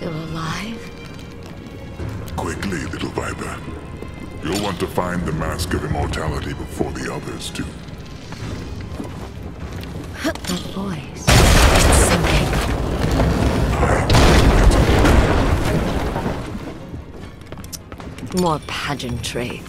still alive? Quickly, little Viper. You'll want to find the Mask of Immortality before the others do. That voice. It's sinking. More pageantry.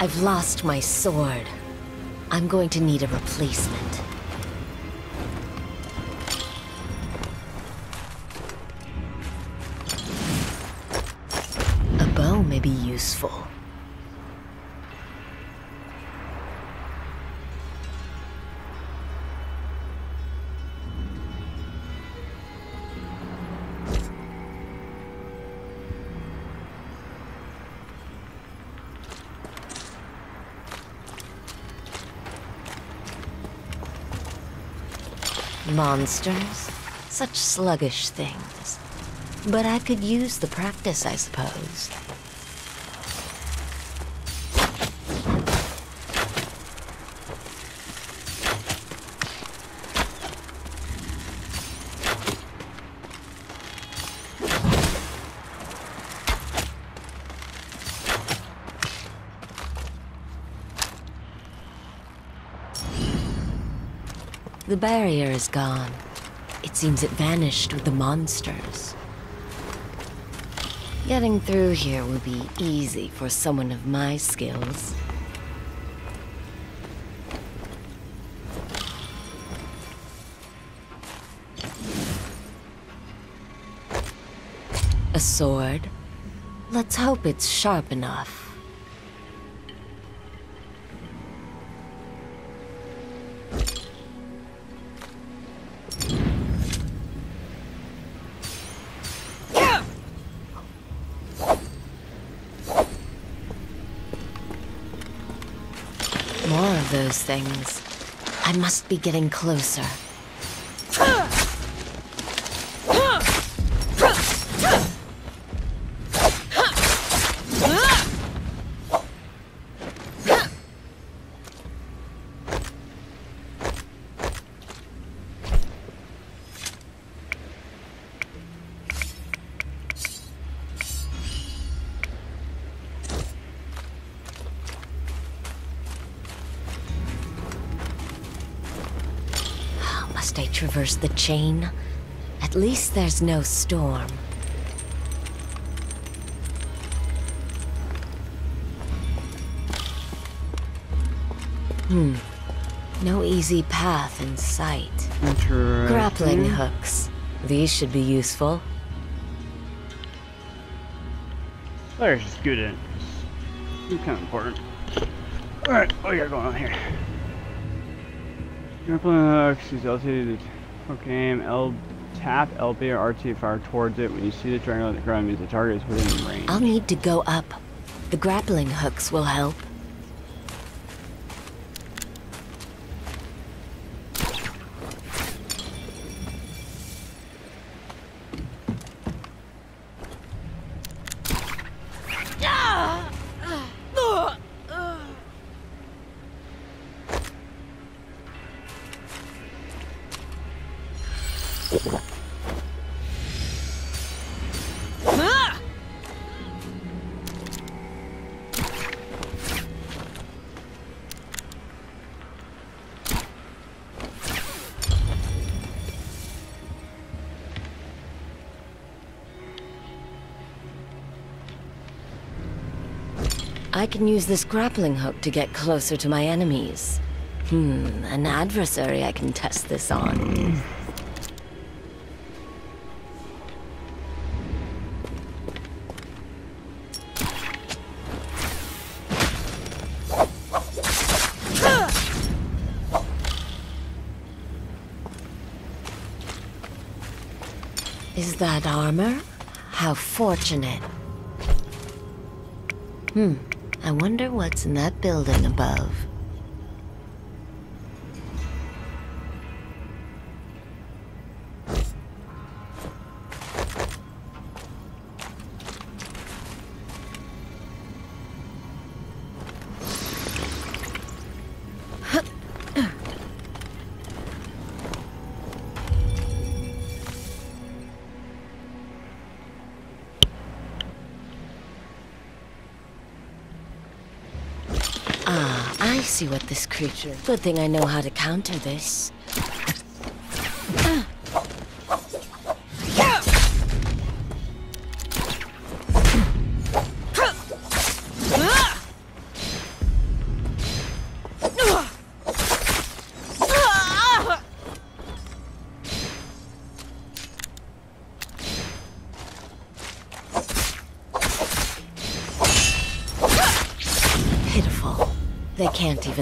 I've lost my sword. I'm going to need a replacement. A bow may be useful. Monsters? Such sluggish things. But I could use the practice, I suppose. Barrier is gone. It seems it vanished with the monsters. Getting through here will be easy for someone of my skills. A sword? Let's hope it's sharp enough. Those things. I must be getting closer. Traverse the chain? At least there's no storm. Hmm. No easy path in sight. Grappling hooks. These should be useful. There's students. It's kind of important. Alright, what you got going on here? Grappling hooks, use LT to aim, L tap LB or RT fire towards it. When you see the triangle on the ground, means the target is within range. I'll need to go up. The grappling hooks will help. I can use this grappling hook to get closer to my enemies. Hmm, an adversary I can test this on. Is that armor? How fortunate. Hmm, I wonder what's in that building above. See what this creature. Good thing I know how to counter this.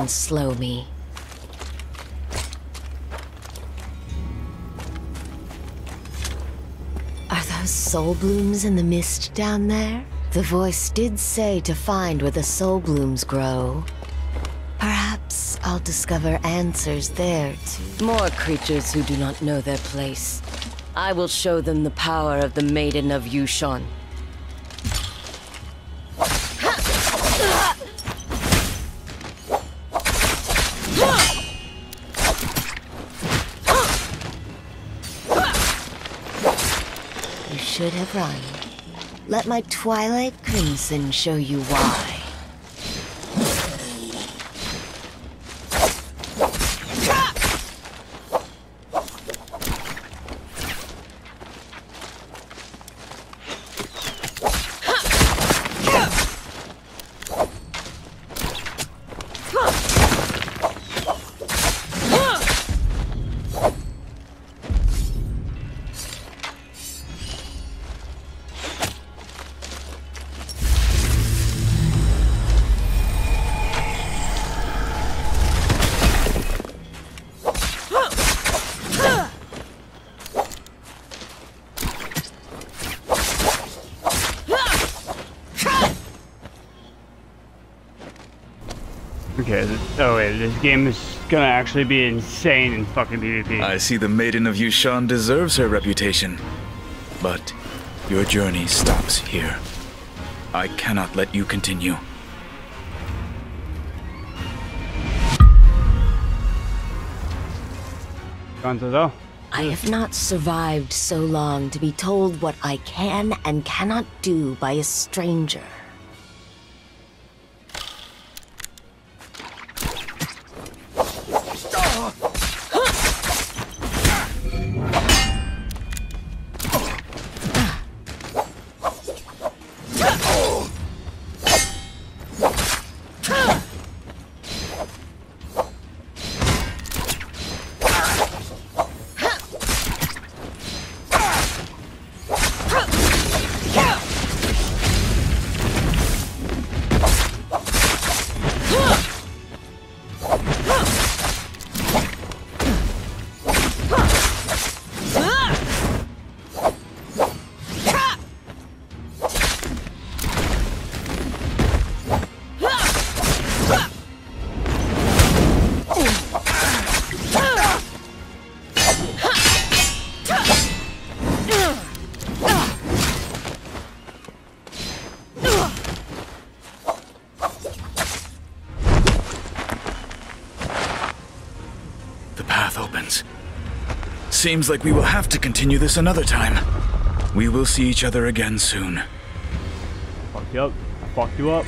Can't slow me. Are those soul blooms in the mist down there? The voice did say to find where the soul blooms grow. Perhaps I'll discover answers there too. More creatures who do not know their place. I will show them the power of the Maiden of Yushan. Let my Twilight Crimson show you why. This game is gonna actually be insane in fucking PvP. I see the Maiden of Yushan deserves her reputation. But your journey stops here. I cannot let you continue. Gonzo, I have not survived so long to be told what I can and cannot do by a stranger. Seems like we will have to continue this another time. We will see each other again soon. fucked you up. I fucked you up.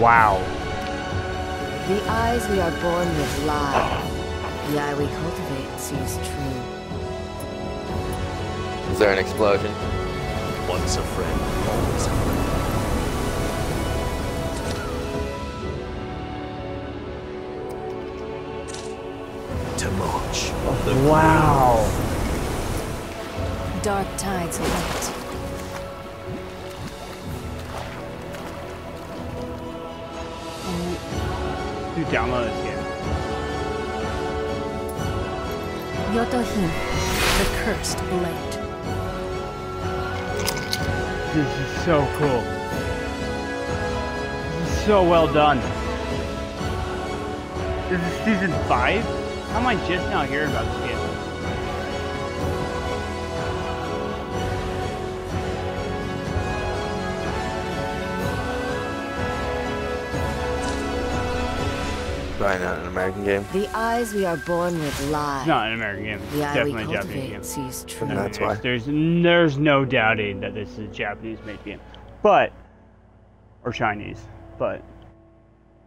Wow. The eyes we are born with lie. The eye we cultivate sees true. Is there an explosion? Once a friend, always a friend. To march on the Wow. Dark tides light. Download this game. The cursed blade. This is so cool. This is so well done. This is season five? How am I just now hearing about this game? Probably not an American game. The eyes we are born with lie. Not an American game. It's the eye we definitely a Japanese game. sees true. And that's why. There's there's no doubting that this is a Japanese made game. But or Chinese. But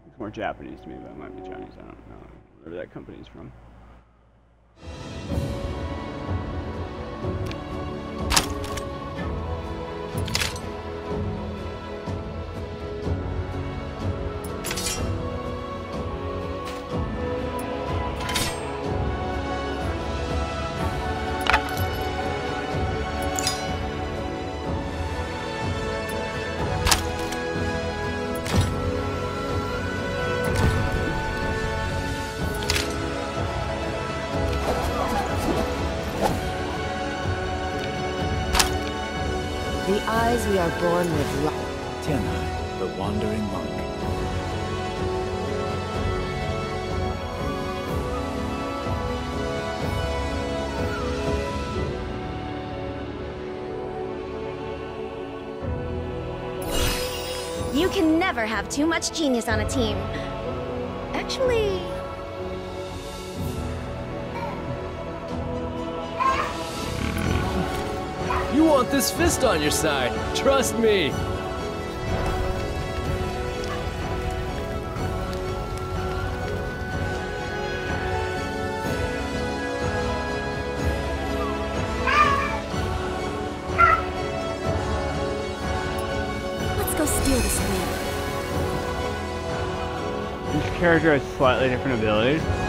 it's more Japanese to me, but it might be Chinese, I don't know. where that company's from. Born with lie. Tianhai, the wandering monk. You can never have too much genius on a team. Actually, want this fist on your side. Trust me. Let's go steal this lead. Each character has slightly different abilities.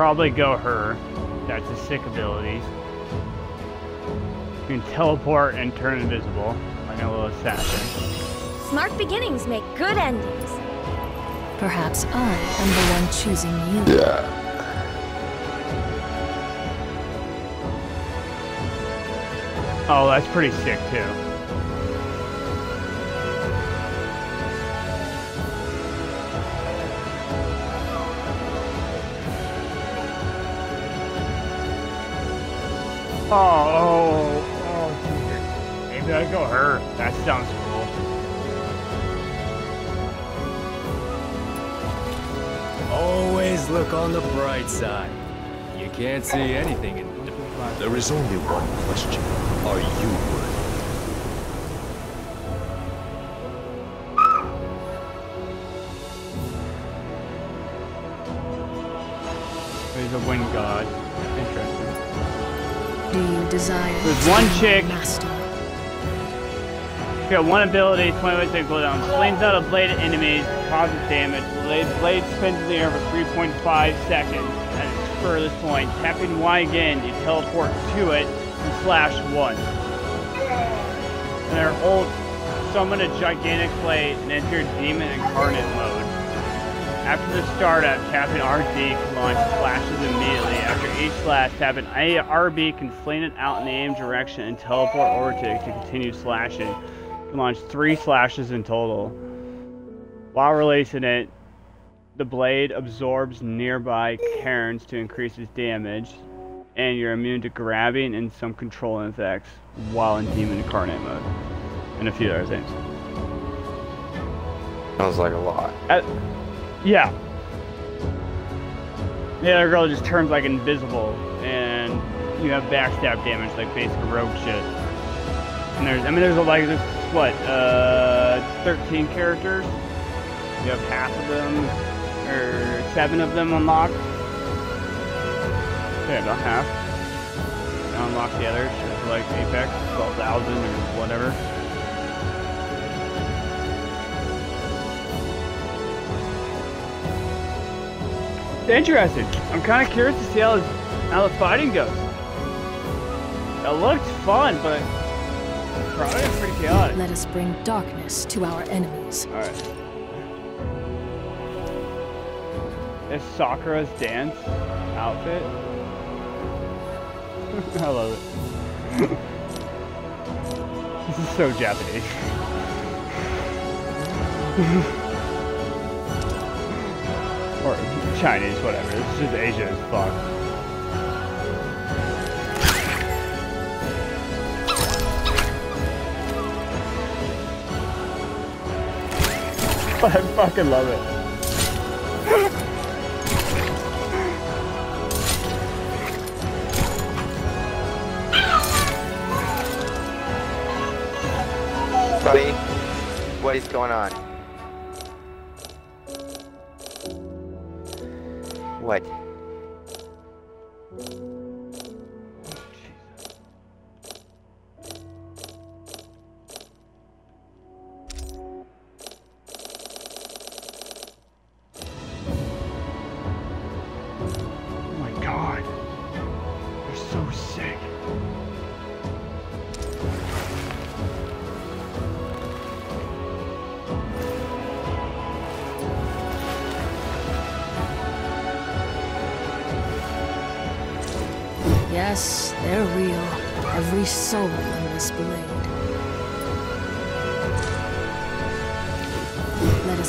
Probably go her. That's a sick ability. You can teleport and turn invisible, like a little assassin. smart beginnings make good endings. Perhaps I am the one choosing you. Yeah. Oh, that's pretty sick too. Oh, oh, oh, Maybe I go her. That sounds cool. Always look on the bright side. You can't see anything in the dark. There is only one question. Are you worthy? He's a wind god. Do you desire There's one chick- master? Got one ability, 20 percent cooldown. Slings out a blade at enemies, causes damage. Blade, blade spins in the air for 3.5 seconds at its furthest point. Tapping Y again, you teleport to it and slash one. And their ult, summon a gigantic blade and enter demon incarnate mode. After the startup, tapping RD can launch slashes immediately. After each slash, tapping A RB can fling it out in the aim direction and teleport over to continue slashing. Can launch three slashes in total. While releasing it, the blade absorbs nearby cairns to increase its damage, and you're immune to grabbing and some controlling effects while in Demon Incarnate mode, and a few other things. Sounds like a lot. Uh, yeah. The other girl just turns like invisible, and you have backstab damage, like basic rogue shit. And there's, I mean, there's a, like, there's, what, uh, 13 characters? You have half of them, or seven of them unlocked. Yeah, about half. Unlock the others, like Apex, 12,000 or whatever. Interesting. I'm kind of curious to see how, how the fighting goes. It looked fun, but probably pretty chaotic. Let us bring darkness to our enemies. Alright. Is Sakura's dance outfit? I love it. this is so Japanese. or Chinese, whatever. Is just Asia as fuck. I fucking love it. Buddy, what is going on? What?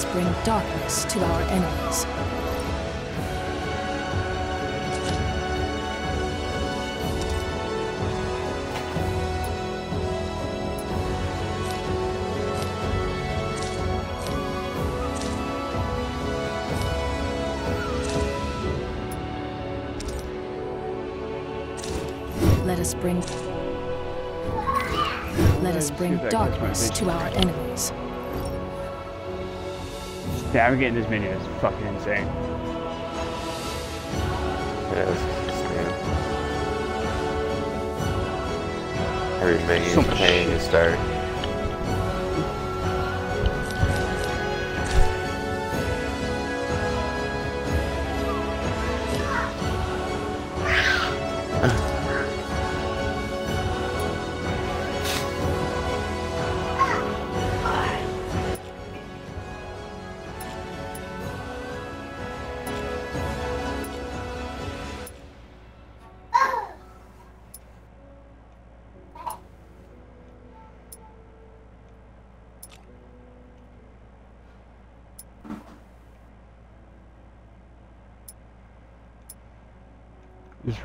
Let us bring darkness to our enemies. Let us bring Let us bring darkness to our enemies. Navigating this menu is fucking insane. Yeah, this is extreme. Every menu So is much pain to start.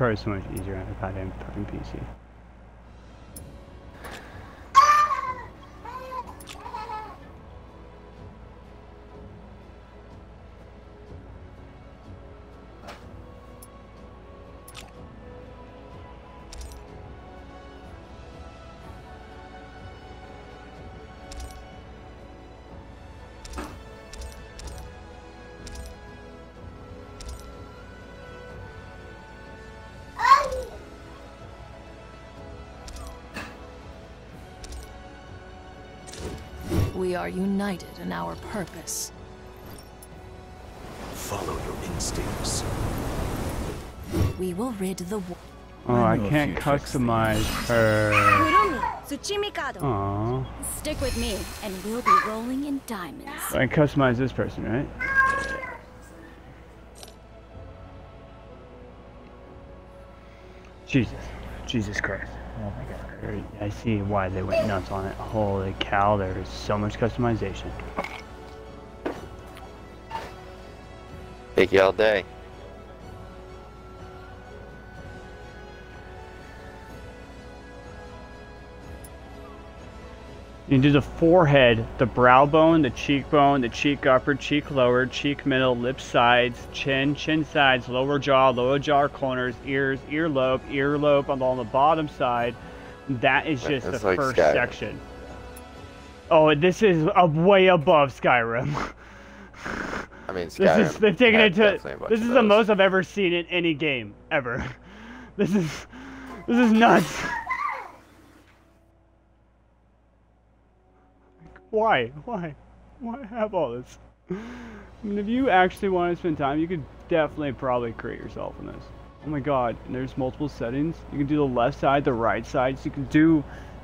This is so much easier on a goddamn fucking PC. Are united in our purpose. Follow your instincts. We will rid the war. Oh, I can't few tricks that you customize her. Tsuchimikado. Aww. Stick with me, and we'll be rolling in diamonds. I can customize this person, right? Jesus. Jesus Christ. Oh my god. I see why they went nuts on it. Holy cow, there is so much customization. Take you all day. You do the forehead, the brow bone, the cheekbone, the cheek upper, cheek lower, cheek middle, lip sides, chin, chin sides, lower jaw, lower jaw corners, ears, earlobe, earlobe along the bottom side. That is just That's the like first Skyrim. section. Oh, this is uh, way above Skyrim. I mean, This Skyrim. is they've taken it to definitely a bunch this is the most I've ever seen in any game ever. This is this is nuts. Why? Why? Why have all this? I mean, if you actually want to spend time, you could definitely probably create yourself in this. Oh my god, and there's multiple settings. You can do the left side, the right side, so you can do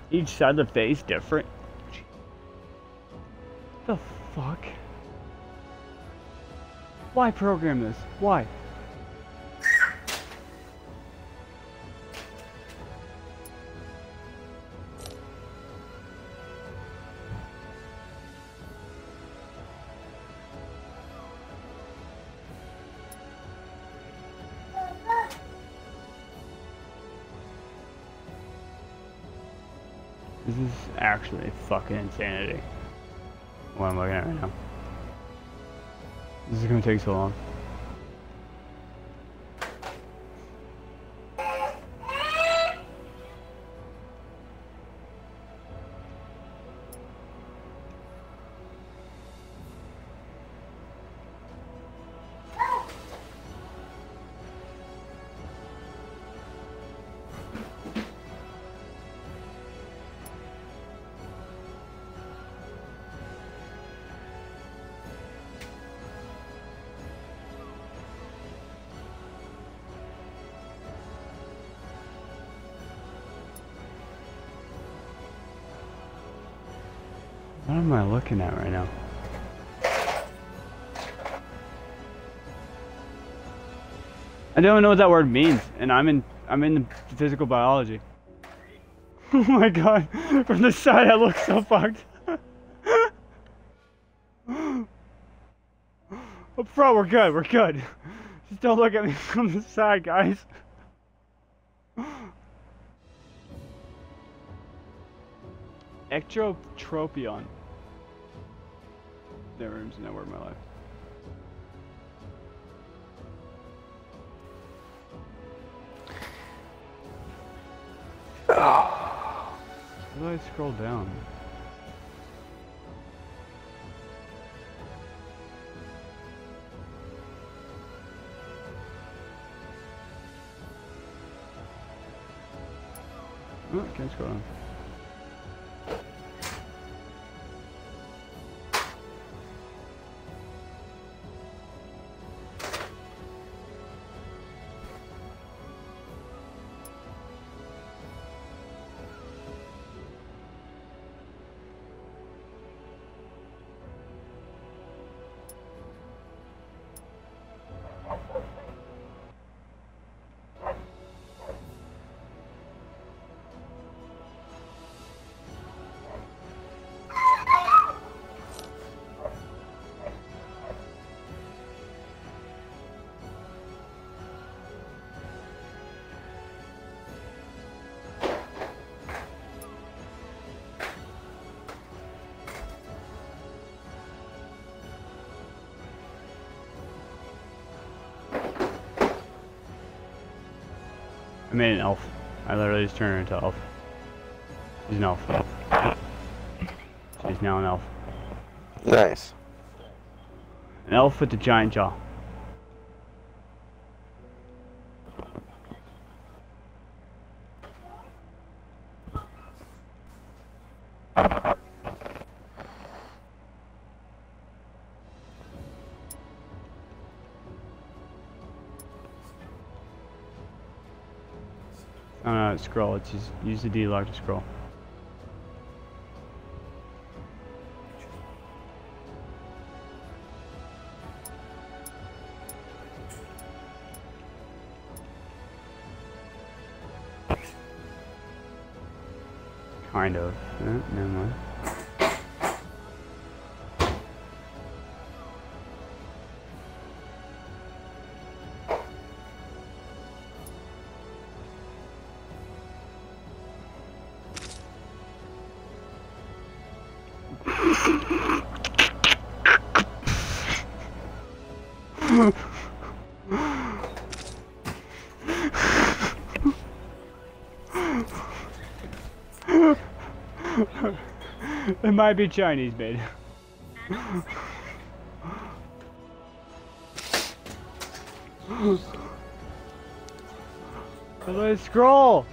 each side of the face different. The fuck? Why program this? Why? Actually fucking insanity. What I'm looking at right now. This is gonna take so long. Am I looking at right now? I don't know what that word means, and I'm in I'm in the physical biology. Oh my god, from the side I look so fucked. Oh, Up front, we're good, we're good. Just don't look at me from the side, guys. Ectrotropion. Never seen that word in my life. How do I scroll down? Oh, can't scroll down. I made an elf. I literally just turned her into elf. She's an elf. She's now an elf. Nice. An elf with a giant jaw. Scroll. It's just use the D lock to scroll. Might be Chinese made. Do scroll?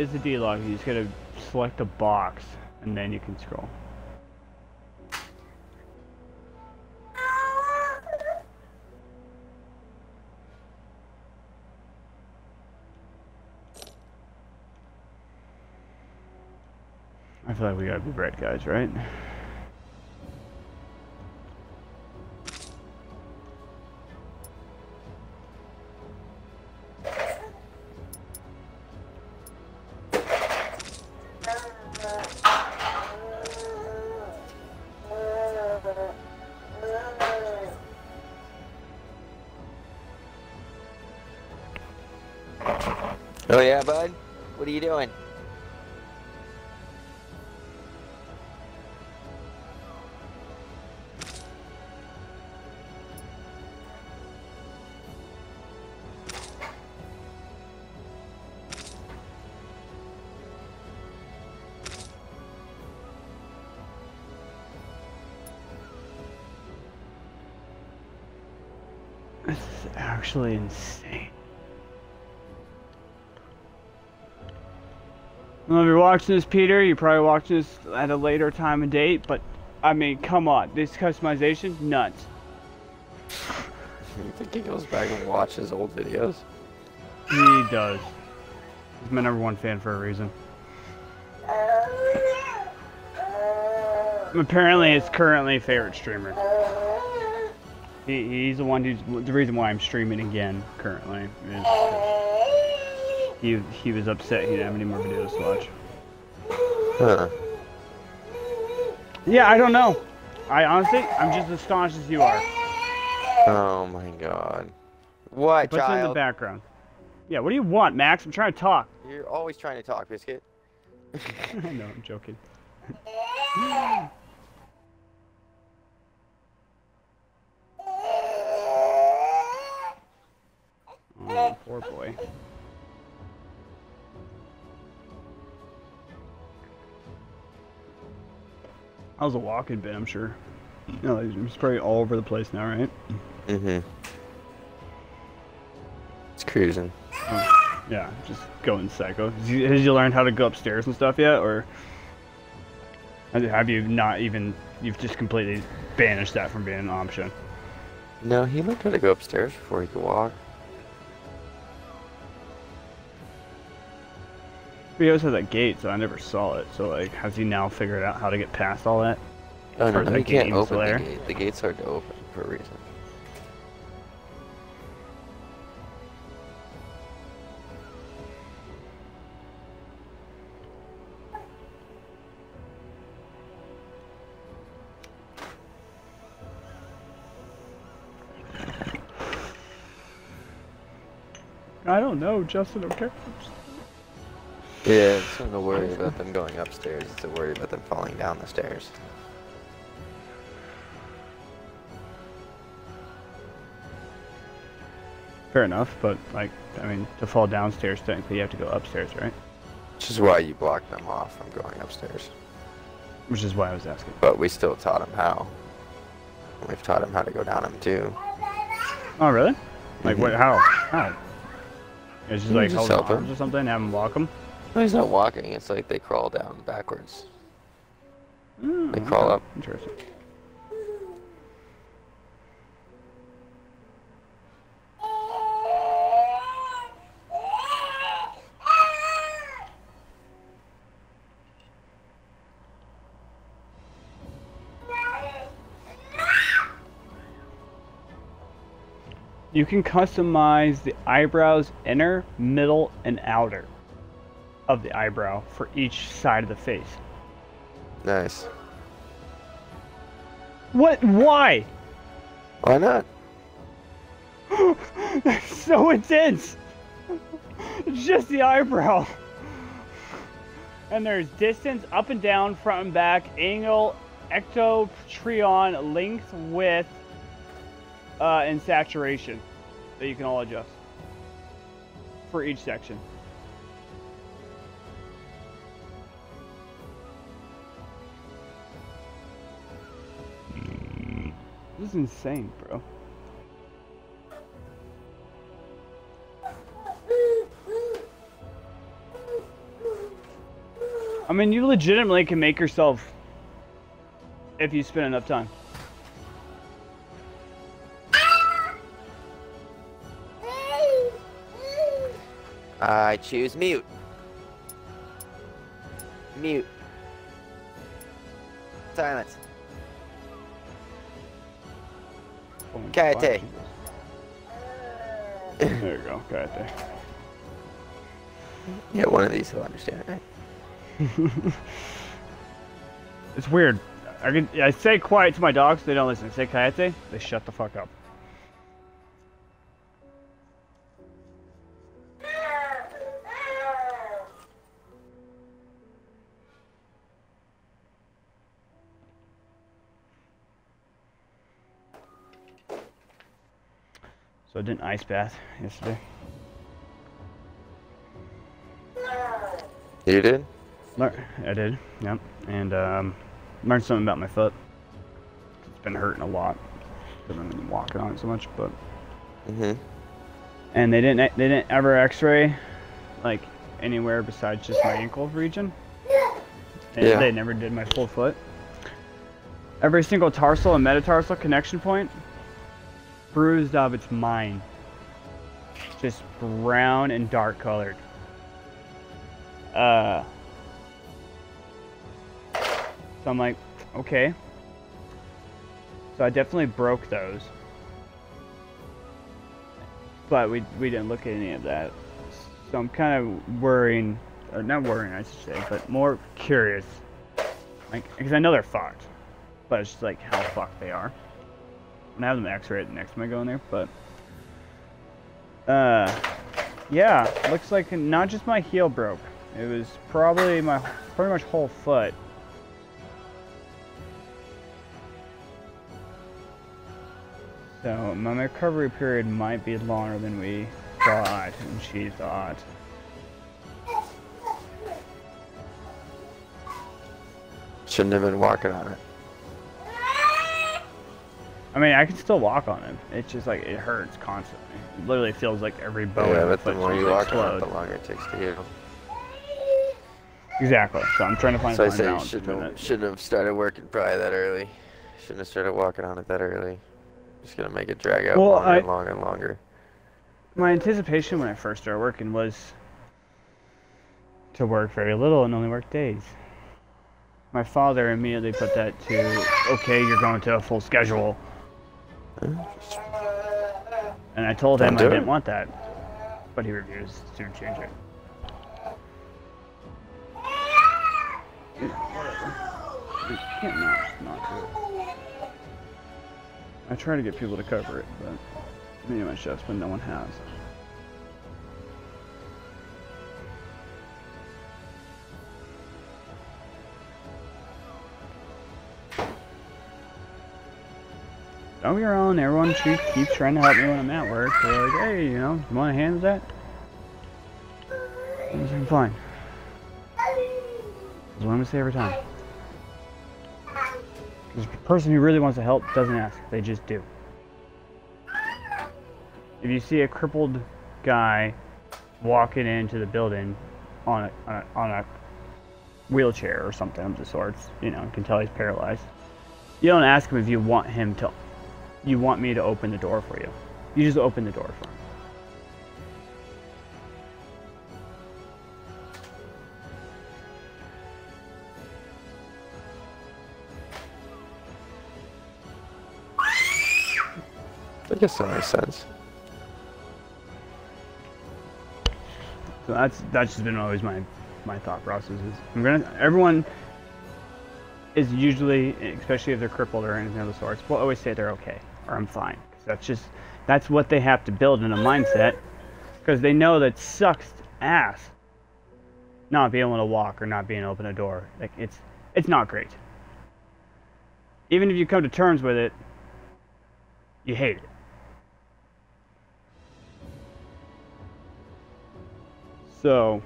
It's a D-lock. You just gotta select a box, and then you can scroll. I feel like we gotta be red guys, right? Actually insane. I know if you're watching this, Peter. You're probably watching this at a later time and date, but I mean, come on, this customization, nuts. You think he goes back and watches old videos? He does. He's my number one fan for a reason. Apparently, it's currently favorite streamer. He, he's the one who's the reason why I'm streaming again currently. he he was upset he didn't have any more videos to watch. Huh. Yeah, I don't know. I honestly, I'm just as astonished as you are. Oh my god. What, What's in the background? Yeah, what do you want, Max? I'm trying to talk. You're always trying to talk, Biscuit. no, I'm joking. Oh, poor boy. How's the walking been? I'm sure. You know, he's probably all over the place now, right? Mm-hmm. It's cruising. Yeah, just going psycho. Has you, has you learned how to go upstairs and stuff yet, or have- have you not even? You've just completely banished that from being an option. No, he learned how to go upstairs before he could walk. He always had that gate, so I never saw it. So like, has he now figured out how to get past all that? Oh no, no he can't open the gate. The gate's hard to open for a reason. I don't know, Justin. Okay. Yeah, it's not a worry about them going upstairs. It's a worry about them falling down the stairs. Fair enough, but like, I mean, to fall downstairs, technically, you have to go upstairs, right? Which is why you block them off from going upstairs. Which is why I was asking. But we still taught them how. We've taught them how to go down them too. Oh, really? Like, Mhm. what? How? How? It's just You like just hold help arms him. or something, have him walk them. No, he's not walking. It's like they crawl down backwards. Hmm, they crawl up. Interesting. You can customize the eyebrows inner, middle, and outer of the eyebrow for each side of the face. Nice. What? Why? Why not? That's so intense. It's just the eyebrow. And there's distance, up and down, front and back, angle, ectotrion, length, width, uh, and saturation that you can all adjust for each section. Is insane, bro. I mean, you legitimately can make yourself if you spend enough time. I choose mute. Mute. Silence. Karate. There you go, karate. Yeah, one of these will understand, right? It's weird. I can I say quiet to my dogs, they don't listen. I say kayate, they shut the fuck up. I did an ice bath yesterday. You did? Lear- I did, yep. And um, learned something about my foot. It's been hurting a lot. I've been walking on it so much, but Mm-hmm. and they didn't they didn't ever X-ray like anywhere besides just my ankle region. And Yeah. they never did my full foot. Every single tarsal and metatarsal connection point bruised of its mind. Just brown and dark colored. Uh, so I'm like, okay. So I definitely broke those. But we, we didn't look at any of that. So I'm kind of worrying, or not worrying I should say, but more curious. Like, because I know they're fucked. But it's just like how fucked they are. Gonna have them x-ray it next time I go in there, but... Uh, yeah, looks like not just my heel broke. It was probably my pretty much whole foot. So my recovery period might be longer than we thought and she thought. Shouldn't have been walking on it. I mean, I can still walk on it. It's just like it hurts constantly. It literally feels like every bone yeah, but the more you walk on it, the longer it takes to heal. Exactly. So I'm trying to find So I say you shouldn't have, shouldn't have started working probably that early. Shouldn't have started walking on it that early. Just gonna make it drag out Well, longer I- and longer and longer. My anticipation when I first started working was to work very little and only work days. My father immediately put that to, okay, you're going to a full schedule. And I told him I didn't it. want that, but he refused to change it. You know, whatever. You can't not, not do it. I try to get people to cover it, but many of my chefs, but no one has. Don't me wrong, everyone keeps, keeps trying to help me when I'm at work. They're like, hey, you know, you want a hand that? I'm fine. That's what I'm gonna say every time. the person who really wants to help doesn't ask, they just do. If you see a crippled guy walking into the building on a, on a, on a wheelchair or something of the sorts, you know, you can tell he's paralyzed. You don't ask him if you want him to, you want me to open the door for you. You just open the door for him. I guess that makes sense. So that's that's just been always my my thought process is I'm gonna everyone is usually especially if they're crippled or anything of the sorts will always say they're okay or I'm fine. That's just that's what they have to build in a mindset because they know that sucks ass not being able to walk or not being able to open a door. Like it's it's not great. Even if you come to terms with it you hate it. So,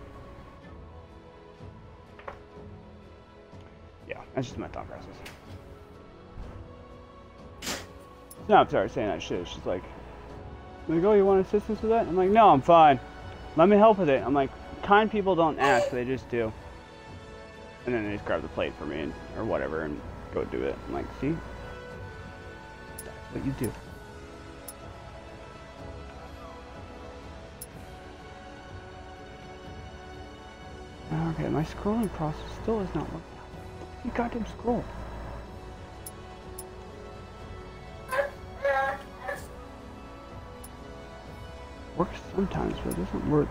yeah, that's just my thought process. No, I'm sorry saying that shit. Just like, like, oh, you want assistance with that? I'm like, no, I'm fine. Let me help with it. I'm like, kind people don't ask, they just do. And then they just grab the plate for me and, or whatever and go do it. I'm like, see? That's what you do. Okay, my scrolling process still is not working. You goddamn scroll. works sometimes, but it doesn't work.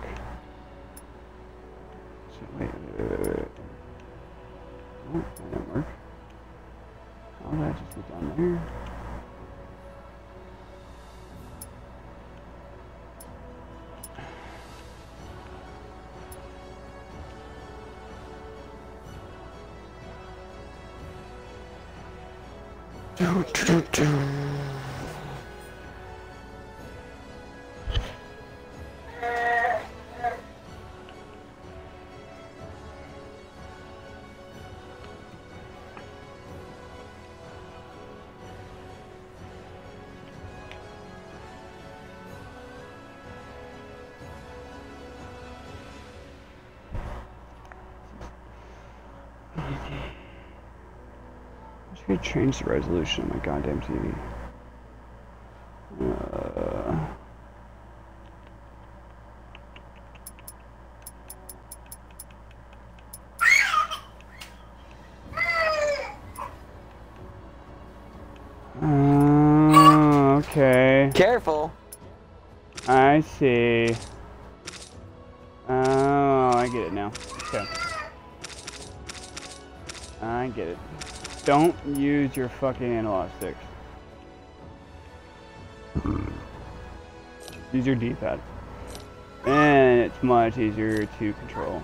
So wait, wait, wait, wait. Oh, that didn't work. How did I just get down there? do do do I should change the resolution of my goddamn TV. Fucking analog sticks. Use your D-pad. And it's much easier to control.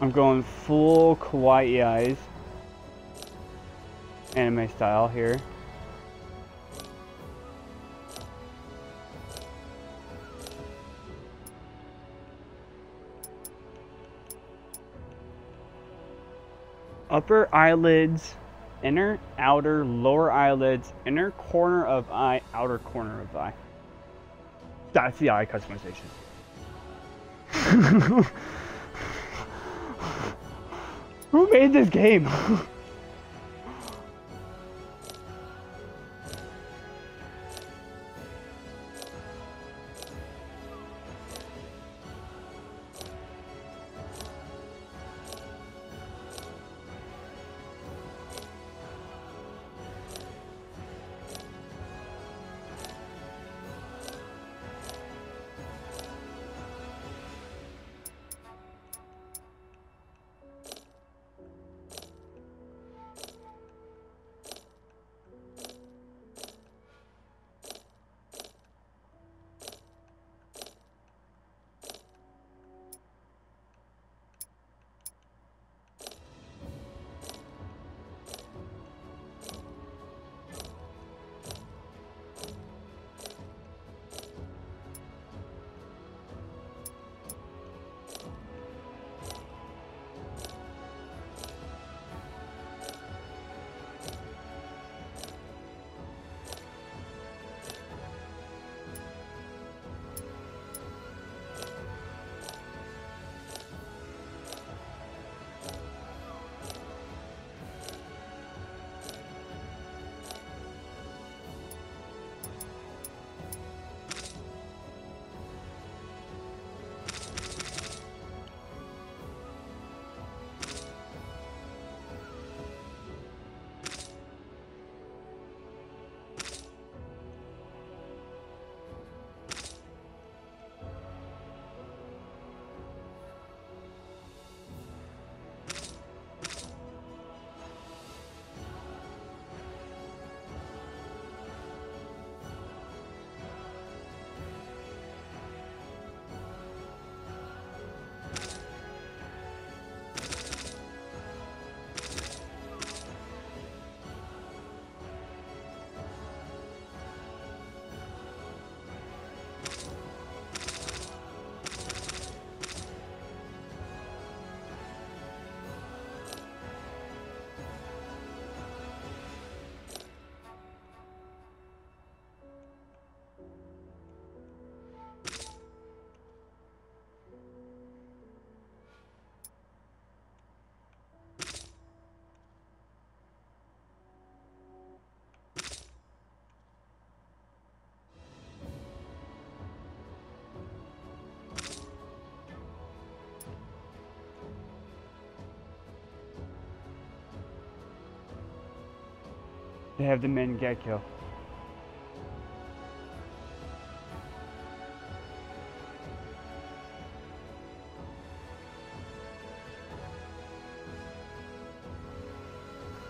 I'm going full kawaii eyes. Anime style here. Upper eyelids, inner, outer, lower eyelids, inner corner of eye, outer corner of eye. That's the eye customization. Who made this game? They have the Mangekyo.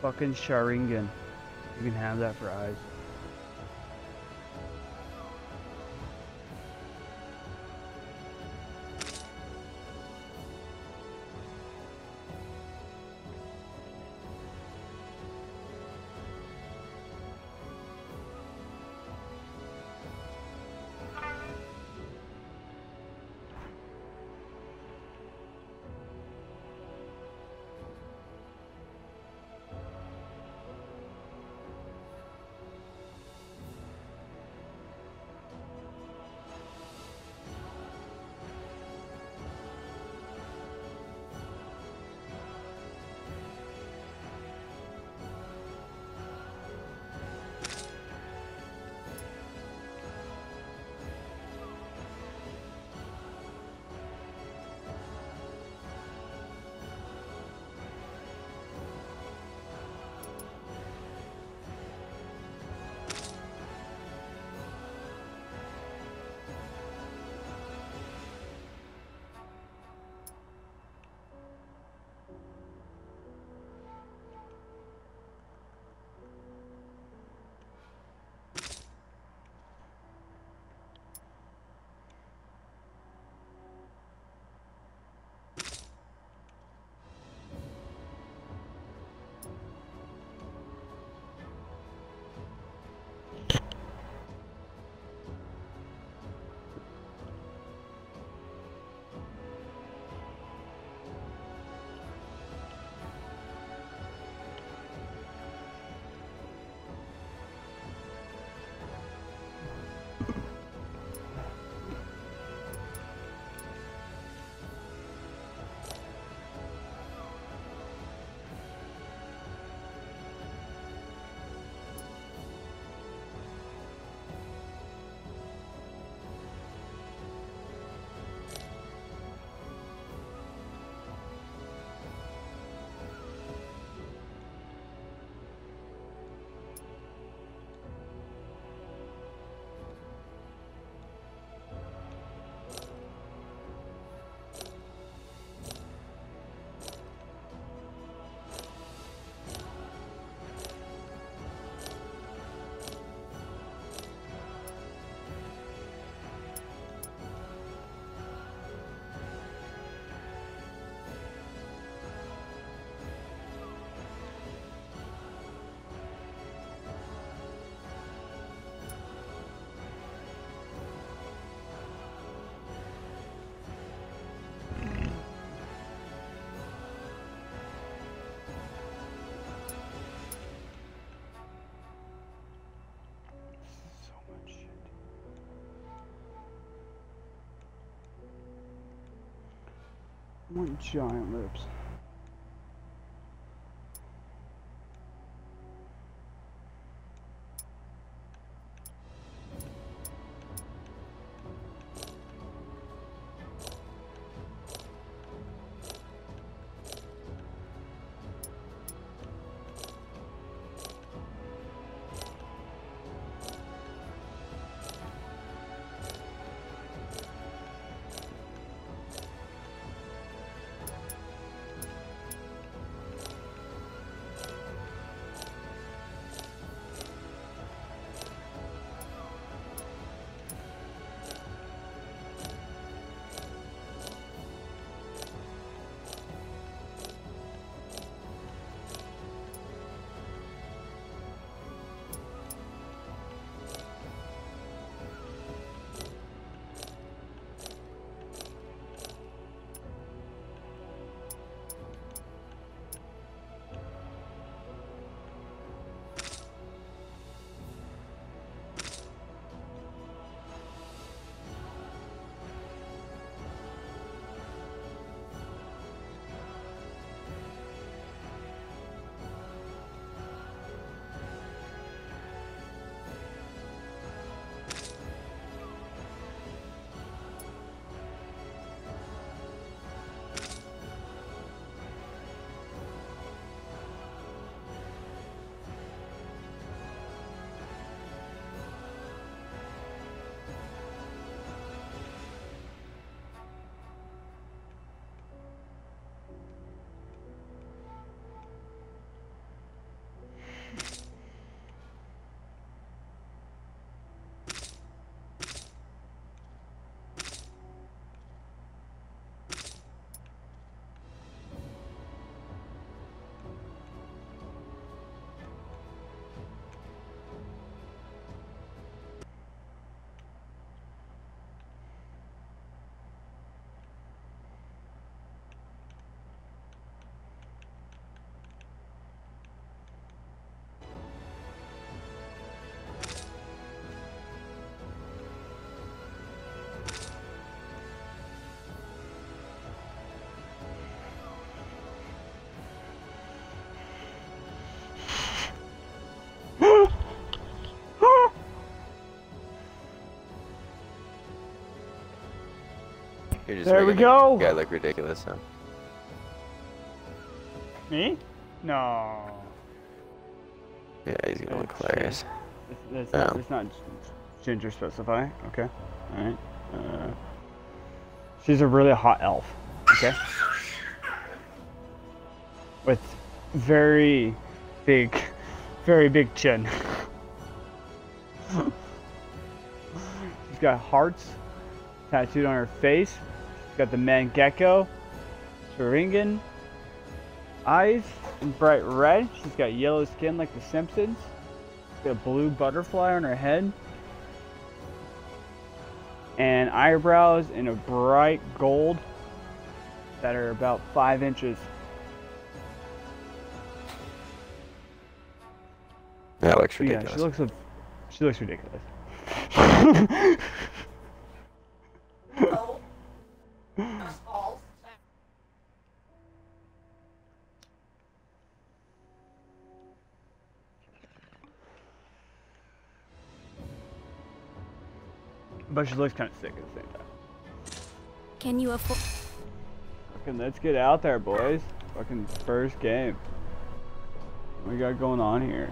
Fucking Sharingan. You can have that for eyes. One giant lips. You're just There we go. the guy look ridiculous, huh? Me? No. Yeah, he's gonna look That's hilarious. That's not, Yeah. that's not ginger specify. Okay. Alright. Uh, she's a really hot elf. Okay. With very big, very big chin. she's got hearts tattooed on her face. She's got the Mangekyo, Sharingan, eyes in bright red. She's got yellow skin like the Simpsons. She's got a blue butterfly on her head. And eyebrows in a bright gold that are about five inches. That looks ridiculous. Yeah, she looks a, she looks ridiculous. but she looks kind of sick at the same time. Can you afford? Fucking let's get out there, boys. Fucking first game. What we got going on here?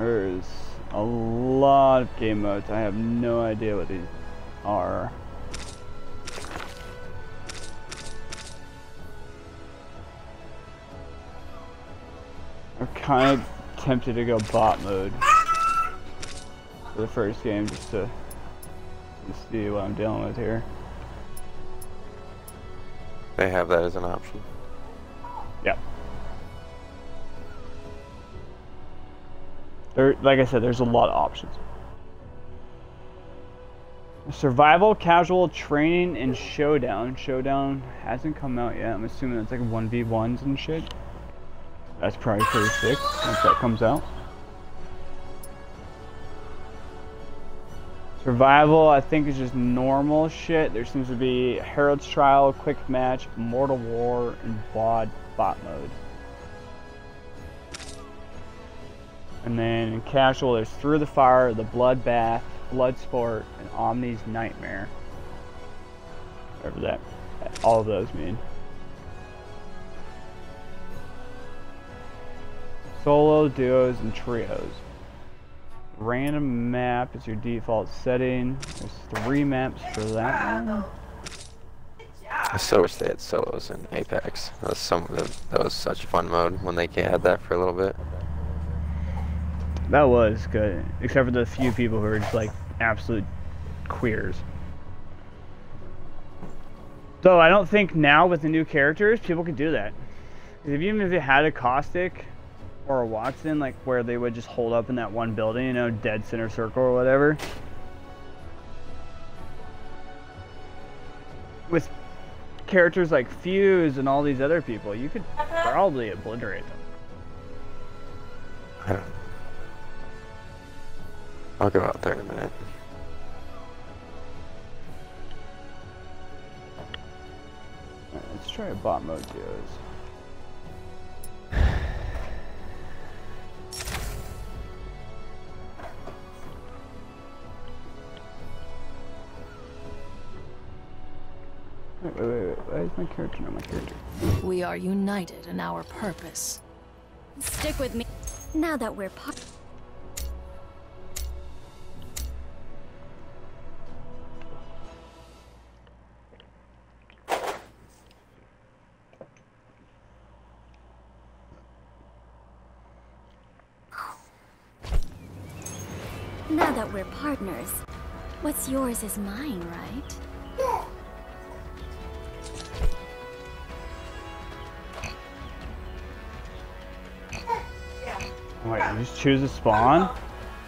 There's a lot of game modes. I have no idea what these are. I'm kind of tempted to go bot mode for the first game just to, see what I'm dealing with here. They have that as an option. Yep. There, like I said, there's a lot of options. Survival, casual, training, and showdown. Showdown hasn't come out yet. I'm assuming it's like 1v1s and shit. That's probably pretty sick once that comes out. Survival, I think, is just normal shit. There seems to be Herald's Trial, Quick Match, Mortal War, and BOD bot mode. And then in casual, there's Through the Fire, The Bloodbath, Bloodsport, and Omni's Nightmare. Whatever that, all of those mean. Solo, duos, and trios. Random map is your default setting. There's three maps for that one. I so wish they had solos in Apex. That was some that was such a fun mode when they had that for a little bit. That was good, except for the few people who were just like absolute queers. So I don't think now with the new characters, people could do that. If even if it had a caustic or Wattson, like where they would just hold up in that one building, you know, dead center circle or whatever. With characters like Fuse and all these other people, you could uh-huh. probably obliterate them. I don't. I'll go out there in a minute. Right, let's try a bot mode duos. Wait, wait, wait. Why is my character not my character? We are united in our purpose. Stick with me. Now that we're part. Now that we're partners, what's yours is mine, right? Wait, you just choose a spawn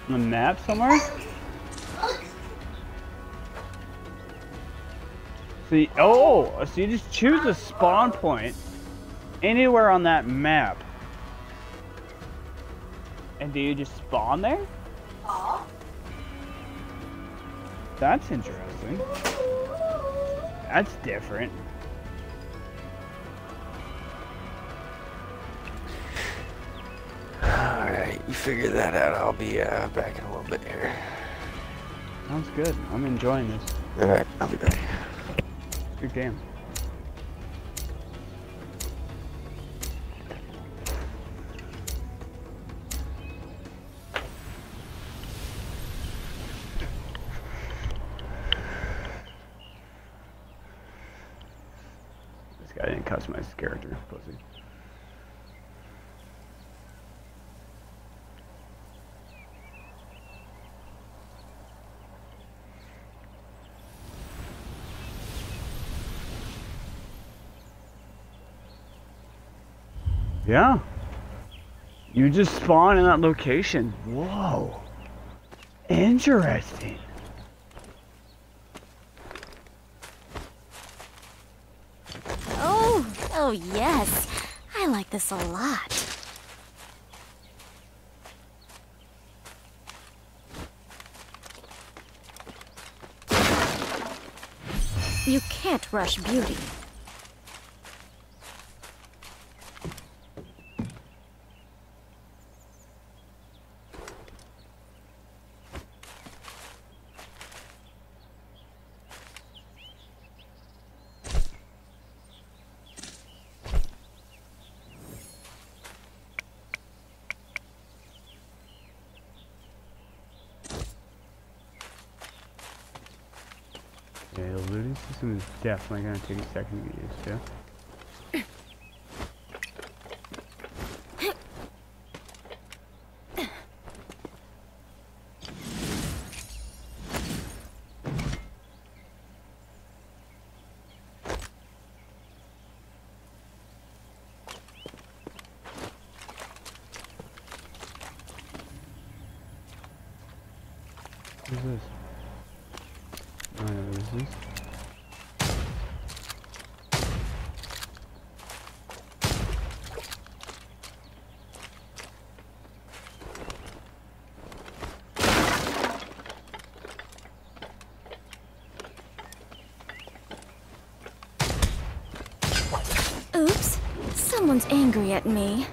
on the map somewhere? See, oh, so you just choose a spawn point anywhere on that map. And do you just spawn there? That's interesting. That's different. You figure that out. I'll be uh, back in a little bit here. Sounds good. I'm enjoying this. Alright, I'll be back. Good game. Yeah. You just spawn in that location. Whoa. Interesting. Oh, oh yes. I like this a lot. You can't rush beauty. Yeah, the looting system is definitely going to take a second to get used to. Who's this? I know who this is. Someone's angry at me.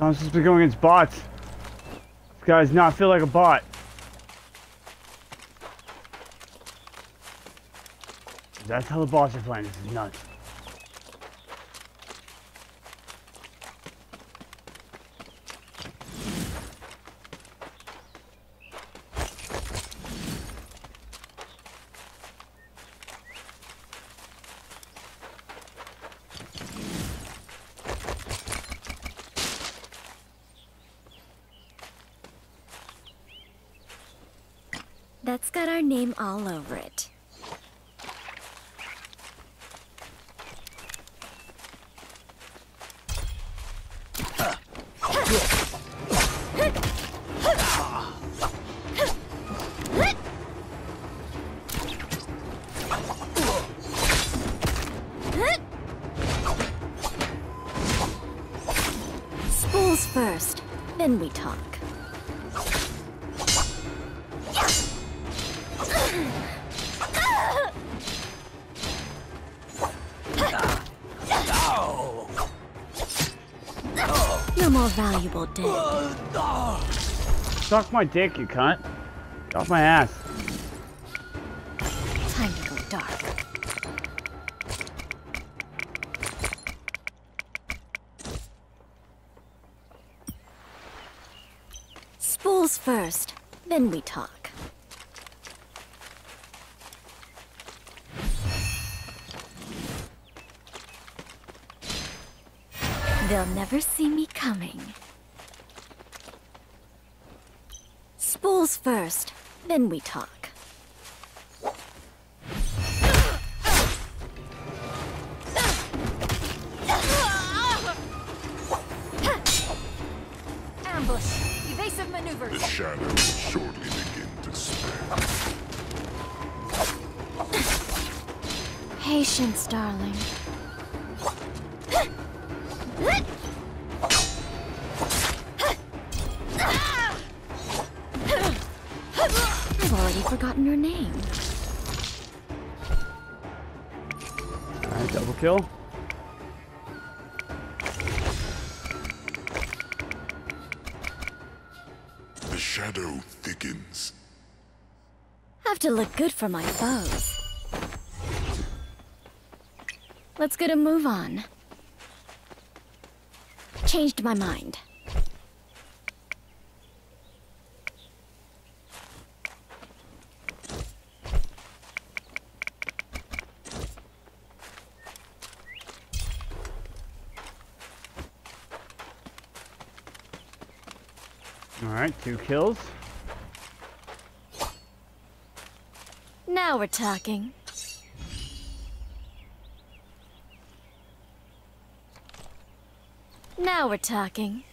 I'm supposed to be going against bots. This guy does not feel like a bot. That's how the bots are playing. This is nuts. That's all over it. Suck my dick, you cunt. Get off my ass. Time to go dark. Spools first, then we talk. They'll never see me coming. Spools first, then we talk. Forgotten your name. Alright, double kill. The shadow thickens. Have to look good for my foes. Let's get a move on. Changed my mind. Alright, two kills. Now we're talking. Now we're talking.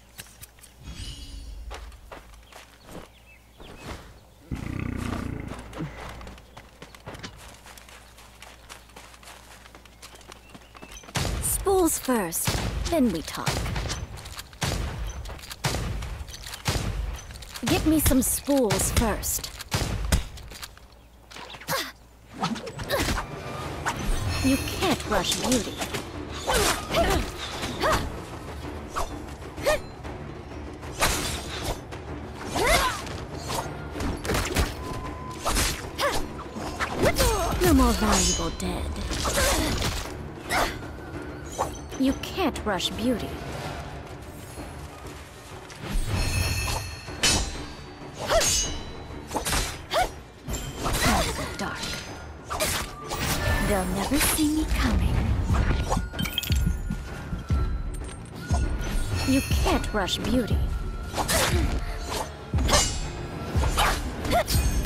Spools first, then we talk. Get me some spools first. You can't rush beauty. You're more valuable dead. You can't rush beauty. Coming. You can't rush beauty.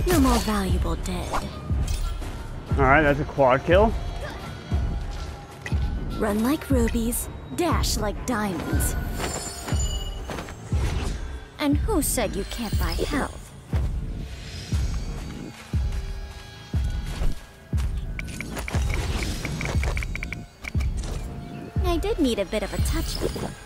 You're more valuable dead. Alright, that's a quad kill. Run like rubies, dash like diamonds. And who said you can't buy health? Need a bit of a touch-up.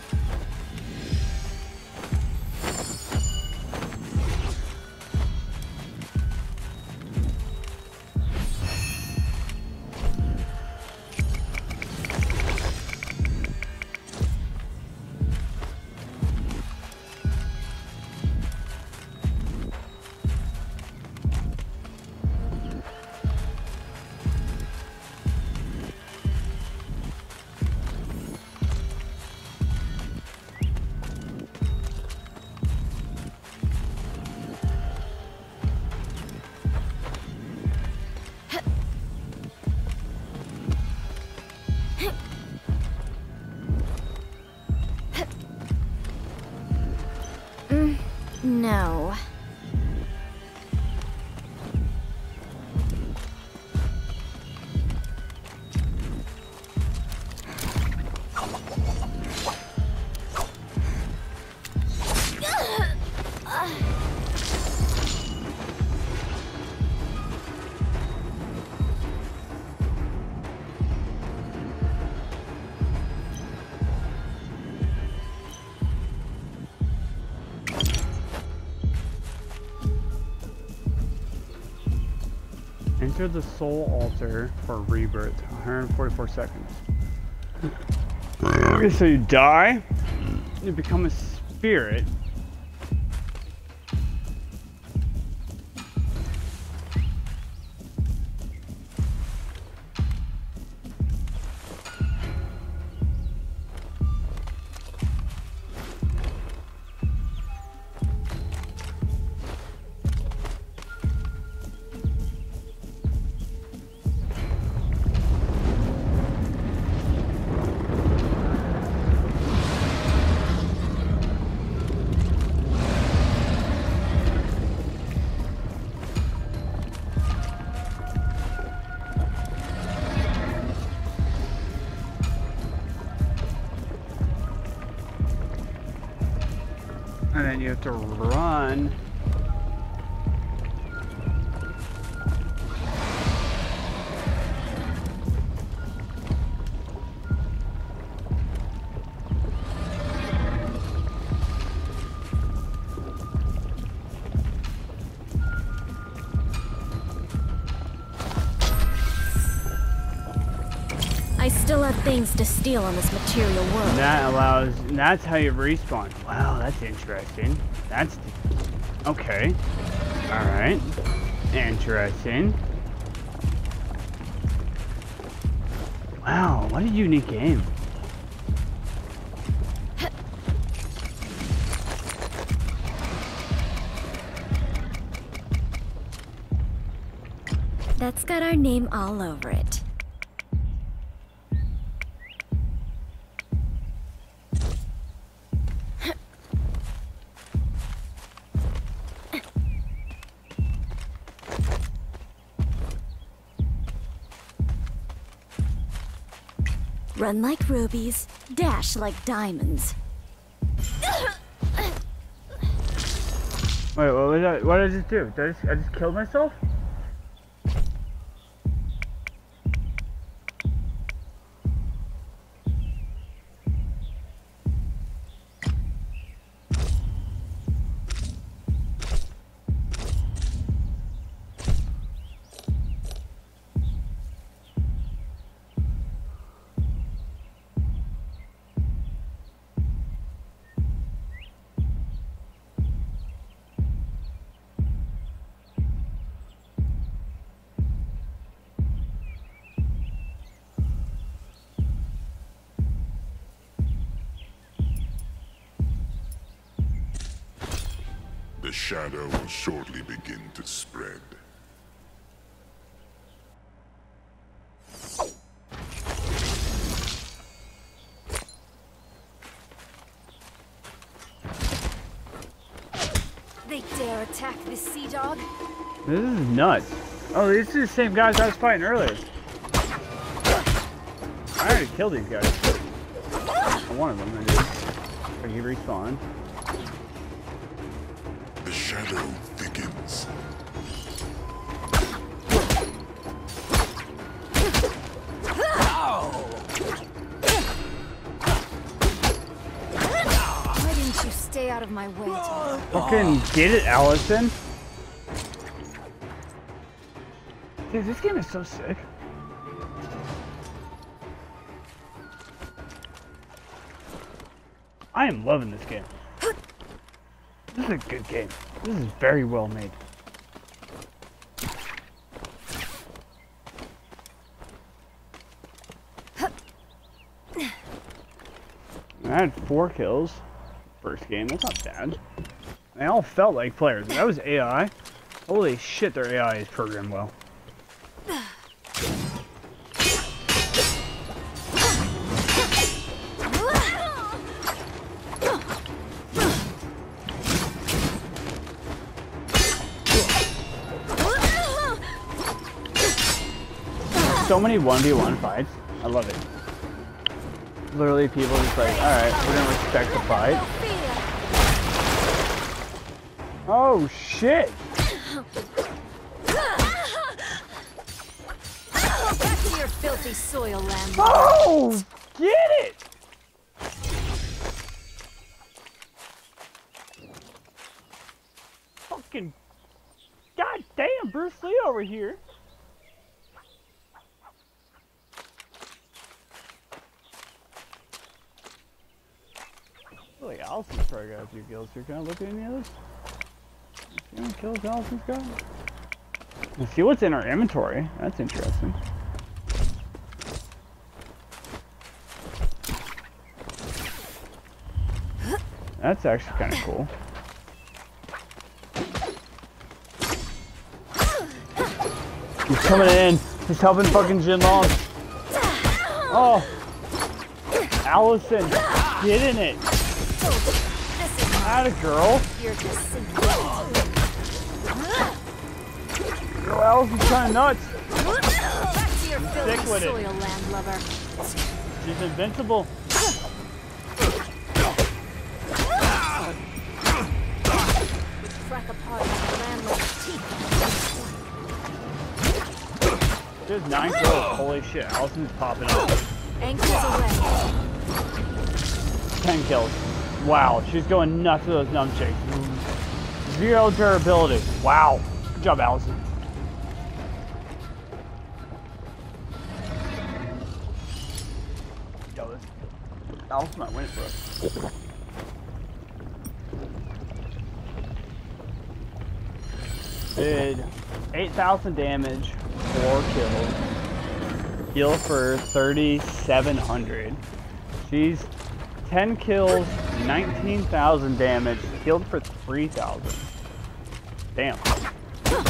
Enter the soul altar for rebirth. 144 seconds. Okay, so you die, you become a spirit. Things to steal in this material world. That allows, that's how you respawn. Wow, that's interesting. That's, okay. Alright. Interesting. Wow, what a unique game. That's got our name all over it. Run like rubies, dash like diamonds. Wait, what was that? What did I just do? Did I just, I just killed myself? Dare attack this sea dog? This is nuts. Oh, these are the same guys I was fighting earlier. I already killed these guys. One of them, I did. But he respawned. shadow my way, Tom? Fucking get it, Allison. Dude, this game is so sick. I am loving this game. This is a good game. This is very well made. I had four kills. First game, that's not bad. They all felt like players. That was AI. Holy shit, their AI is programmed well. So many 1v1 fights. I love it. Literally, people just like, alright, we're gonna respect the fight. Oh shit! Back to your filthy soil land. Oh! Get it! Fucking. goddamn Bruce Lee over here. Allison's probably got a few kills here. Can I look at any others? Many kills Allison's? Let's see what's in our inventory. That's interesting. That's actually kind of cool. He's coming in. He's helping fucking Jinlong. Oh. Allison, get in it. Not a girl. Just Yo, kind of nuts. Back to your Stick with it. soil land lover. She's invincible. Crack apart my landlord's teeth. There's nine kills. Holy shit, Allison's popping up. Anchors away. Ten kills. Wow, she's going nuts with those nunchucks. Zero durability. Wow. Good job, Allison. 8,000 damage, 4 kills. Heal for 3,700. She's 10 kills, 19,000 damage, healed for 3,000. Damn. You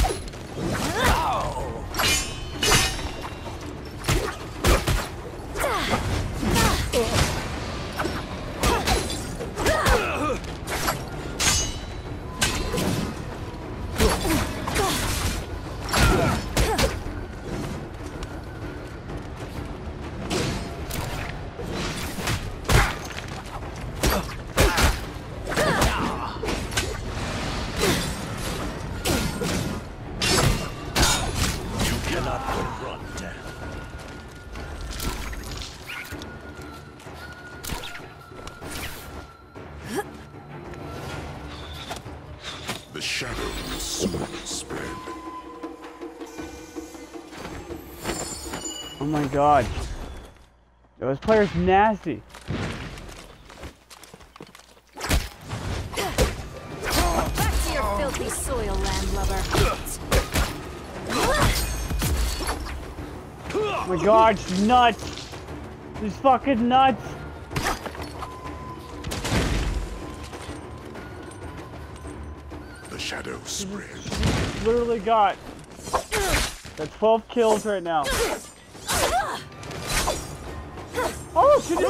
god. Yo, this player's nasty. Back to your filthy soil land lover. Oh my god, she's nuts. She's fucking nuts. The shadow spread. Literally got got 12 kills right now.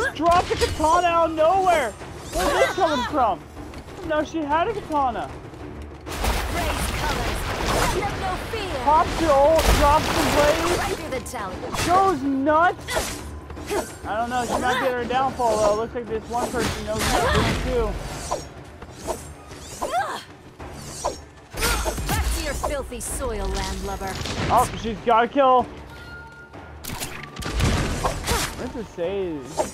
Just dropped a katana out of nowhere. Where's this coming from? No, she had a katana. Raise colors. You have no fear. Pops your ult, drops the blade, Right through the talon. goes nuts. I don't know, she might get her downfall though. Looks like this one person knows what they're doing too. filthy soil landlubber. Oh, she's got a kill. Where's the save?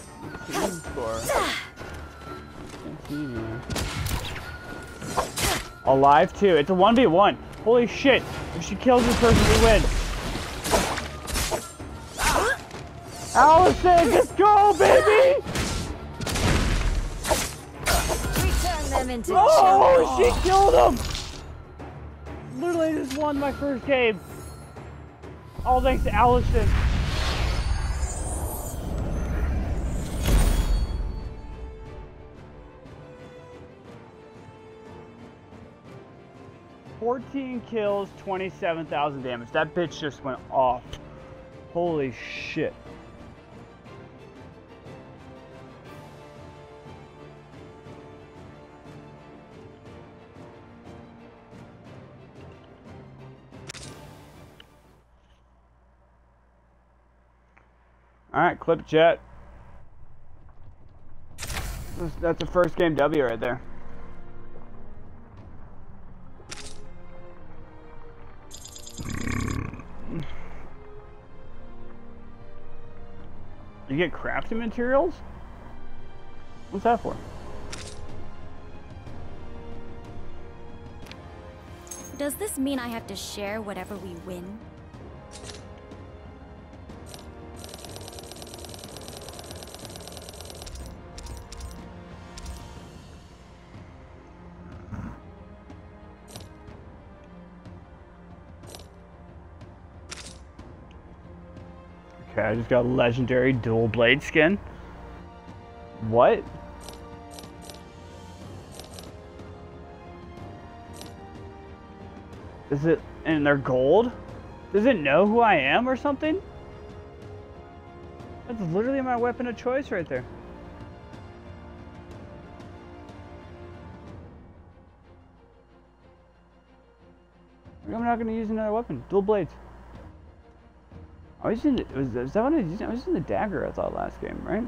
Team score. Can't see here. Alive too. It's a 1v1. Holy shit. If she kills this person, we win. Allison, let's go, baby! Them into Oh, she killed him! Literally just won my first game. All thanks to Allison. Fourteen kills, twenty-seven thousand damage. That bitch just went off. Holy shit. Alright, clip jet. That's a first game W right there. You get crafting materials? What's that for? Does this mean I have to share whatever we win? I just got a legendary dual blade skin. What? Is it and they're gold? Does it know who I am or something? That's literally my weapon of choice right there. I'm not gonna use another weapon. Dual blades. I was using was, was that what I? I was the dagger I thought last game, right?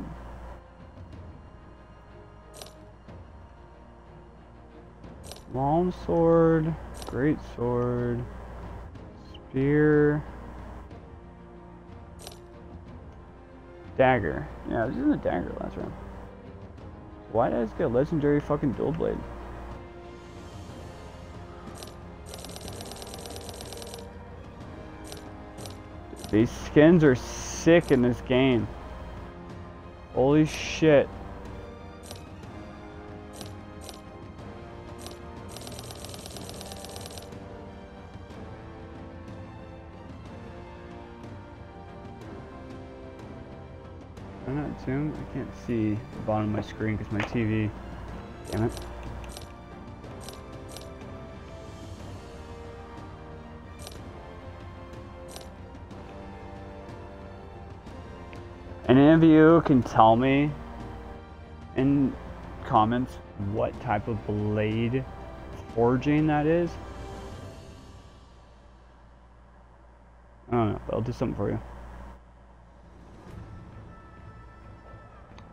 Long sword, great sword, spear, dagger. Yeah, I was using the dagger last round. Why did I just get a legendary fucking dual blade? These skins are sick in this game. Holy shit. I'm not zoomed. I can't see the bottom of my screen because my TV. Damn it. Of you can tell me in comments what type of blade forging that is? I don't know, but I'll do something for you.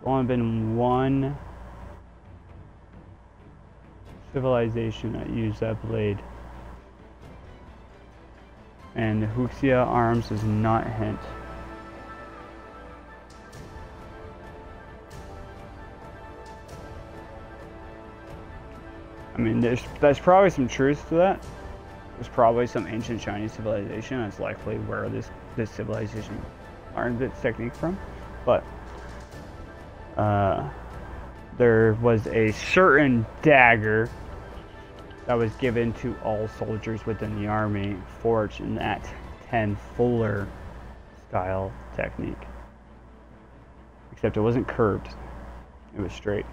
Only been one civilization that used that blade. And the Huxia arms does not hint. Mean, there's there's probably some truth to that. There's probably some ancient Chinese civilization that's likely where this this civilization learned its technique from, but uh, there was a certain dagger that was given to all soldiers within the army, forged in that ten fuller style technique. Except it wasn't curved; it was straight.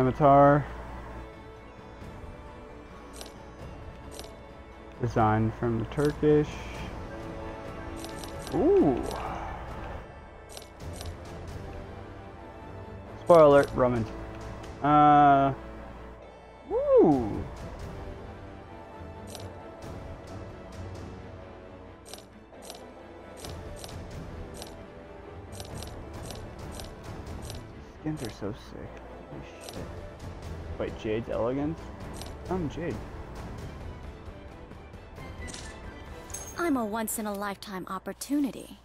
Scimitar. Design from the Turkish. Ooh. Spoiler alert, Roman. Uh. Ooh. Skins are so sick. Wait, Jade's elegant? I'm Jade. I'm a once-in-a-lifetime opportunity.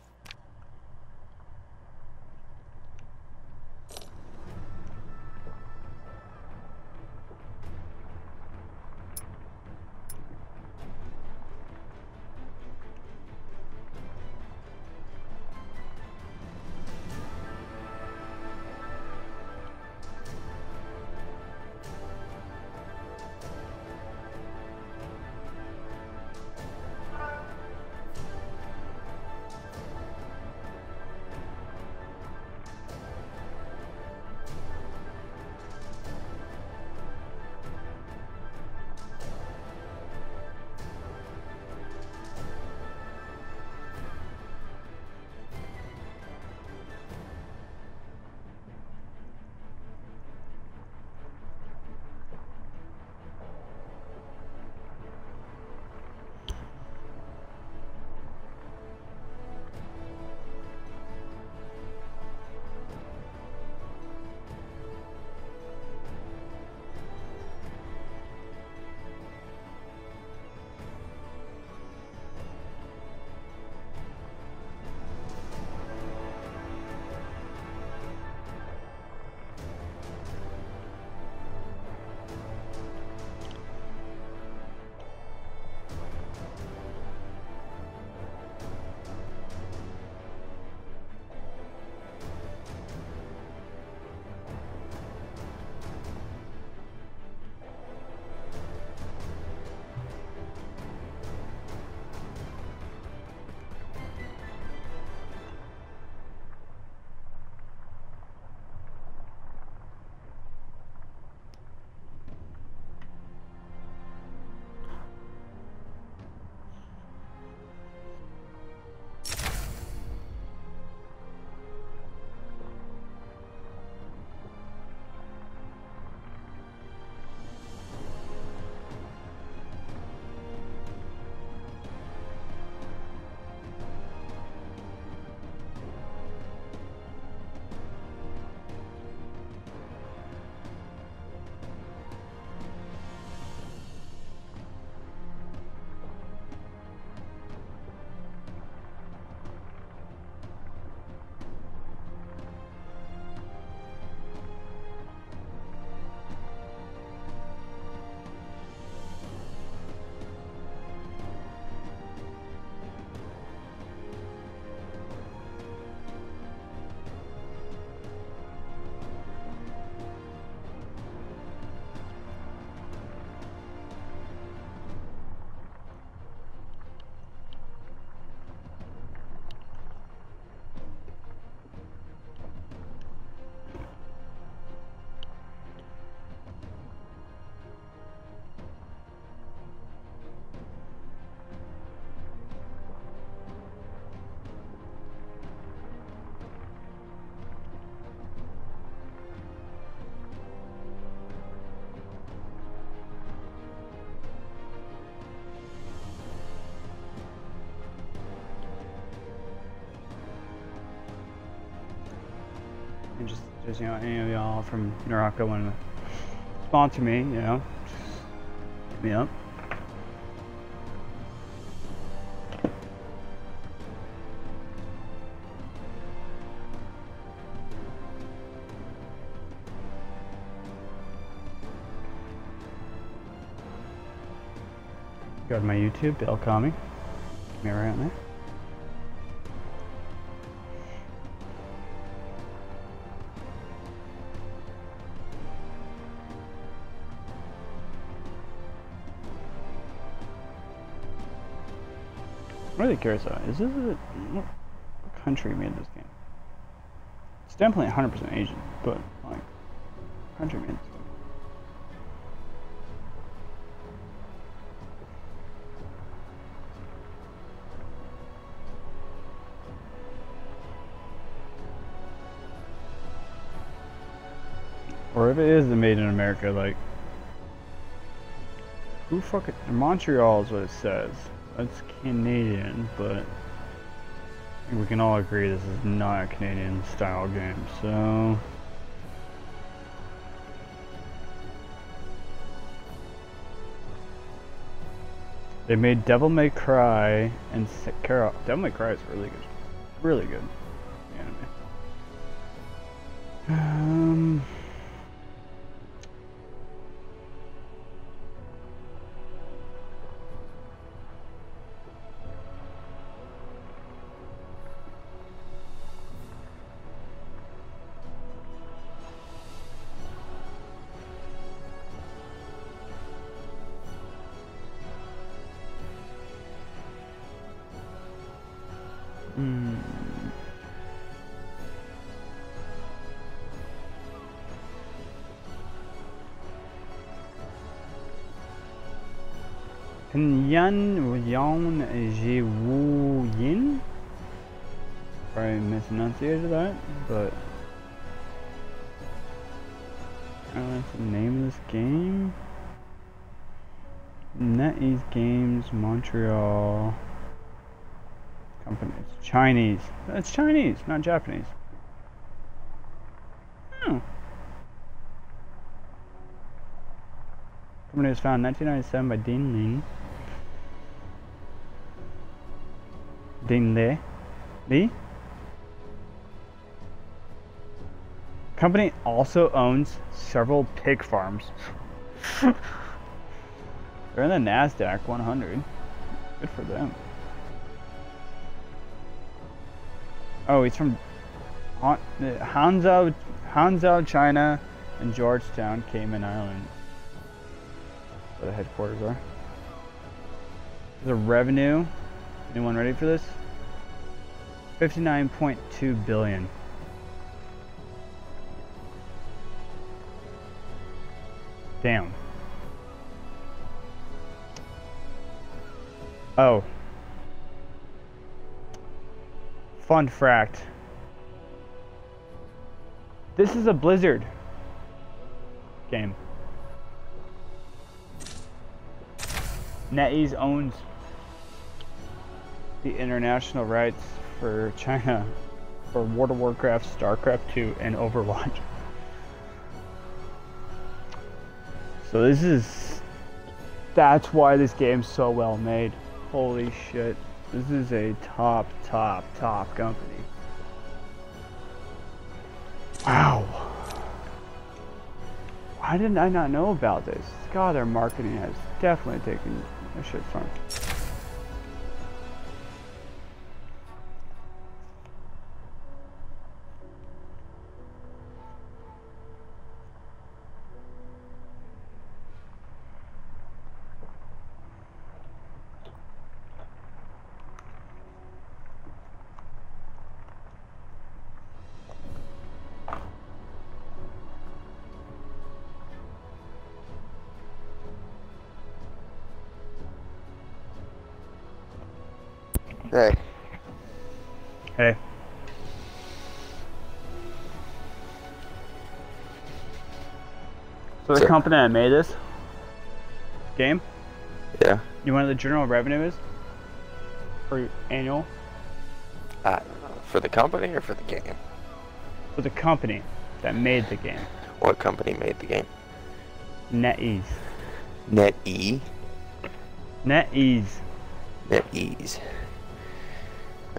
Just, you know, any of y'all from Naraka want to sponsor me, you know, hit me up. Go to my YouTube, Baal Kami. Me right there. Though, is this a, what country made this game? It's definitely 100% Asian, but like, country made this game. Or if it is the made in America, like, who fucking, Montreal is what it says that's Canadian, but we can all agree this is not a Canadian style game, so... They made Devil May Cry and Sekiro. Devil May Cry is really good. Really good. Pinyan Yon Jiwu Yin? Probably misenunciated that, but. Oh, that's the name of this game? NetEase Games Montreal company. It's Chinese. It's Chinese, not Japanese. Hmm. Company was founded in 1997 by Dean Lin. Dean Le. Lee? Company also owns several pig farms. They're in the NASDAQ 100. Good for them. Oh, he's from Han- Hangzhou, Hangzhou, China, and Georgetown, Cayman Islands. Where the headquarters are. The revenue. Anyone ready for this? 59.2 billion. Damn. Oh. Fun fact. This is a Blizzard game. NetEase owns the international rights for China for World of Warcraft, StarCraft 2, and Overwatch. So this is that's why this game's so well made. Holy shit. This is a top, top, top company. Wow. Why didn't I not know about this? God, their marketing has definitely taken a shit from. The company that made this game, Yeah. you know what the general revenue is? For annual? I. For the company or for the game? For the company that made the game. What company made the game? NetEase. NetE? NetEase. NetEase.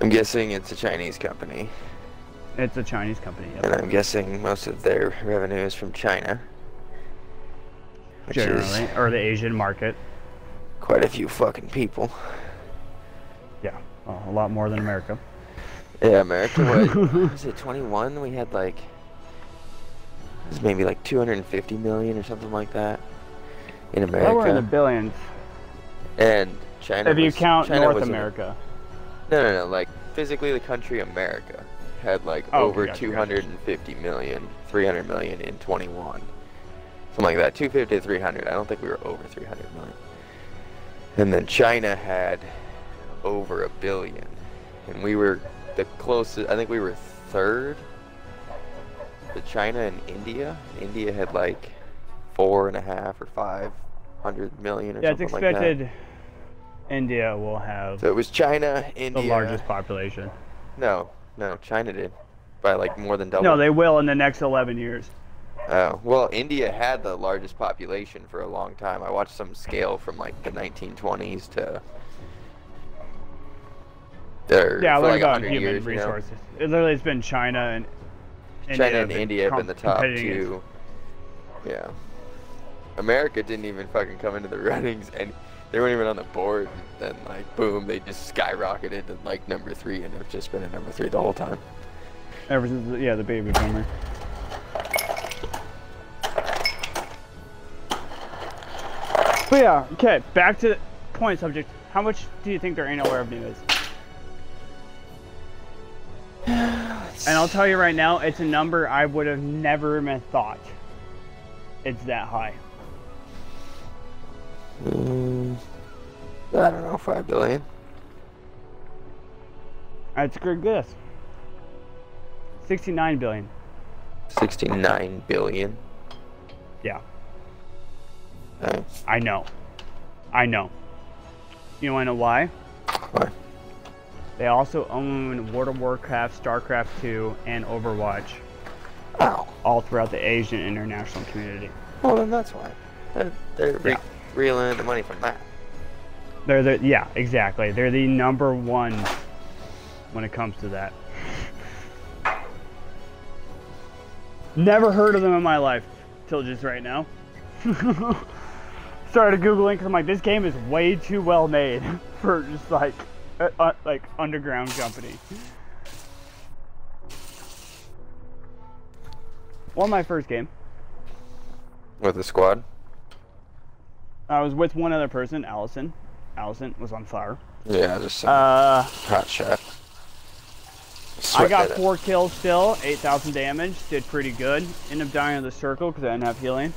I'm guessing it's a Chinese company. It's a Chinese company. yep. And I'm guessing most of their revenue is from China. Which Generally. Or the Asian market. quite a few fucking people. Yeah. Well, a lot more than America. Yeah, America, what was it, 21? We had like, it was maybe like 250 million or something like that in America. Well, we're in the billions. and China If you was- count China North was in the- America. No, no, no. Like physically, the country America had like Oh, over gotcha, two gotcha. hundred and fifty million, 300 million in 21. Something like that. 250 to 300. I don't think we were over 300 million. And then China had over a billion. And we were the closest, I think we were third to China and India. India had like four and a half or five hundred million or Yeah, it's something like that. expected India will have So it was China, India. the largest population. No, no, China did by like more than double. No, they will in the next 11 years. Oh, well, India had the largest population for a long time. I watched some scale from like the 1920s to. Or Yeah, for like about 100 human years, you know? resources? It literally has been China and China and India have been the top two. Yeah. America didn't even fucking come into the runnings, and they weren't even on the board. Then, like, boom, they just skyrocketed to like number three, and have just been at number three the whole time. Ever since, yeah, the baby boomer. But yeah, okay, back to the point subject. How much do you think their annual revenue is? And I'll tell you right now, it's a number I would have never even thought. It's that high. Mm, I don't know, five billion. That's a good guess. 69 billion. 69 billion. I know. I know. You wanna know why? why? They also own World of Warcraft, StarCraft 2, and Overwatch, Oh, all throughout the Asian international community. well then that's why. They're, they're re- Yeah. reeling in the money from that. They're the yeah, exactly. They're the number one when it comes to that. Never heard of them in my life till just right now. Started googling because I'm like, this game is way too well made for just like uh, uh, like underground company. Well, my first game. With the squad. I was with one other person, Allison. Allison was on fire. Yeah, just some Uh, hot shot. I got in it. four kills still, 8,000 damage, did pretty good. Ended up dying in the circle because I didn't have healing.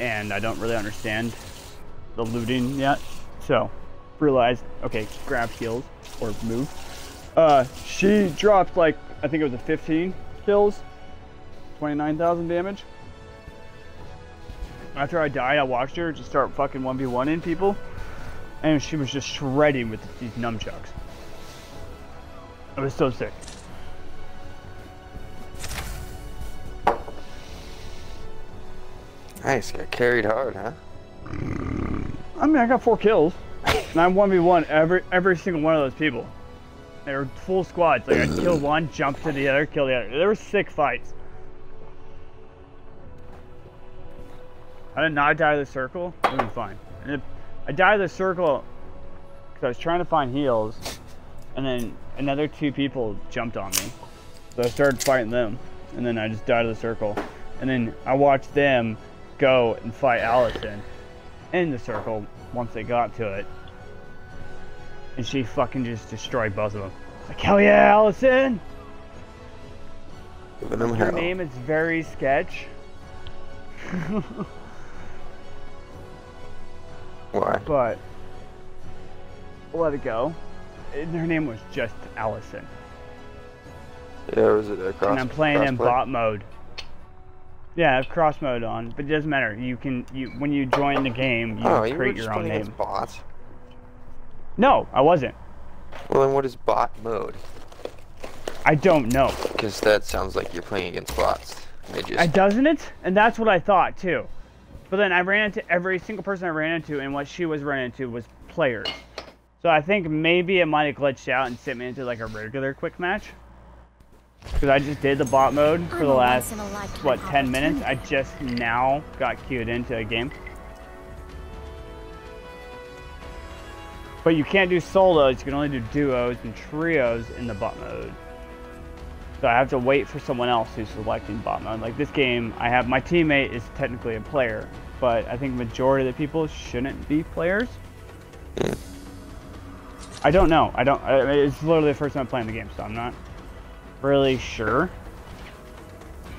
And I don't really understand the looting yet. So, realized, okay, grab heals or move. Uh, she dropped like, I think it was a 15 kills, 29,000 damage. After I died, I watched her just start fucking 1v1ing people. And she was just shredding with these nunchucks. It was so sick. Nice, got carried hard, huh? I mean, I got four kills, and I one v one every every single one of those people. They were full squads. Like I killed one, jumped to the other, kill the other. There were sick fights. I did not die of the circle. It was fine. And if I died of the circle because I was trying to find heals, and then another two people jumped on me. So I started fighting them, and then I just died of the circle. And then I watched them go and fight Allison in the circle once they got to it. And she fucking just destroyed both of them. Like, hell yeah, Allison! Giving them Her hell. name is very sketch. Why? but let it go. And her name was just Allison. Yeah, was it a cross? and I'm playing in bot mode. Yeah, I have cross mode on, but it doesn't matter. You can you when you join the game, you Oh, you were create just your own playing name. against bots. No, I wasn't. Well, then what is bot mode? I don't know. Because that sounds like you're playing against bots. They just I doesn't it? And that's what I thought too. But then I ran into every single person I ran into, and what she was running into was players. So I think maybe it might have glitched out and sent me into like a regular quick match. Because I just did the bot mode for the last what 10 minutes. I just now got queued into a game. But you can't do solos. You can only do duos and trios in the bot mode. So I have to wait for someone else who's selecting bot mode. Like this game, I have my teammate is technically a player, but I think majority of the people shouldn't be players. I don't know. I don't. I, it's literally the first time I'm playing the game, so I'm not really sure.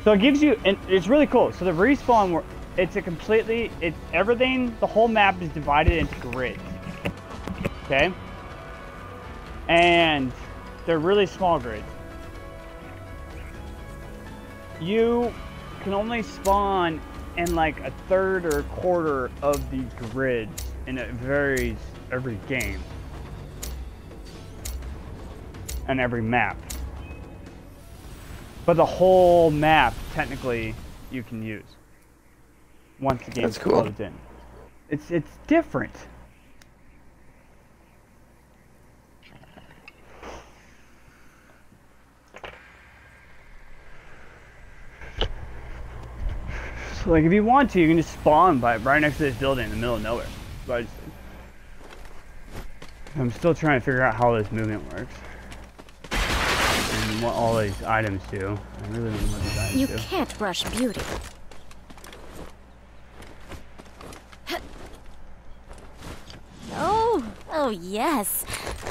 So it gives you, and it's really cool. So the respawn, it's a completely, it's everything. The whole map is divided into grids. Okay. And they're really small grids. You can only spawn in like a third or a quarter of the grids, and it varies every game and every map. But the whole map, technically, you can use. Once the game That's cool. in. It's, it's different. So, like, if you want to, you can just spawn by right next to this building in the middle of nowhere. But I I'm still trying to figure out how this movement works. What all these items do. I really don't know what these items You do. can't rush beauty. Oh, oh yes.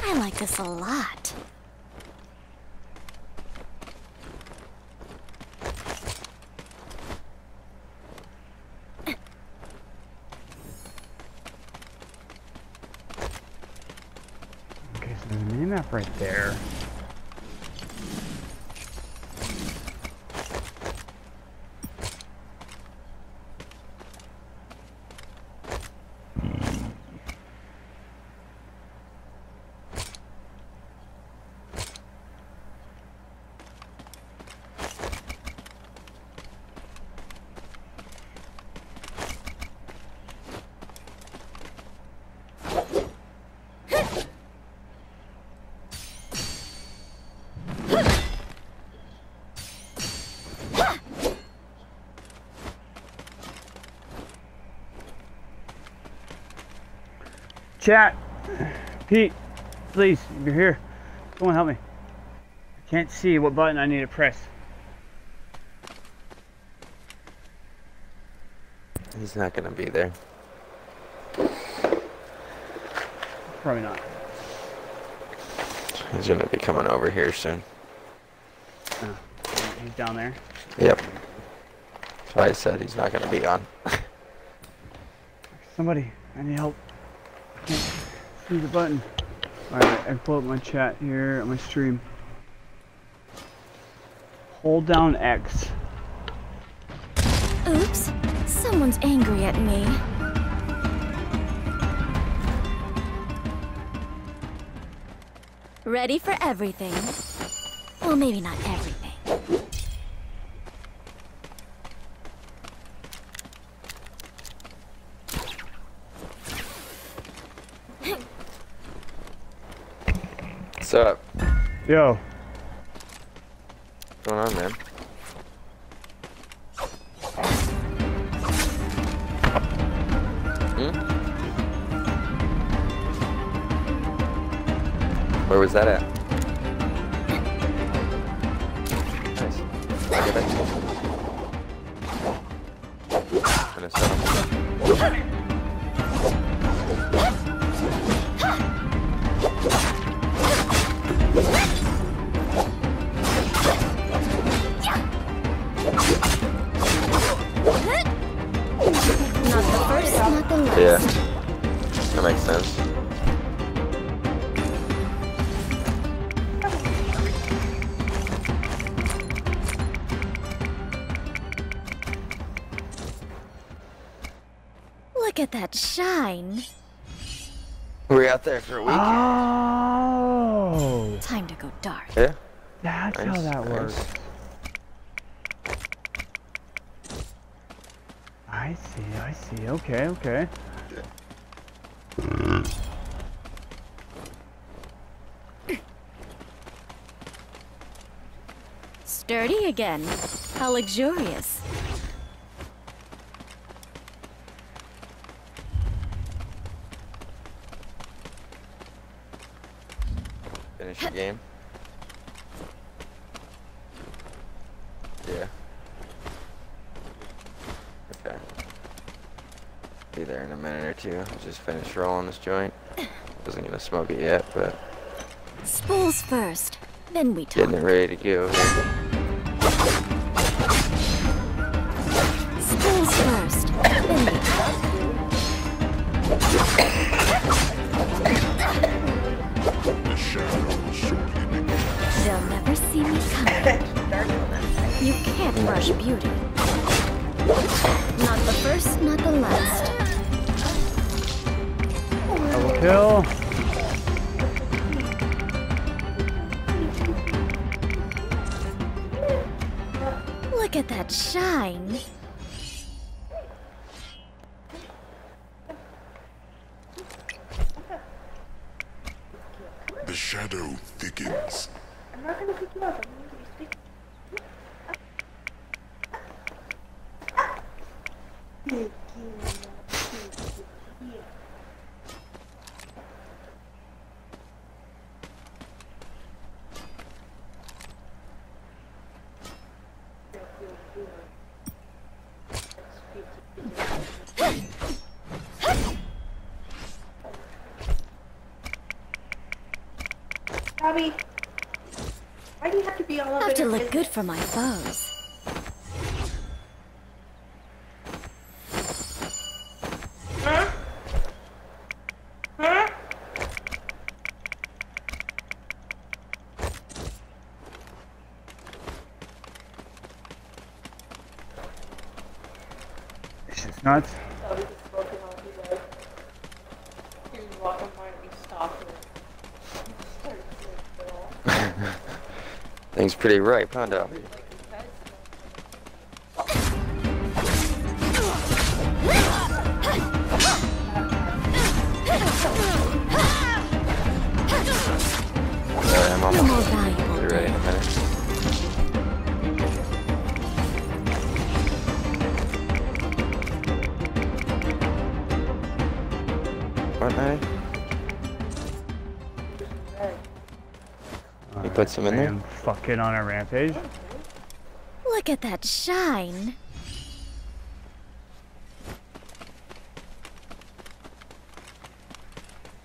I like this a lot. Okay, so there's a mini-map right there. Chat! Pete, please, if you're here, Come someone help me. I can't see what button I need to press. He's not gonna be there. Probably not. He's gonna be coming over here soon. Oh, he's down there. Yep. That's why I said he's not gonna be on. Somebody, I need help. Can't see the button. Alright, I pull up my chat here on my stream. Hold down X. Oops, someone's angry at me. Ready for everything. Well, maybe not everything. What's up? Yo, What's going on, man? Hmm? Where was that at? Out there for a week. Oh, Time to go dark. Yeah. that's how that nice. works. I see, I see. Okay, okay. Sturdy again. How luxurious. Finish your game. Yeah. Okay. Be there in a minute or two. Just finish rolling this joint. Doesn't gonna smoke it yet, but Spools first, then we talk. getting it ready to go. Spools first, then we talk. They'll never see me coming. You can't rush beauty. Not the first, not the last. Double my foes. Huh? Huh? It's just nuts. Oh, we just broke it on you guys. He was walking by and we stopped him. He started to like, Things pretty ripe, huh, Dobby? Alright, I'm You're almost valuable. be ready in a minute. Aren't I? You put some in there? Fucking on a rampage. Look at that shine.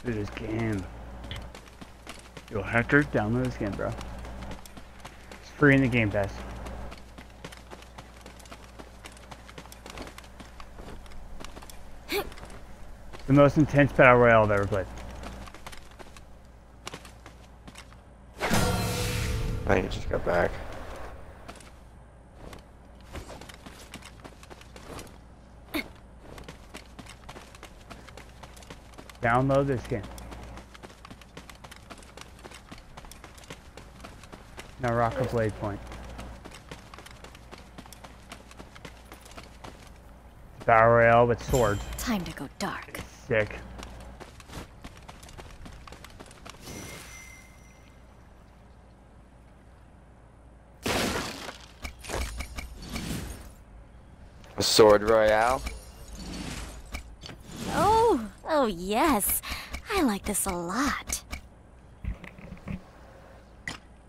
Dude, this game. Yo, Hector, download this game, bro. It's free in the Game Pass. the most intense battle royale I've ever played. I just got back. Download this game. Naraka Bladepoint. Battle royale with swords. Time to go dark. Sick. Sword royale? Oh, oh yes. I like this a lot.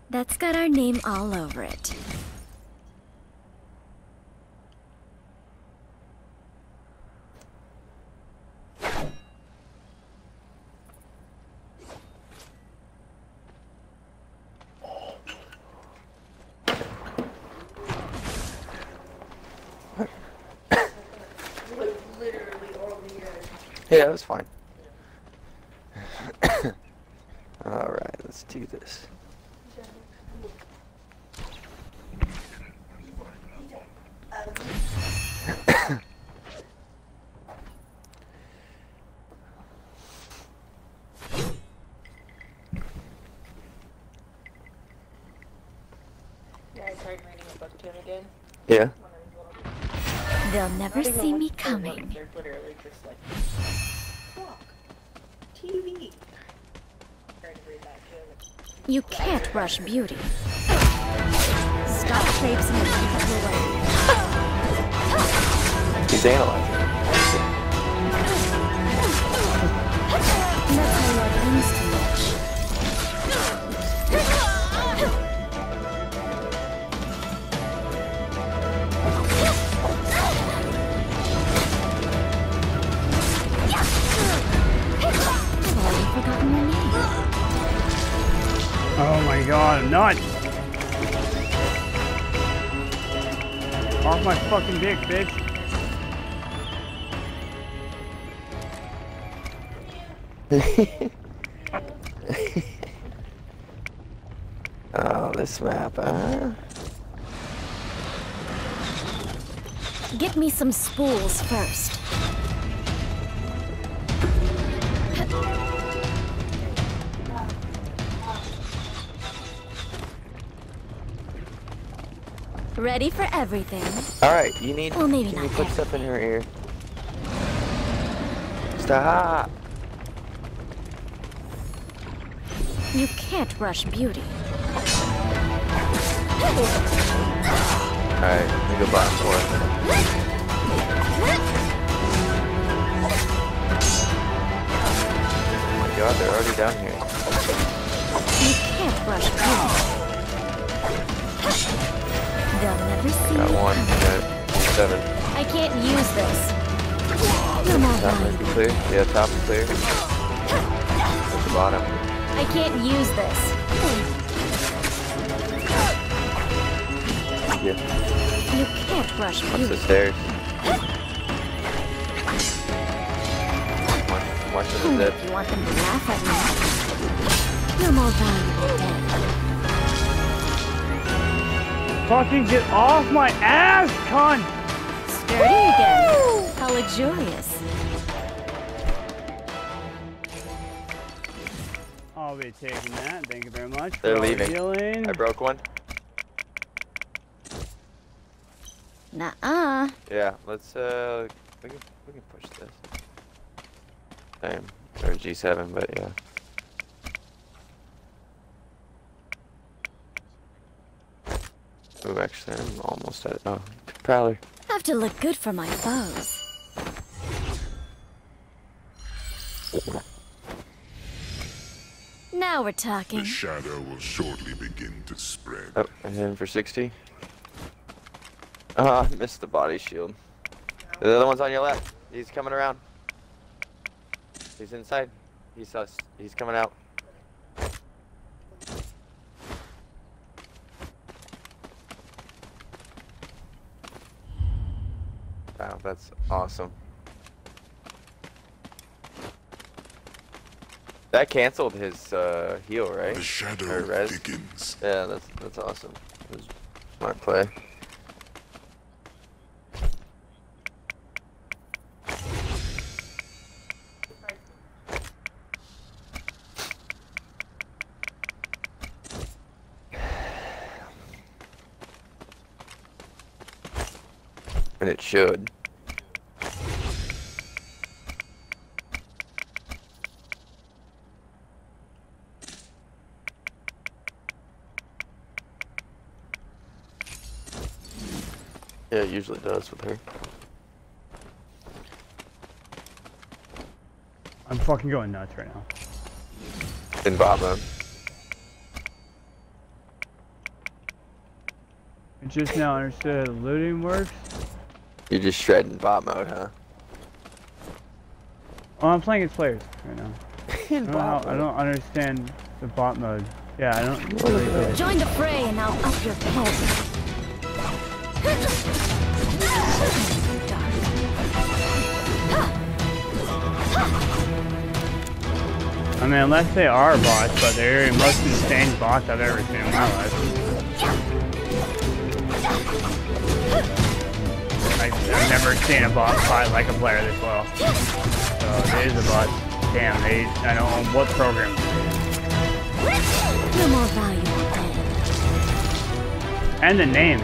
That's got our name all over it. like literally on the edge. Yeah, it was fine. Alright, let's do this. Yeah, I tried reading a book to again. Yeah? One of his little They'll never Not see like me coming. books, They're literally just like clock, TV. Tried to read that to him. You can't rush beauty. Stop traipsing and keep it away. He's analyzing. That's how your wings Oh my god, I'm nuts! Off my fucking dick, bitch. oh, this map, huh? Get me some spools first. Ready for everything. Alright, you need. Well, maybe not you put stuff in her ear? Stop! You can't rush beauty. Alright, let me go bottom four. Oh my god, they're already down here. You can't rush beauty. They'll never see Got one, coming. seven. I can't use this. You're Top might be clear. Yeah, top is clear. At the bottom. I can't use this. Thank you. Can't rush Watch the stairs. Watch, watch the Hmm, zip. You want them to laugh at me? You're more valuable dead. Fucking get off my ass, cunt! Sturdy again. How luxurious. I'll be taking that. Thank you very much. They're for leaving. healing. I broke one. Nuh-uh. Yeah, let's uh, we can we can push this. Same, or G7, but yeah. Oh, actually, I'm almost at it. Oh, Prowler. Have to look good for my foes. Now we're talking. The shadow will shortly begin to spread. Oh, and then for 60. Ah, I missed the body shield. The other one's on your left. He's coming around. He's inside. He's us. He's coming out. Wow, that's awesome. That canceled his uh, heal, right? The shadow thickens. Yeah, that's that's awesome. Was smart play. And it should. Yeah, it usually does with her. I'm fucking going nuts right now. In bot mode. I just now understood how looting works. You're just shredding bot mode, huh? Oh, I'm playing as players right now. I In don't, know how, bot I don't understand the bot mode. Yeah, I don't really. Join the fray and I'll up your pay. I mean, unless they are bots, but they're the most insane bots I've ever seen in my life. I, I've never seen a bot fight like a player this well. So it is a bot. Damn, they, I don't know what program. You're more dead. And the names,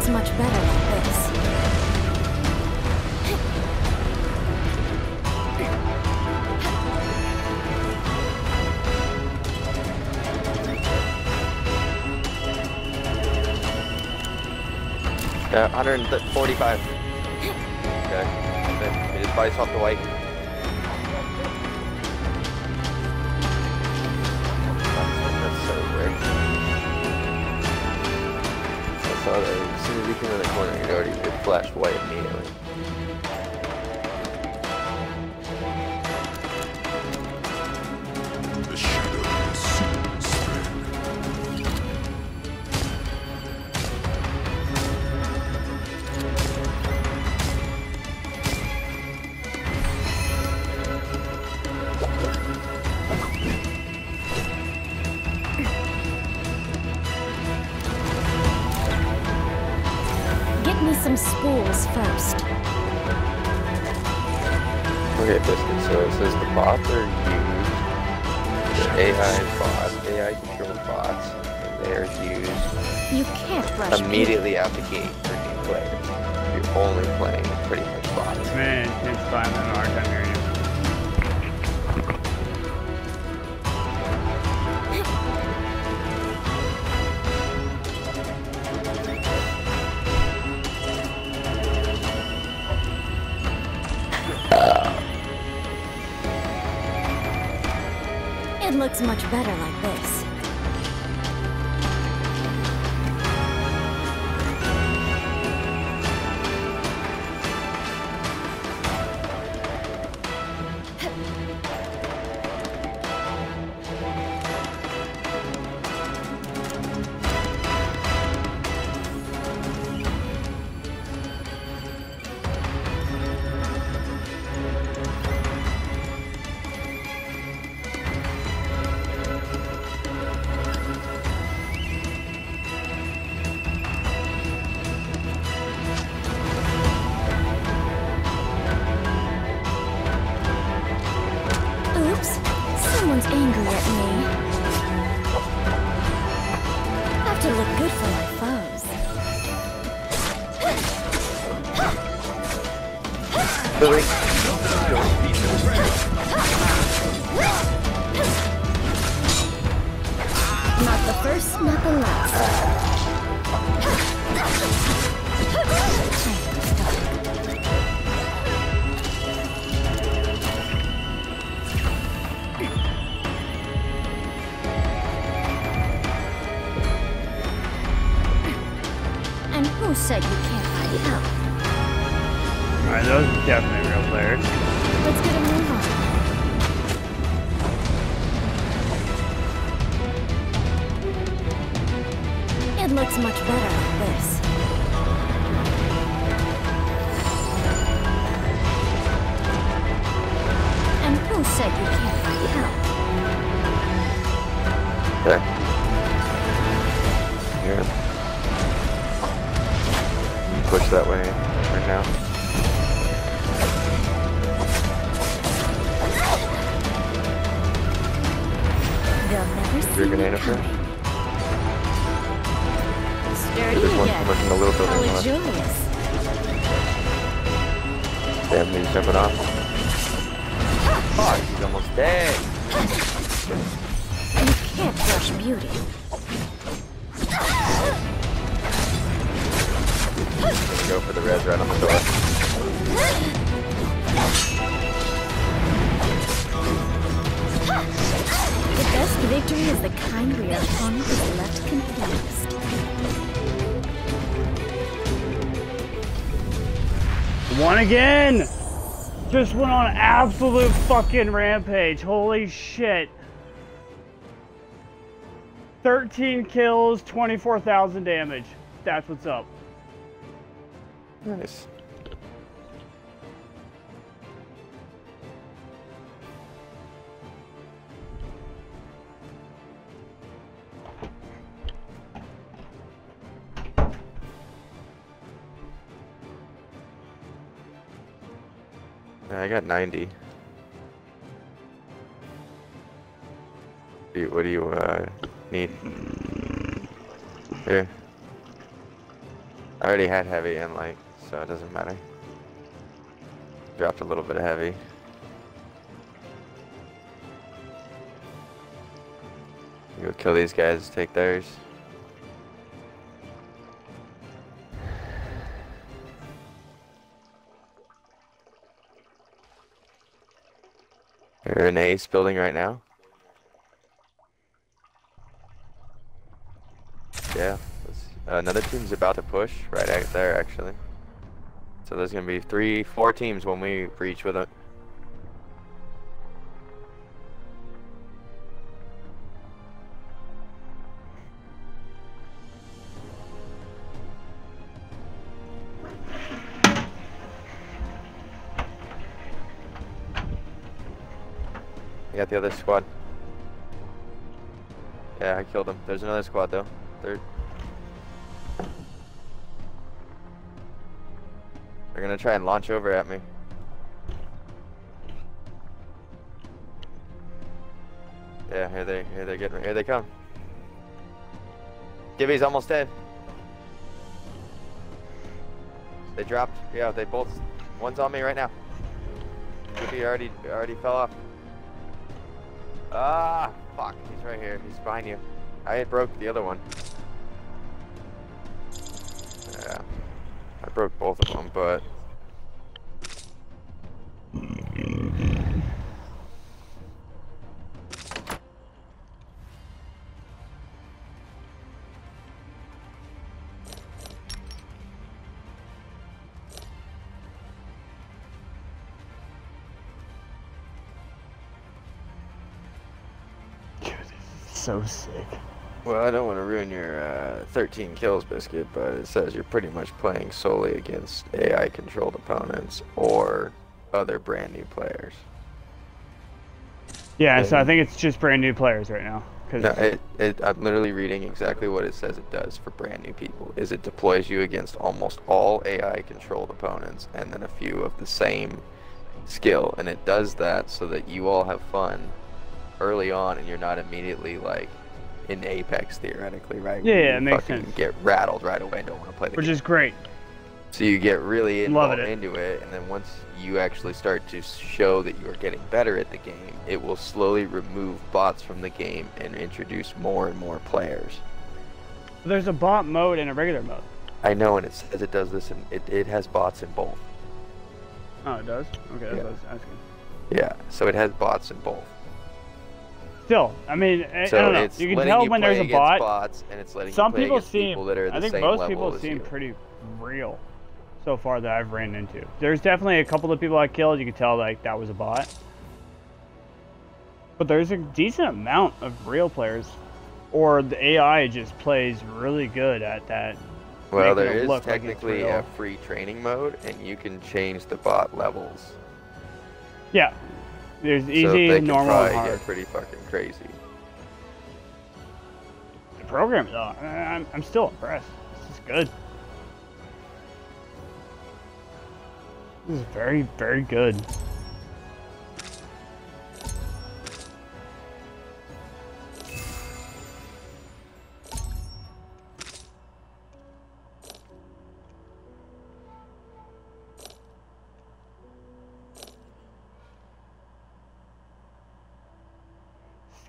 It's much better like this. Uh, 145. okay. okay. We just body off the white. came in the corner, it already flashed white immediately. again! Just went on absolute fucking rampage. Holy shit. 13 kills, 24,000 damage. That's what's up. Got 90. Do you- What do you uh, need? Here. I already had heavy and light, so it doesn't matter. Dropped a little bit of heavy. Go kill these guys, take theirs. Ace building right now? Yeah. Another team's about to push right out there, actually. So there's gonna be three, four teams when we breach with it. Got the other squad. Yeah, I killed him. There's another squad though. Third. They're gonna try and launch over at me. Yeah, here they here they get here they come. Gibby's almost dead. They dropped. Yeah, they both. One's on me right now. Gibby already already fell off. Ah, fuck. He's right here. He's behind you. I had broke the other one. Yeah. I broke both of them, but... So sick. Well, I don't want to ruin your uh, 13 kills, Biscuit, but it says you're pretty much playing solely against AI-controlled opponents or other brand new players. Yeah, so I think it's just brand new players right now. Cause No, it, it, I'm literally reading exactly what it says it does for brand new people. Is it deploys you against almost all AI-controlled opponents, and then a few of the same skill, and it does that so that you all have fun early on, and you're not immediately like in Apex theoretically, right? Yeah, yeah, you it makes sense. Get rattled right away. Don't want to play the which game. is great. So you get really involved it. into it, and then once you actually start to show that you are getting better at the game, it will slowly remove bots from the game and introduce more and more players. There's a bot mode and a regular mode. I know, and it says it does this, and it, it has bots in both. Oh, it does? Okay, that's Yeah. what I was asking. Yeah, so it has bots in both. Still, I mean, I, So I don't know. it's You can tell you when there's a bot. bots, and it's letting you some people seem. people that are the I think most people seem you. pretty real so far that I've ran into. There's definitely a couple of people I killed. You can tell like that was a bot. But there's a decent amount of real players, or the AI just plays really good at that. Well, there is there it is look like technically a free training mode, and you can change the bot levels. Yeah, there's so easy, they can normal, probably and hard. get pretty fucking crazy. The program though, I'm, I'm still impressed. This is good. This is very, very good.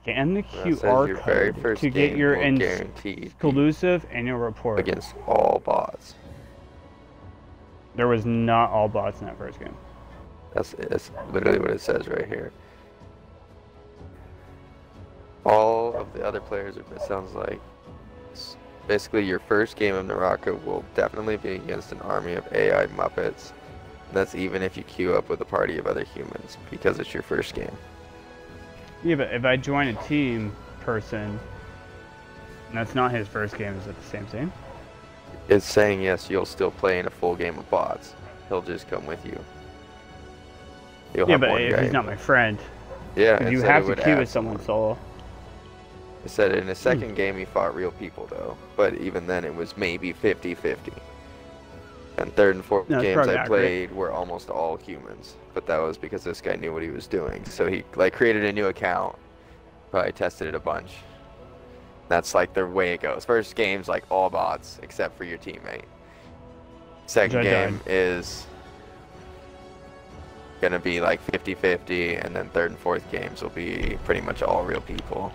Scan the QR code to get your will ins- guaranteed be exclusive annual report. against all bots. There was not all bots in that first game. That's that's literally what it says right here. All of the other players, it sounds like, basically your first game of Naraka will definitely be against an army of AI Muppets. That's even if you queue up with a party of other humans, because it's your first game. Yeah, but if I join a team person, that's not his first game, is it the same thing? It's saying yes, you'll still play in a full game of bots. He'll just come with you. You'll yeah, but if guy. he's not my friend, yeah, you have to queue with someone solo. It said in Hmm. the second game he fought real people though, but even then it was maybe 50-50. And third and fourth No, games I accurate. played were almost all humans, but that was because this guy knew what he was doing. So he like created a new account, probably tested it a bunch. That's like the way it goes. First game's like all bots except for your teammate. Second game is gonna be like 50-50, and then third and fourth games will be pretty much all real people.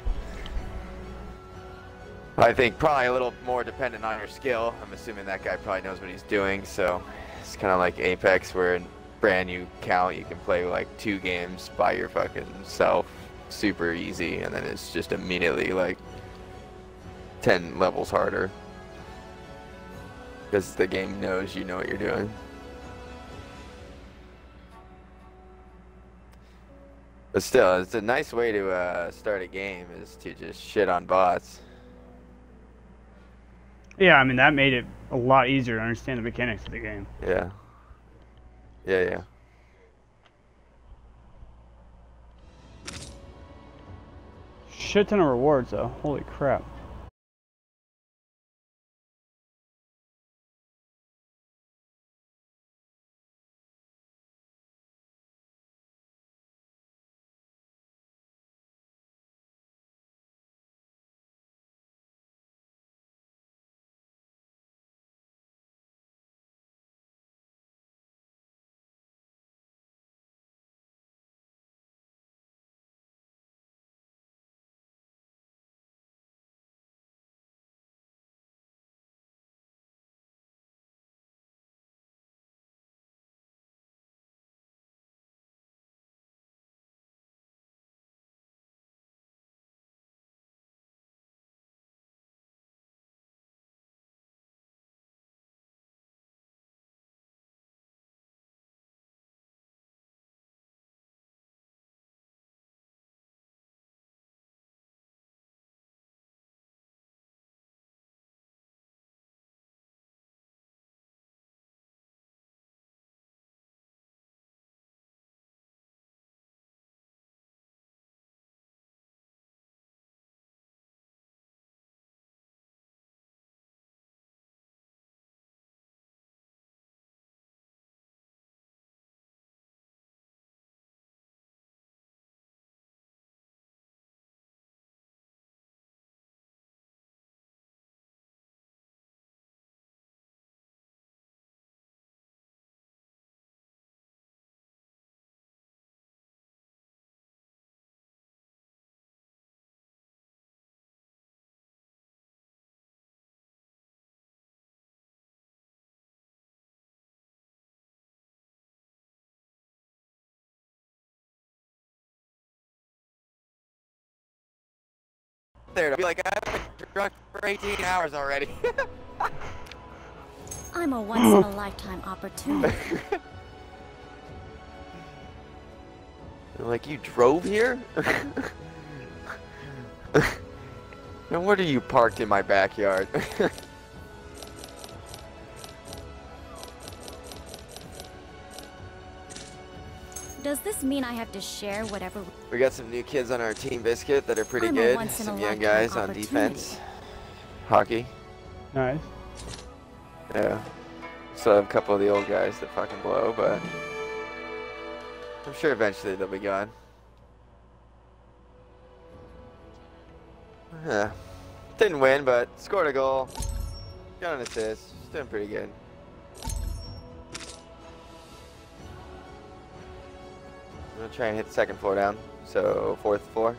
I think probably a little more dependent on your skill. I'm assuming that guy probably knows what he's doing, so it's kind of like Apex, where in brand new count you can play like two games by your fucking self, super easy, and then it's just immediately like 10 levels harder. Because the game knows you know what you're doing. But still, it's a nice way to uh, start a game is to just shit on bots. Yeah, I mean that made it a lot easier to understand the mechanics of the game. Yeah. Yeah, yeah. Shit ton of rewards though. Holy crap. There to be like, I've been drunk for 18 hours already. I'm a once-in-a-lifetime opportunity. Like, you drove here? no wonder you parked in my backyard. This mean I have to share whatever? we got some new kids on our team biscuit that are pretty I'm good. once in a Some young guys on defense. Hockey. Nice. Yeah. Still have a couple of the old guys that fucking blow, but I'm sure eventually they'll be gone. Yeah. Didn't win, but scored a goal. Got an assist. Just doing pretty good. Gonna try and hit the second floor down. So fourth floor.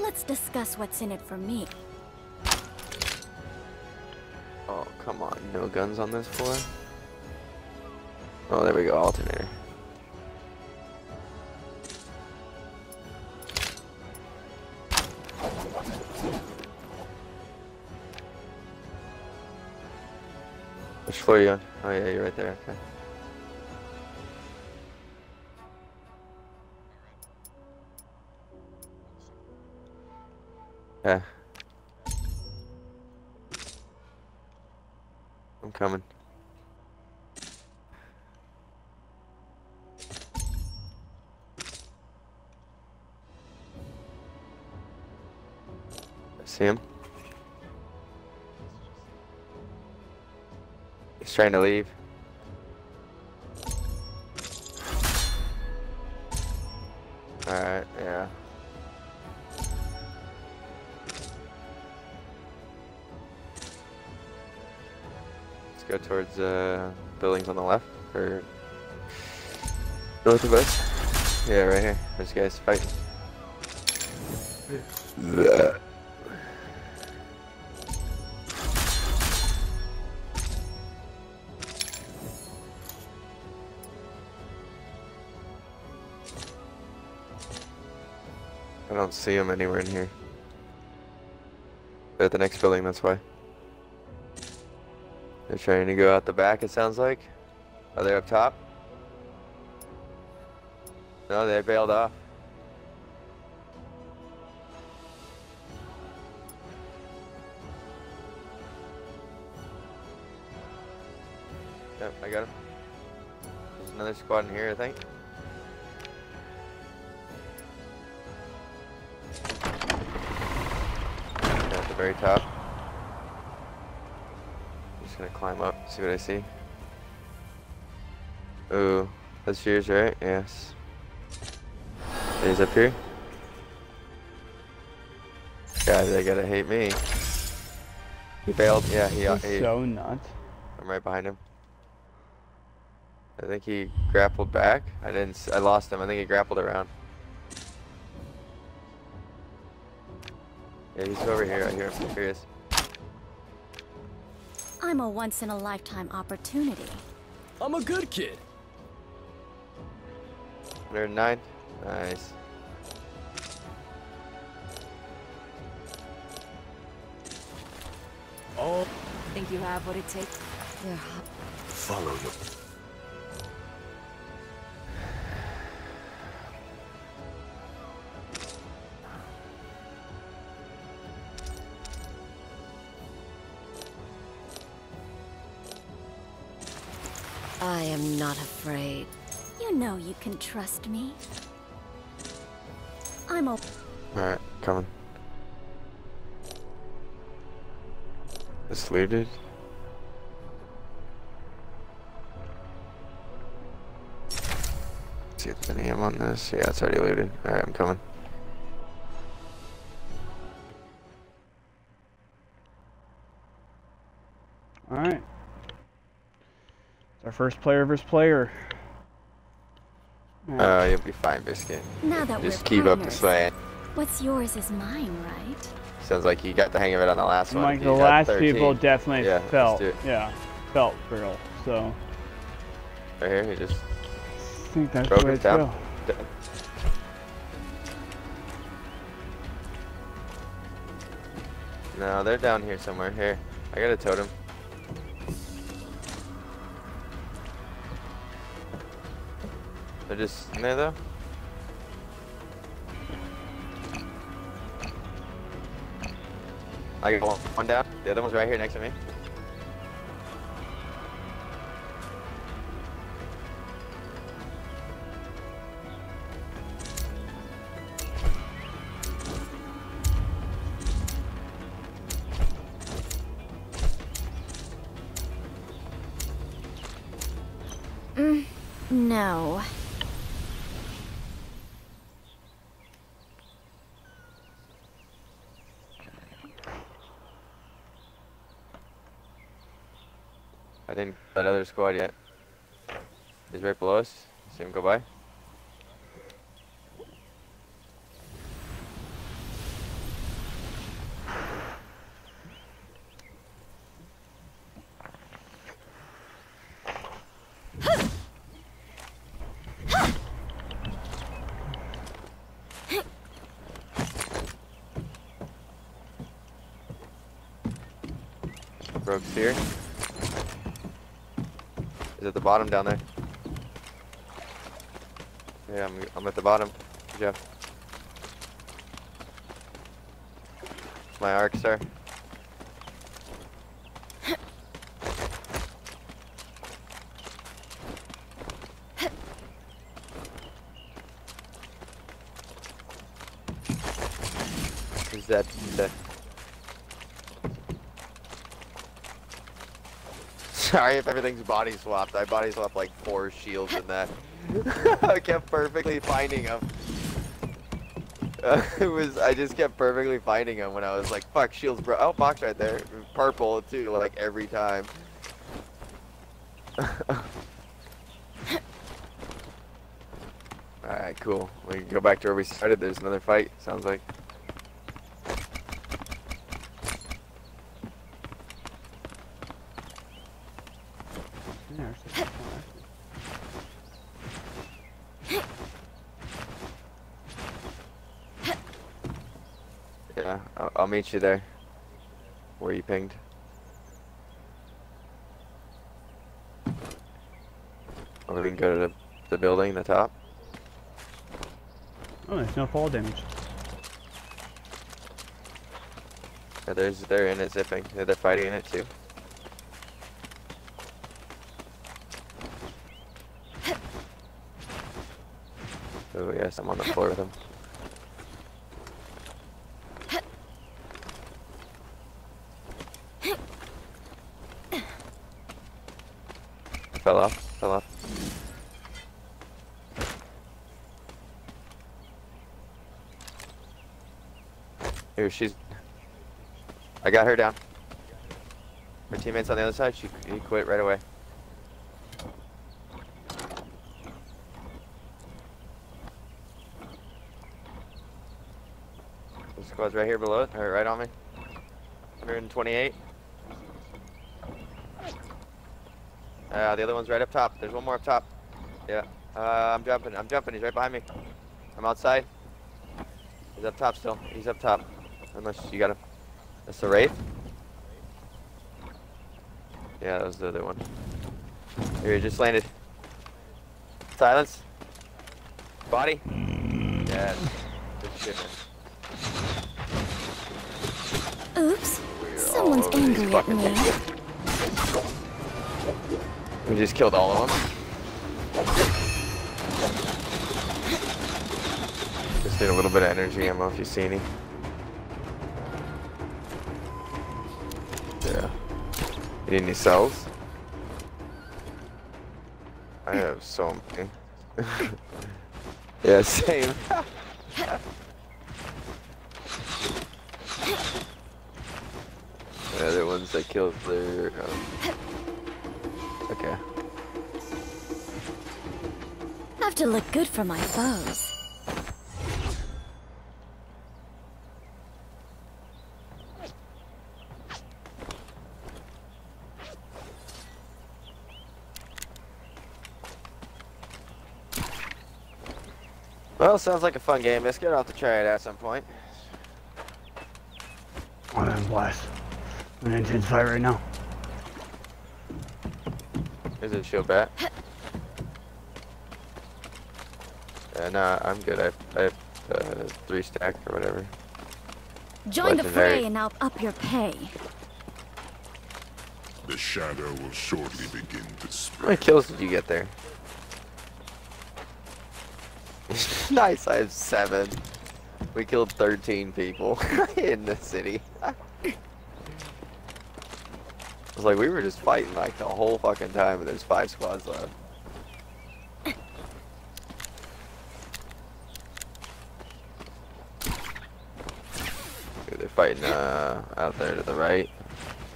Let's discuss what's in it for me. Oh, come on. No guns on this floor? Oh, there we go. Alternator. Which floor are you on? Oh, yeah, you're right there. Okay. Yeah. I'm coming. See him? He's trying to leave. Uh, buildings on the left, or north of us. Yeah, right here. There's guys fighting. Bleh. I don't see him anywhere in here. They're at the next building, that's why. They're trying to go out the back, it sounds like. Are they up top? No, they bailed off. Yep, I got him. There's another squad in here, I think. At the very top. Just gonna climb up, see what I see. Ooh, that's yours, right? Yes. He's up here. God, they gotta hate me. He bailed. Yeah, he. He's he so nuts. I'm right behind him. I think he grappled back. I didn't. I lost him. I think he grappled around. Yeah, he's over here. I hear him. Here he is. I'm a once in a lifetime opportunity. I'm a good kid. 109. Nice. Oh. Think you have what it takes? They're Follow the I am not afraid. You know you can trust me. I'm a Alright, coming. It's looted. See if there's any ammo on this. Yeah, it's already looted. Alright, I'm coming. First player versus player. Uh, you'll be fine, Biscuit. Now that Just we're keep up the partners. sway. What's yours is mine, right? Sounds like you got the hang of it on the last one. Like You the last 13. people definitely Yeah, felt. it. Yeah, felt real. So Right here, you just I think that's broke the way him down. go. No, they're down here somewhere. Here, I got a totem. They're just in there though. I got one, one down. The other one's right here next to me. Squad yet. He's right below us. See him go by. Rogue's here. He's at the bottom down there. Yeah, I'm, I'm at the bottom. Jeff. My arc star. Is that the... If everything's body swapped. I body swapped like four shields in that. I kept perfectly finding them. Uh, it was I just kept perfectly finding them when I was like, fuck, shields bro. Oh, box right there. Purple too, like every time. Alright, cool. We can go back to where we started. There's another fight, sounds like. Yeah, I'll, I'll meet you there. Where you pinged. Or we can go to the, the building, the top. Oh, there's no fall damage. Yeah, there's they're in it zipping. Yeah, they're fighting in it too. Oh yes, I'm on the floor with him. Fell off, fell off. Here, she's. I got her down. Her teammates on the other side. She he quit right away. The squad's right here below it, or right on me. 128. Uh, the other one's right up top. There's one more up top. Yeah. Uh, I'm jumping. I'm jumping. He's right behind me. I'm outside. He's up top still. He's up top. Unless you got a... That's the Wraith? Yeah, that was the other one. Here, he just landed. Silence. Body. Yeah. Good shit. Oops. Someone's angry at me. We just killed all of them. Just need a little bit of energy ammo if you see any. You need any cells? I have so many. yeah, same. the other ones that killed their. Um... Okay. Have to look good for my foes. Well, sounds like a fun game. Let's get off to try it at some point. I'm in blast. I'm in intense fight right now. Is it shield bat? Yeah, nah, I'm good. I have, I have uh, three stack or whatever. Join the fray and I'll up your pay. The shadow will shortly begin to spread. How many kills did you get there? nice, I have seven. We killed 13 people in the city. I was like, we were just fighting like the whole fucking time, and there's five squads left. Dude, they're fighting uh, out there to the right.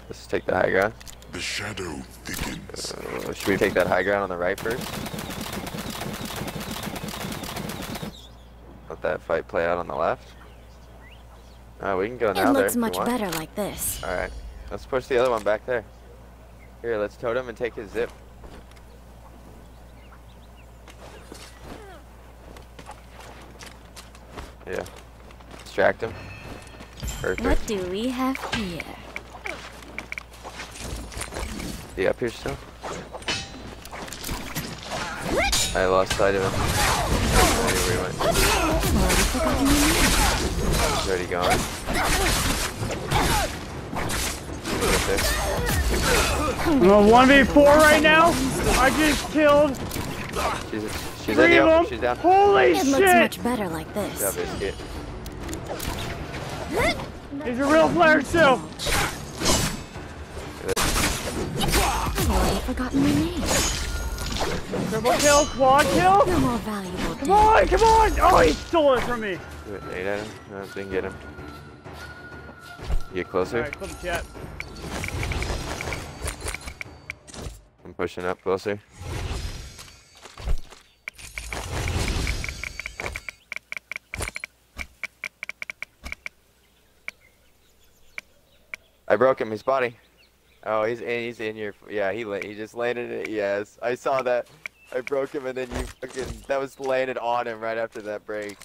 Let's take the high ground. The shadow thickens. Uh, should we take that high ground on the right first? That fight play out on the left. Uh, we can go It now there. looks much better like this. Alright, let's push the other one back there. Here, let's totem and take his zip. Yeah. Distract him. Perfect. What do we have here? he up here still? I lost sight of him. I knew where. Already forgotten your name? He's already gone. I'm on 1v4 right now. I just killed She's, she's in three the open. of She's them. down. Holy It looks much better like Good job, this. Biscuit. These are real player too. I've already forgotten your name. Triple kill, quad kill. You're more valuable Come on, come on! Oh, he stole it from me. Do it, Eight at him. No, didn't get him. Get closer. Clip the chat. I'm pushing up closer. I broke him. His body. Oh, he's in. He's in your. Yeah, he he just landed it. Yes, I saw that. I broke him, and then you fucking. That was landed on him right after that break.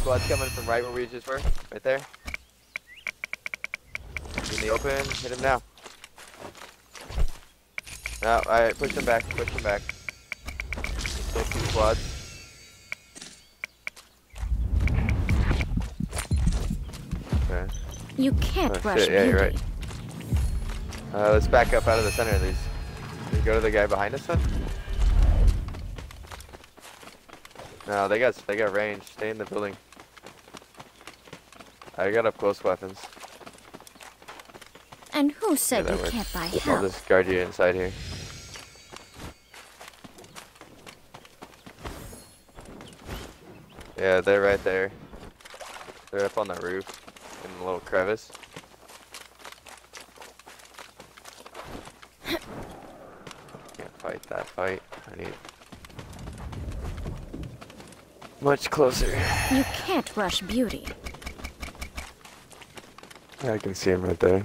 Squad's coming from right where we just were. Right there. In the open. Hit him now. No, alright, push him back, push him back. Still two squads. Okay. You can't Oh, rush shit, yeah, you're right. Uh, let's back up out of the center of these. Can we go to the guy behind us then? No, they got they got range. Stay in the building. I got up close weapons. And who said that you works. can't buy help? I'll just guard you inside here. Yeah, they're right there. They're up on the roof in the little crevice. Can't fight that fight. I need much closer. You can't rush beauty. I can see him right there.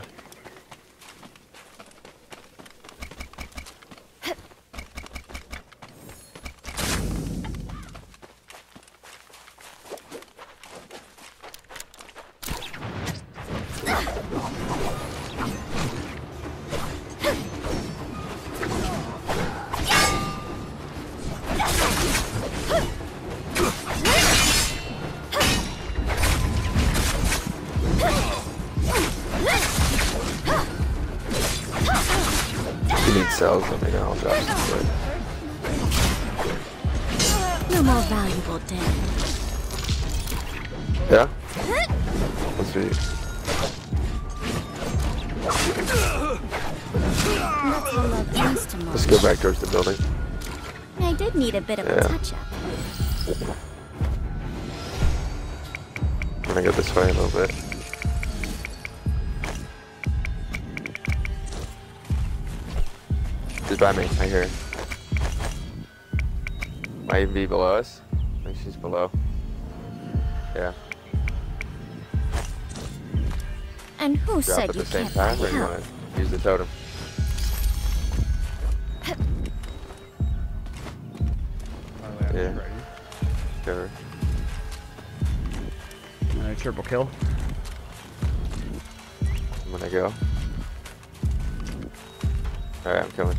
Let's go back towards the building. I did need a bit of Yeah. a touch-up. I'm gonna go this way a little bit. She's by me, I hear her. Might even be below us. I think she's below. Yeah. And who Drop said at you the same can't time, or you wanna use the totem? Yeah. Sure. Uh, triple kill. I'm gonna go. Alright, I'm coming.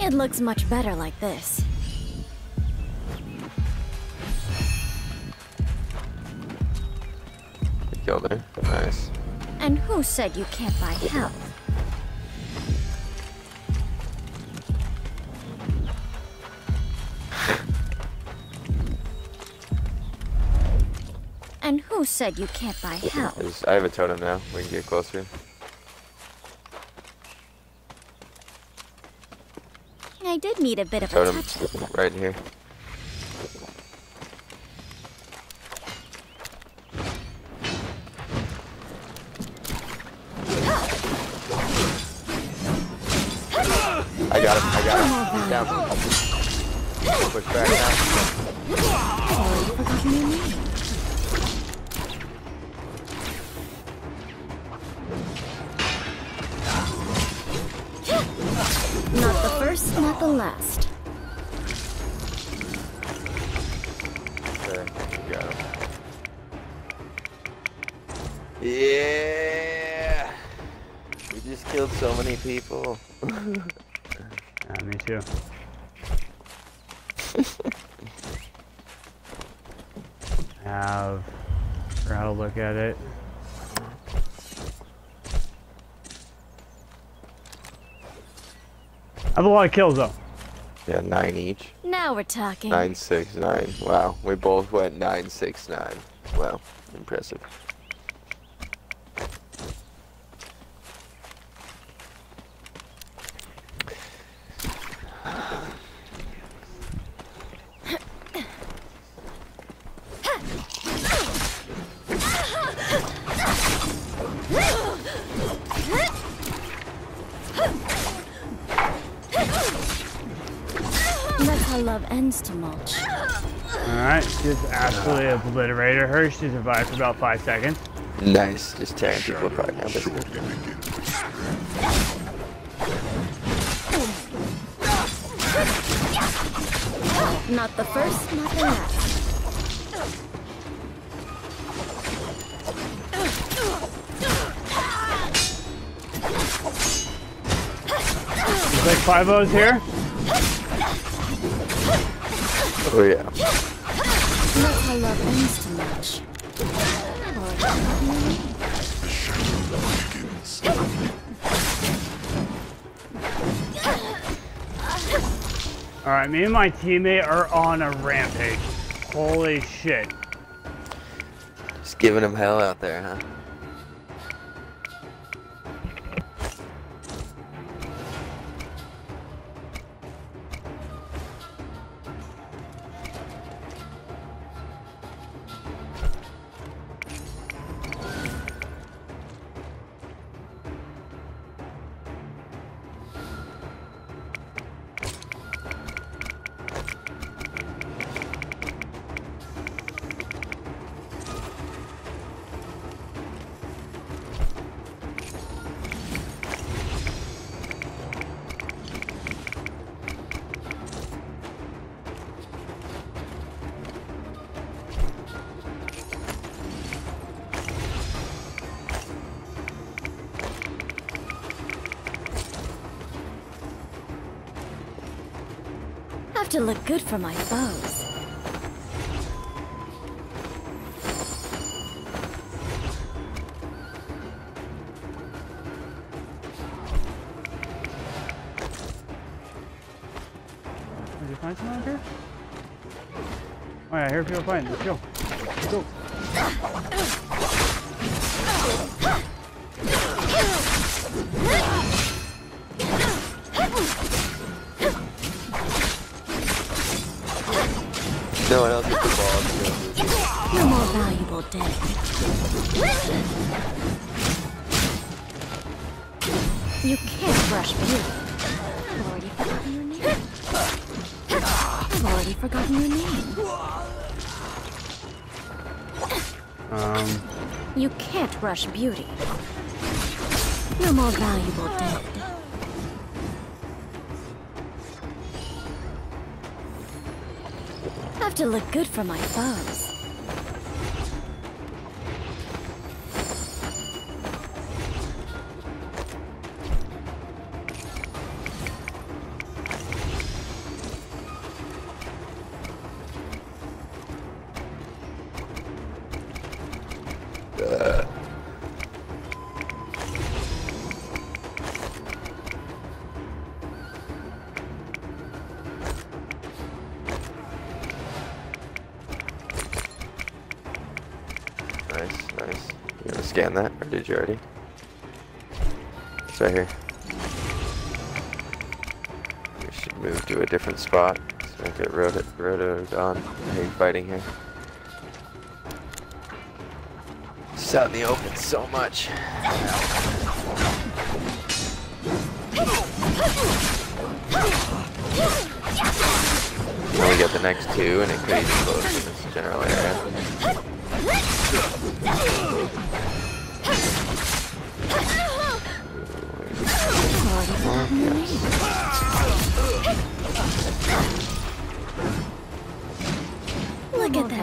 It looks much better like this. Good kill there. Nice. And who said you can't buy help? Who said you can't buy help? I have a totem now. We can get closer. I did need a bit of a Totem touch-up. right here. Lot of kills though. Yeah, nine each. Now Now we're talking. 969. Wow, we both went 969. Wow, impressive. That's how love ends to mulch. Alright, just absolutely obliterated her. She survived for about five seconds. Nice, just tearing people apart now, basically. Not the first, not the last. Looks like five O's here. Oh yeah. How love ends to mulch. Alright, me and my teammate are on a rampage. Holy shit. Just giving them hell out there, huh? For my foes. Can't beauty. You're more valuable dead. Have to look good for my foes. Did you already? It's right here. We should move to a different spot. So I get roto rotoed on. I hate fighting here. It's out in the open so much. Then we get the next two, and it could even close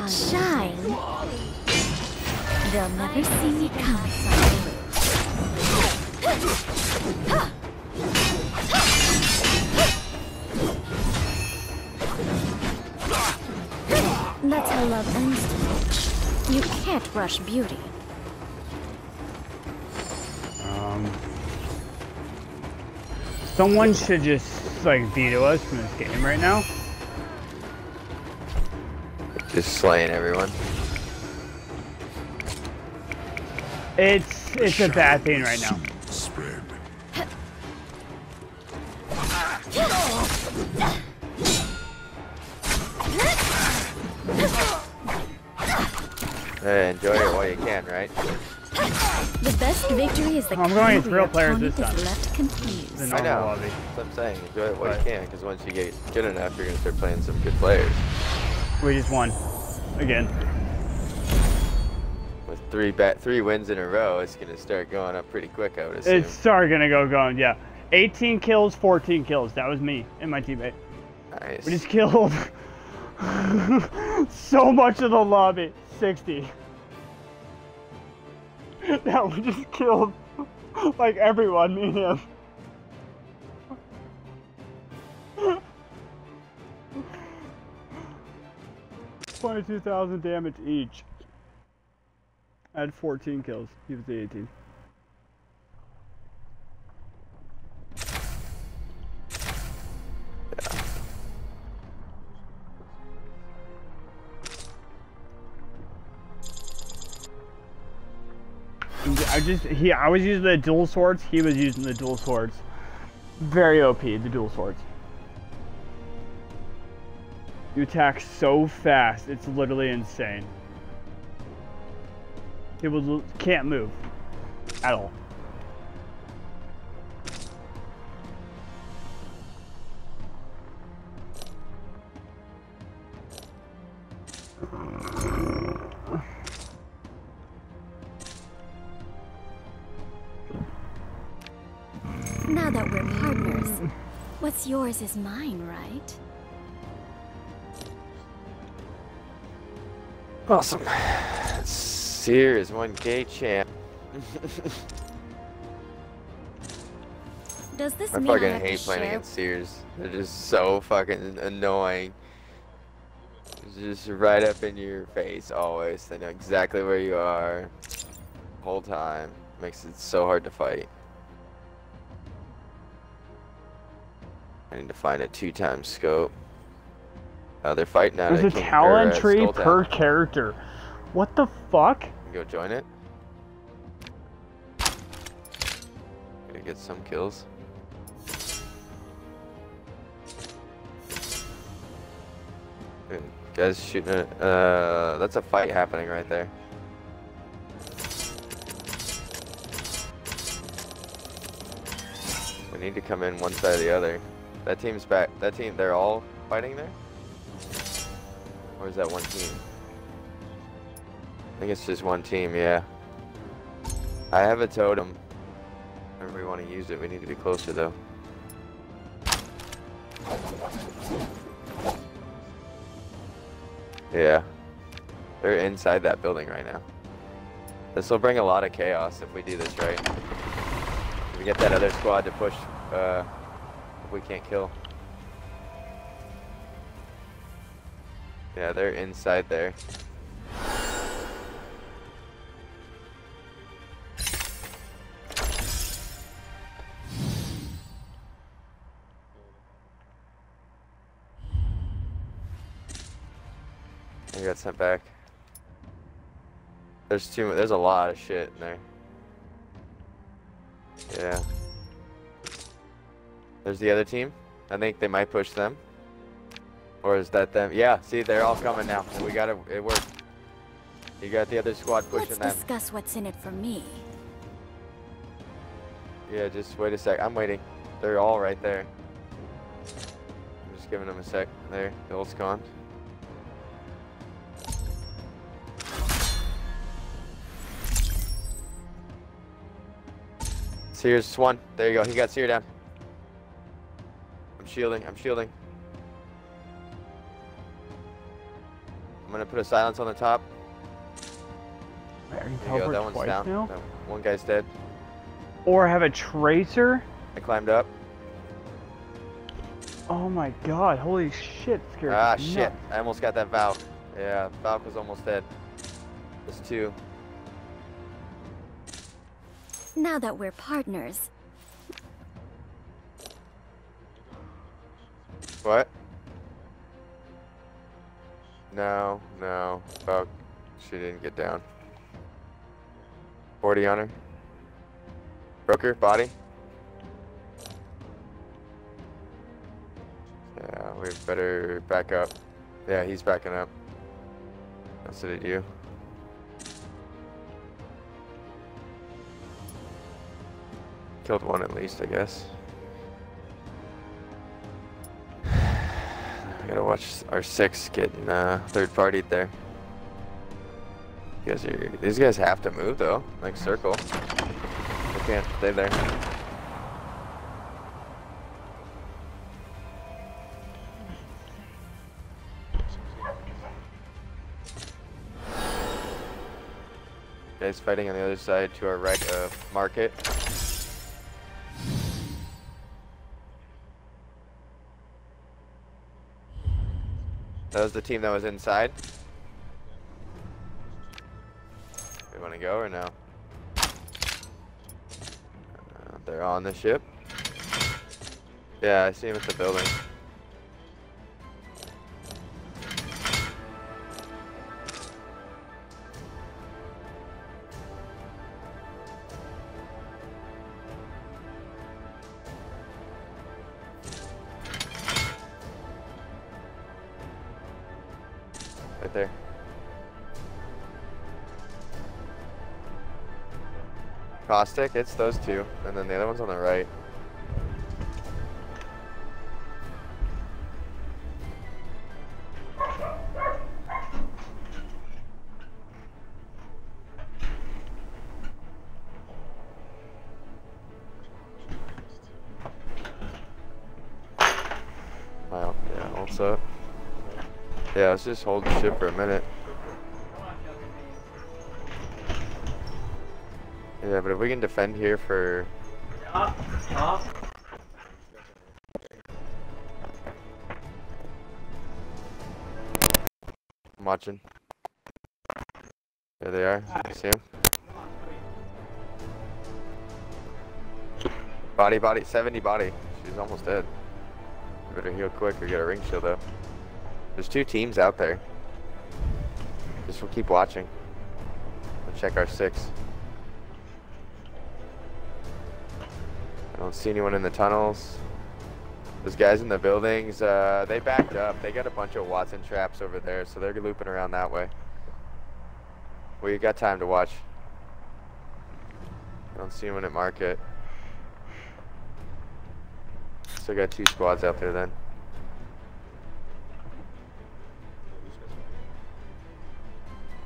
That shine. They'll never see me come. That's how love ends. You can't rush beauty. um, someone should just like veto us from this game right now. Just slaying everyone. It's it's a bad thing right now. Spread. Hey, enjoy it while you can, right? The best victory is the I'm going kind with real players this time. left confused. The I know. lobby. That's what I'm saying. Enjoy it while Right. you can, because once you get good enough, you're gonna start playing some good players. We just won. Again. With three bat, three wins in a row, it's gonna start going up pretty quick. I would assume. It's starting gonna go going, yeah. 18 kills, 14 kills. That was me and my teammate. nice. We just killed so much of the lobby. 60. Yeah, we just killed like everyone, me and him. Twenty-two thousand damage each. Had fourteen kills. He was the eighteen. I just he I was using the dual swords, he was using the dual swords. Very OP, the dual swords. You attack so fast, it's literally insane. He will can't move at all. Now that we're partners, what's yours is mine, right? Awesome. Sears 1K champ. Does this I mean I fucking have hate playing share? against Seers. They're just so fucking annoying. It's Just right up in your face always. They know exactly where you are. Whole time. Makes it so hard to fight. I need to find a two times scope. Uh, they're fighting out There's a of King, or, talent uh, tree per character. What the fuck? Go join it. Gonna get some kills. Good. Guys shooting at, uh, that's a fight happening right there. We need to come in one side or the other. That team's back, that team, they're all fighting there? Or is that one team? I think it's just one team, yeah. I have a totem. Whenever we want to use it, we need to be closer though. Yeah. They're inside that building right now. This will bring a lot of chaos if we do this right. If we get that other squad to push, uh, if we can't kill. Yeah, they're inside there. I got sent back. There's too. There's a lot of shit in there. Yeah. There's the other team. I think they might push them. Or is that them? Yeah. See, they're all coming now. We got it. It worked. You got the other squad pushing Let's them. discuss what's in it for me. Yeah. Just wait a sec. I'm waiting. They're all right there. I'm just giving them a sec. There. The old con. Sears one. There you go. He got Seer down. I'm shielding. I'm shielding. Gonna put a silence on the top. Are you There you go. That one's twice down. now? That one guy's dead. Or have a tracer? I climbed up. Oh my god, holy shit, scared Ah, shit. nuts. I almost got that Valk. Yeah, Valk was almost dead. There's two. Now that we're partners, What? No, no. Oh, she didn't get down. 40 on her. Broker, body. Yeah, we better back up. Yeah, he's backing up. That's it you. Killed one at least, I guess. I gotta watch our six getting uh, third partied there. You guys are, these guys have to move though, like circle. They can't stay there. Guys fighting on the other side to our right of market. That was the team that was inside. We want to go or no? Uh, they're on the ship. Yeah, I see him at the building. Caustic, it's those two. And then the other one's on the right. Wow, yeah, what's up? Yeah, let's just hold the ship for a minute. We can defend here for... I'm watching. There they are. You see him? Body, body, 70 body. She's almost dead. Better heal quick or get a ring shield though. There's two teams out there. Just we'll keep watching. We'll check our six. Don't see anyone in the tunnels. Those guys in the buildings, uh, they backed up. They got a bunch of Wattson traps over there, so they're looping around that way. We got time to watch. I don't see anyone at market. Still got two squads out there then.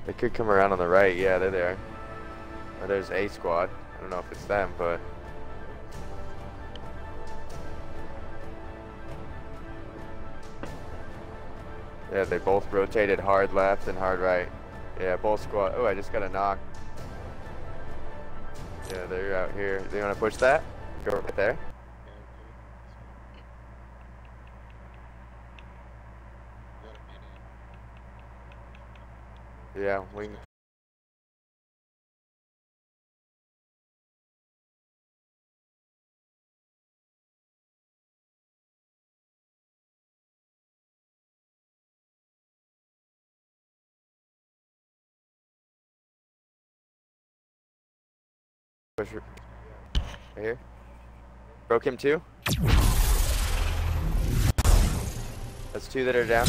They could come around on the right. Yeah, they're there. Or there's a squad. I don't know if it's them, but. Yeah, they both rotated hard left and hard right. Yeah, both squad. Oh, I just got a knock. Yeah, they're out here. Do you want to push that? Go right there. Yeah, we can it. Right here. Broke him too. That's two that are down.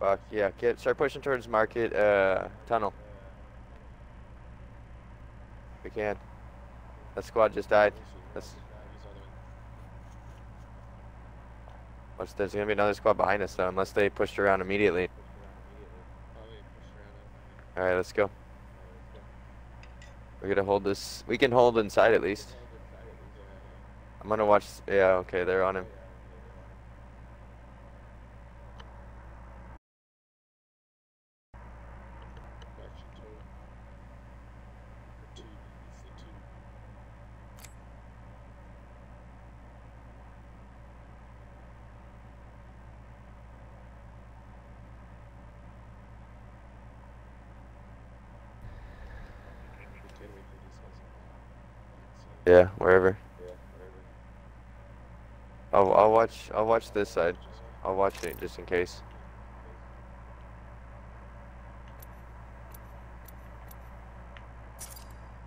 Fuck, yeah, get, start pushing towards market, uh, tunnel. We can. That squad just died. That's... Watch, there's gonna be another squad behind us though, unless they pushed around immediately. Alright, let's go. We're gonna hold this, we can hold inside at least. I'm gonna watch, yeah, okay, they're on him. Watch I'll watch this side. I'll watch it just in case.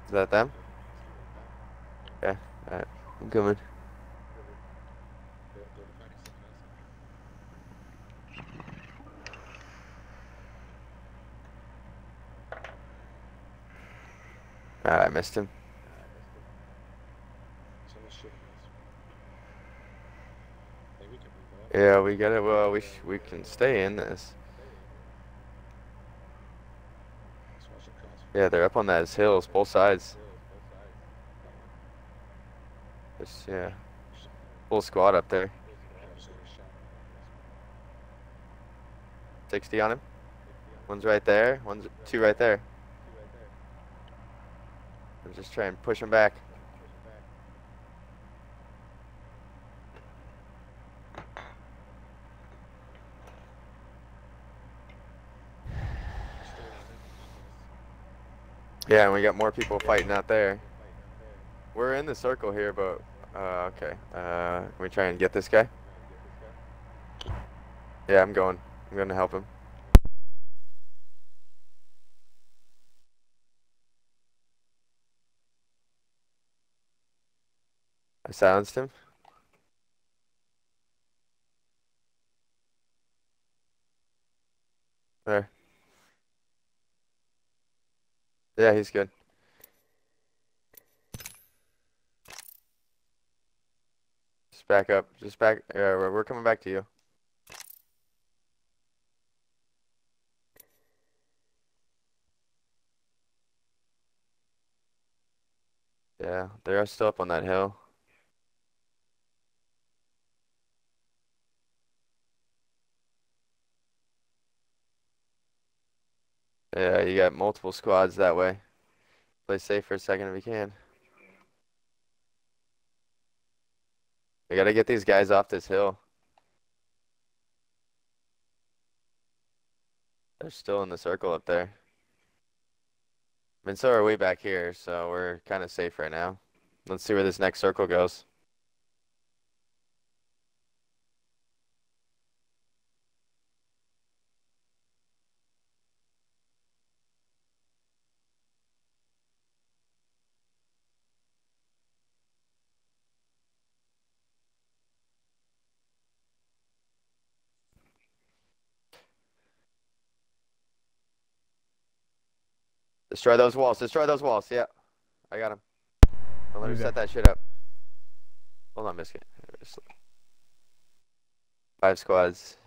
Is that them? Yeah, alright. I'm coming. Ah, I missed him. Yeah, we got it. Well, we we can stay in this. Yeah, they're up on those hills, both sides. Yeah. Full squad up there. 60 on him. One's right there. One's two right there. I'm just trying to push him back. Yeah, and we got more people fighting out there. We're in the circle here, but uh, okay. Uh, can we try and get this guy? Yeah, I'm going. I'm going to help him. I silenced him. There. Yeah, he's good. Just back up. Just back. We're, we're coming back to you. Yeah, they are still up on that hill. Yeah, you got multiple squads that way. Play safe for a second if you can. We gotta get these guys off this hill. They're still in the circle up there. Mean, so are we back here, so we're kind of safe right now. Let's see where this next circle goes. Destroy those walls. Destroy those walls. Yeah. I got him. Don't let him set that shit up. Hold on, Biscuit. Five squads.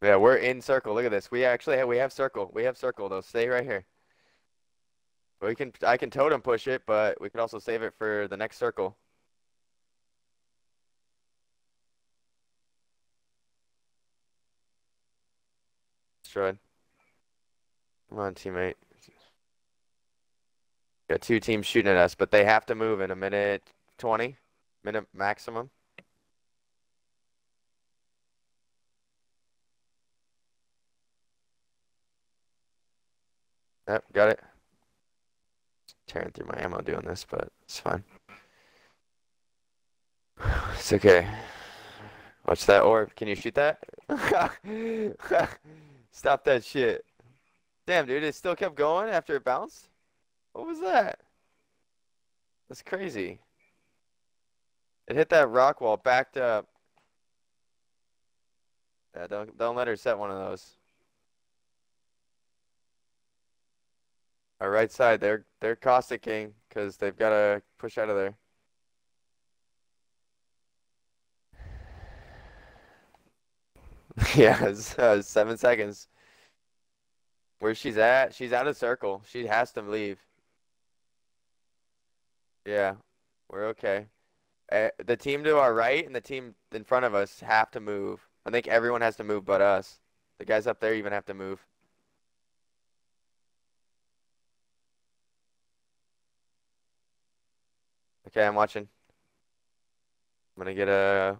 Yeah, we're in circle. Look at this. We actually have, we have circle. We have circle though. Stay right here. We can I can totem push it, but we could also save it for the next circle. Destroyed. Come on, teammate. Got two teams shooting at us, but they have to move in a minute 20. Minute maximum. Yep, got it. Tearing through my ammo doing this, but it's fine. It's okay. Watch that orb. Can you shoot that? Stop that shit. Damn, dude, it still kept going after it bounced? What was that? That's crazy. It hit that rock wall, backed up. Yeah, don't don't let her set one of those. Our right side, they're they're caustic king because they've got to push out of there. yeah, uh, seven seconds. Where she's at, she's out of circle. She has to leave. Yeah, we're okay. Uh, the team to our right and the team in front of us have to move. I think everyone has to move but us. The guys up there even have to move. Okay, I'm watching. I'm gonna get a...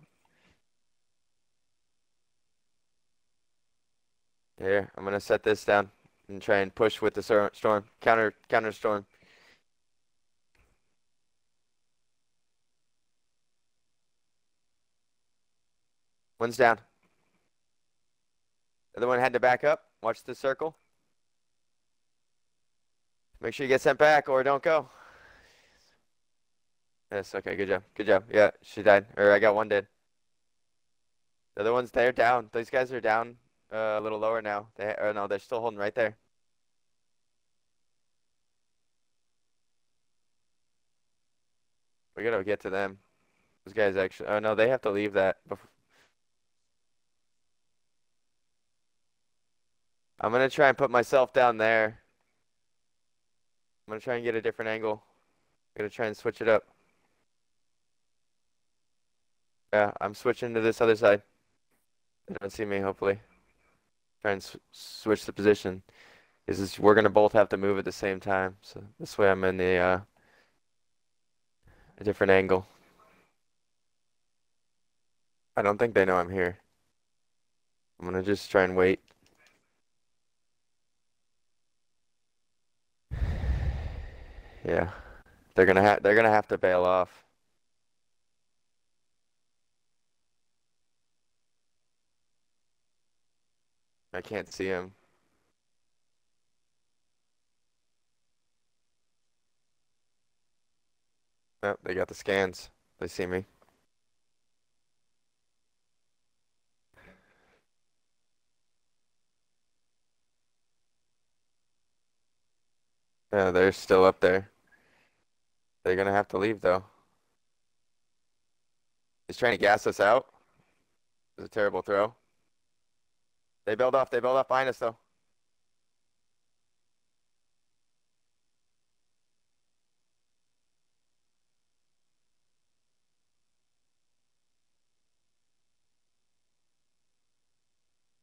Here, I'm gonna set this down. and try and push with the storm. Counter counter storm. One's down. The other one had to back up. Watch the circle. Make sure you get sent back or don't go. Yes, okay, good job. Good job. Yeah, she died. Or I got one dead. The other ones, they're down. These guys are down uh, a little lower now. They, or no, they're still holding right there. We gotta get to them. Those guys actually. Oh no, they have to leave that. Before. I'm gonna try and put myself down there. I'm gonna try and get a different angle. I'm gonna try and switch it up. Yeah, I'm switching to this other side. They don't see me, hopefully. Try and sw switch the position. Is this, we're gonna both have to move at the same time. So this way I'm in the uh, a different angle. I don't think they know I'm here. I'm gonna just try and wait. Yeah, they're gonna have they're gonna have to bail off. I can't see him. Oh, they got the scans. They see me. Yeah, they're still up there. They're gonna have to leave though. He's trying to gas us out. It was a terrible throw. They build off. They build off behind us though.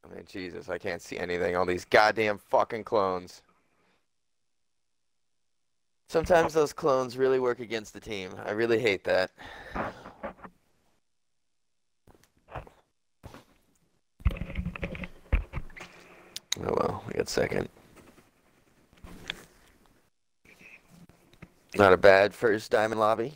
I mean, Jesus, I can't see anything. All these goddamn fucking clones. Sometimes those clones really work against the team. I really hate that. Oh well, we got second. Not a bad first diamond lobby.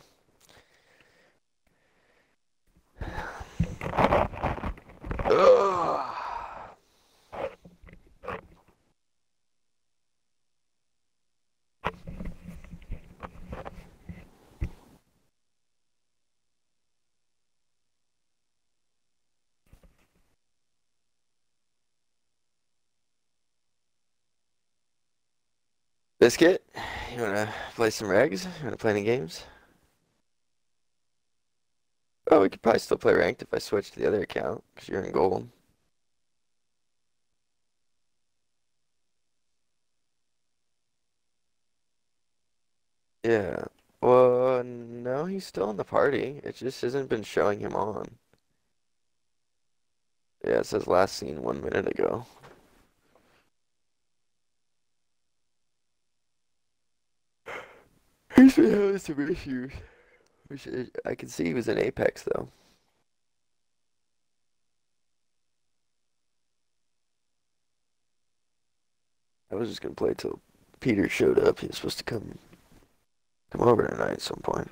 Biscuit, you wanna play some regs? You wanna play any games? Oh, we could probably still play ranked if I switch to the other account, because you're in gold. Yeah. Well, no, he's still in the party. It just hasn't been showing him on. Yeah, it says last seen one minute ago. He's been having some issues. Which is- I can see he was in Apex though. I was just gonna play till Peter showed up. He was supposed to come come over tonight at some point.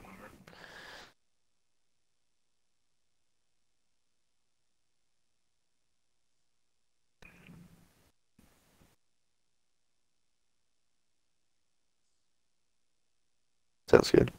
Sounds good.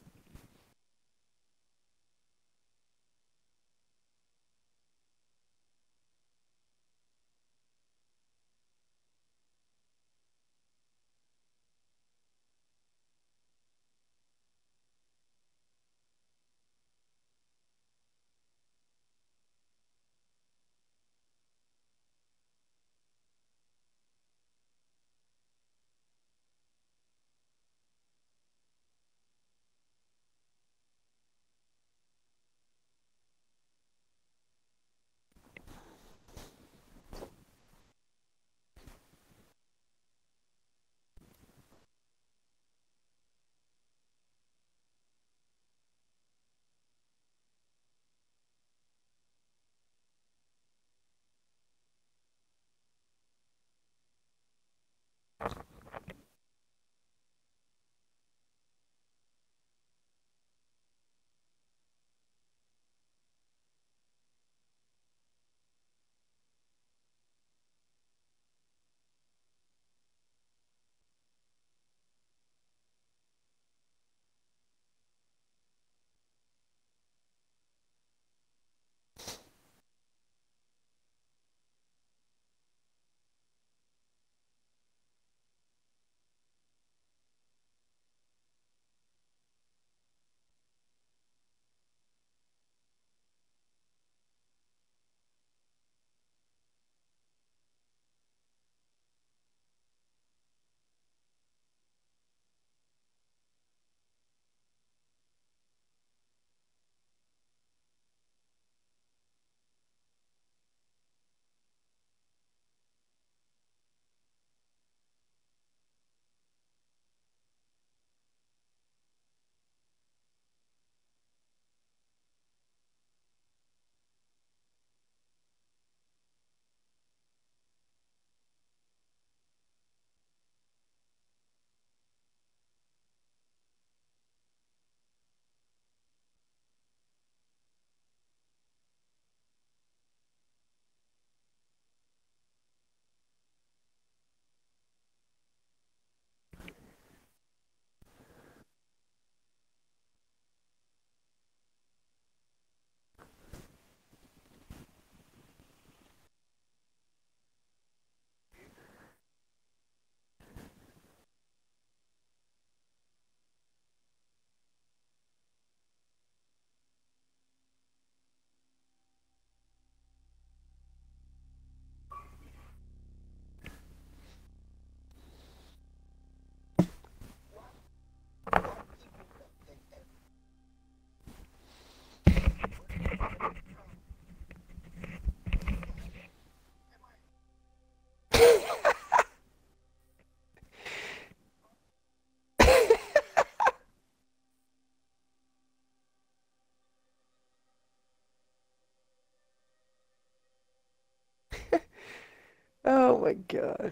Oh my god.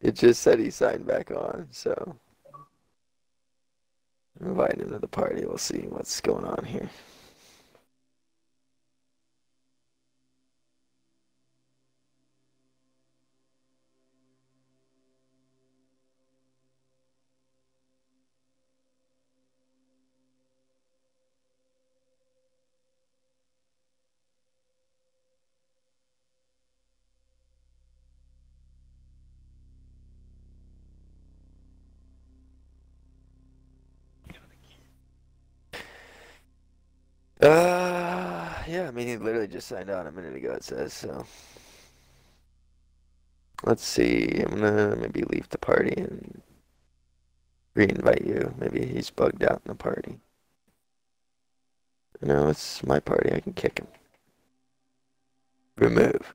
It just said he signed back on, so. Invite him to the party. We'll see what's going on here. Mean, he literally just signed on a minute ago, it says, so. Let's see, I'm gonna maybe leave the party and re-invite you. Maybe he's bugged out in the party. No, it's my party, I can kick him. Remove.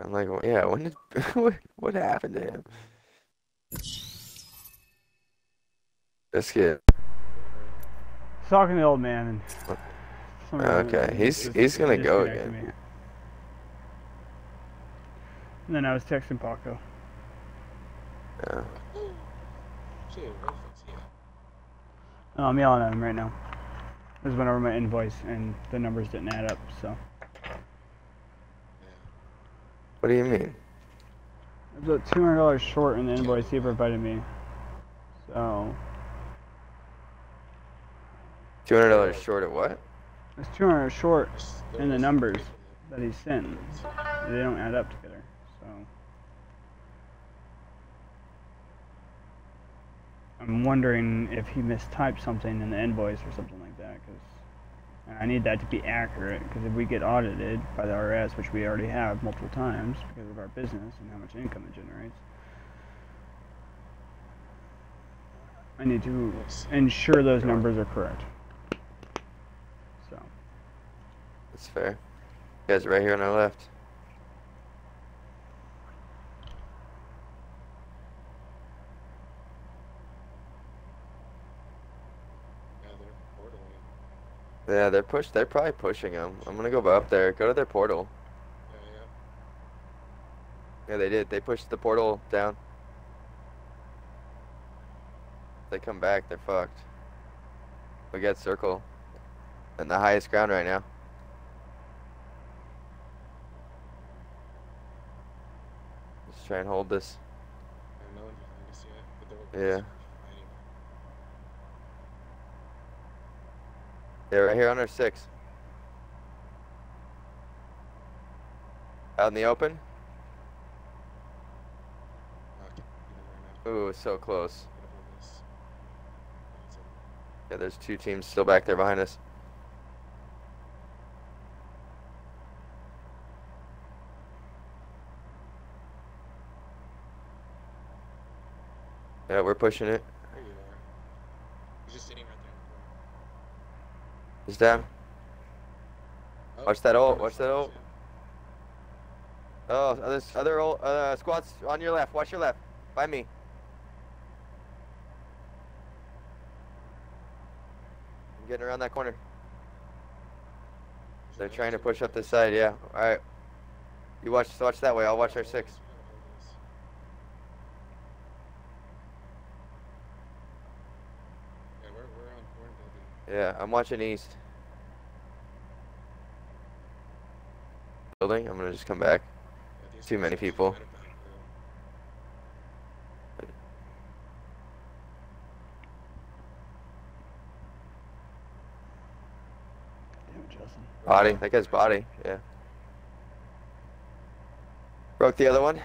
I'm like, well, yeah, when did what, what happened to him? This kid. Talking to the old man. And uh, Okay, he's just he's gonna go again. me. And then I was texting Paco. Yeah. Oh, I'm yelling at him right now. This went over my invoice and the numbers didn't add up, so. What do you mean? I was about two hundred dollars short in the invoice he provided me. So Two hundred dollars short of what? it's two hundred short in the numbers that he sent. They don't add up together. So I'm wondering if he mistyped something in the invoice or something like that, because I need that to be accurate. Because if we get audited by the IRS, which we already have multiple times because of our business and how much income it generates, I need to ensure those numbers are correct. So. That's fair. You guys are right here on our left. Yeah, they're push. They're probably pushing them. I'm gonna go up there. Go to their portal. Yeah, Yeah, they did. They pushed the portal down. If they come back, they're fucked. We got circle. And the highest ground right now. Let's try and hold this. Yeah. Yeah, right here on our six. Out in the open. Ooh, so close. Yeah, there's two teams still back there behind us. Yeah, we're pushing it. He's down. Watch that ult. Watch that ult. Oh, other other ult, uh, squads on your left. Watch your left. By me. I'm getting around that corner. They're trying to push up this side. Yeah. All right. You watch. Watch that way. I'll watch our six. Yeah, I'm watching east. Building. I'm gonna just come back. Too many people. Body. That guy's body. Yeah. Broke the other one.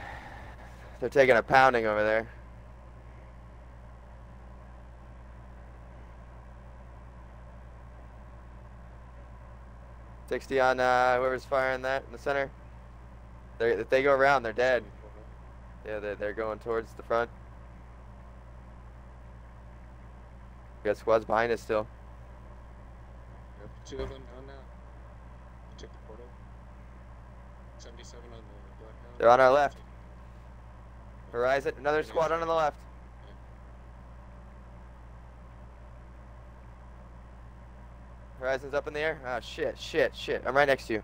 They're taking a pounding over there. Sixty on uh, whoever's firing that in the center. They if they go around, they're dead. Yeah, they're they're going towards the front. We got squads behind us still. Two of them down now. Check the portal. 77 on the blackout. They're on our left. Horizon, another squad on the left. Horizon's up in the air. Oh shit, shit, shit. I'm right next to you.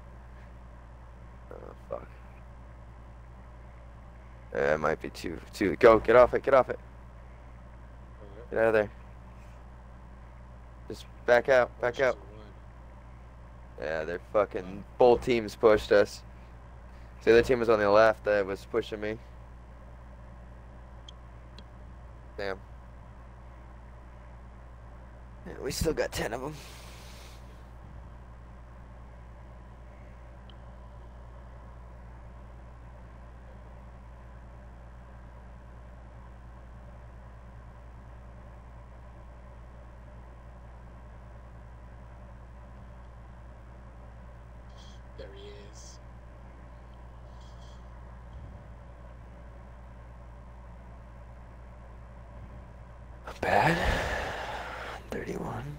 Oh fuck. Yeah, it might be too too. Go, get off it, get off it. Get out of there. Just back out, back out. Yeah, they're fucking. Both teams pushed us. See the other team was on the left that was pushing me. Damn. Yeah, we still got 10 of them. There he is. Not bad. 31.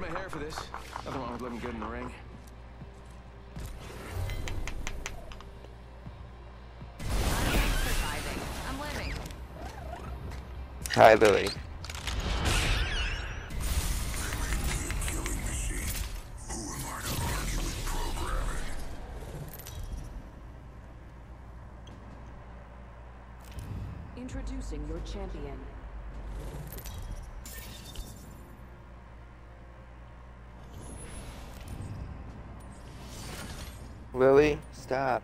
I did my hair for this. Nothing wrong with looking good in the ring. Hi, Lily. Introducing your champion. Lily, stop.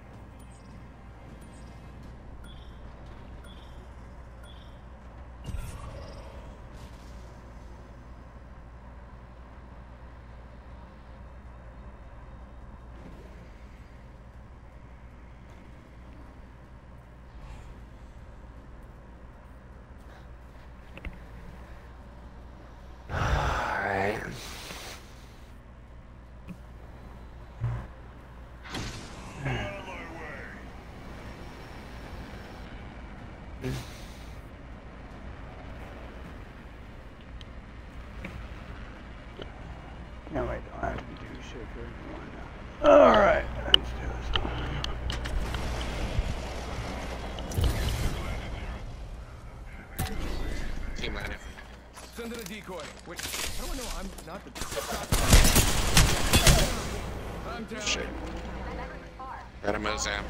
Alright. No, wait, don't have to do shit for everyone now. Alright, let's do this. Team landing. Send in a decoy. Wait, how do I know I'm not the... I'm down. Shit. Got a Mozam.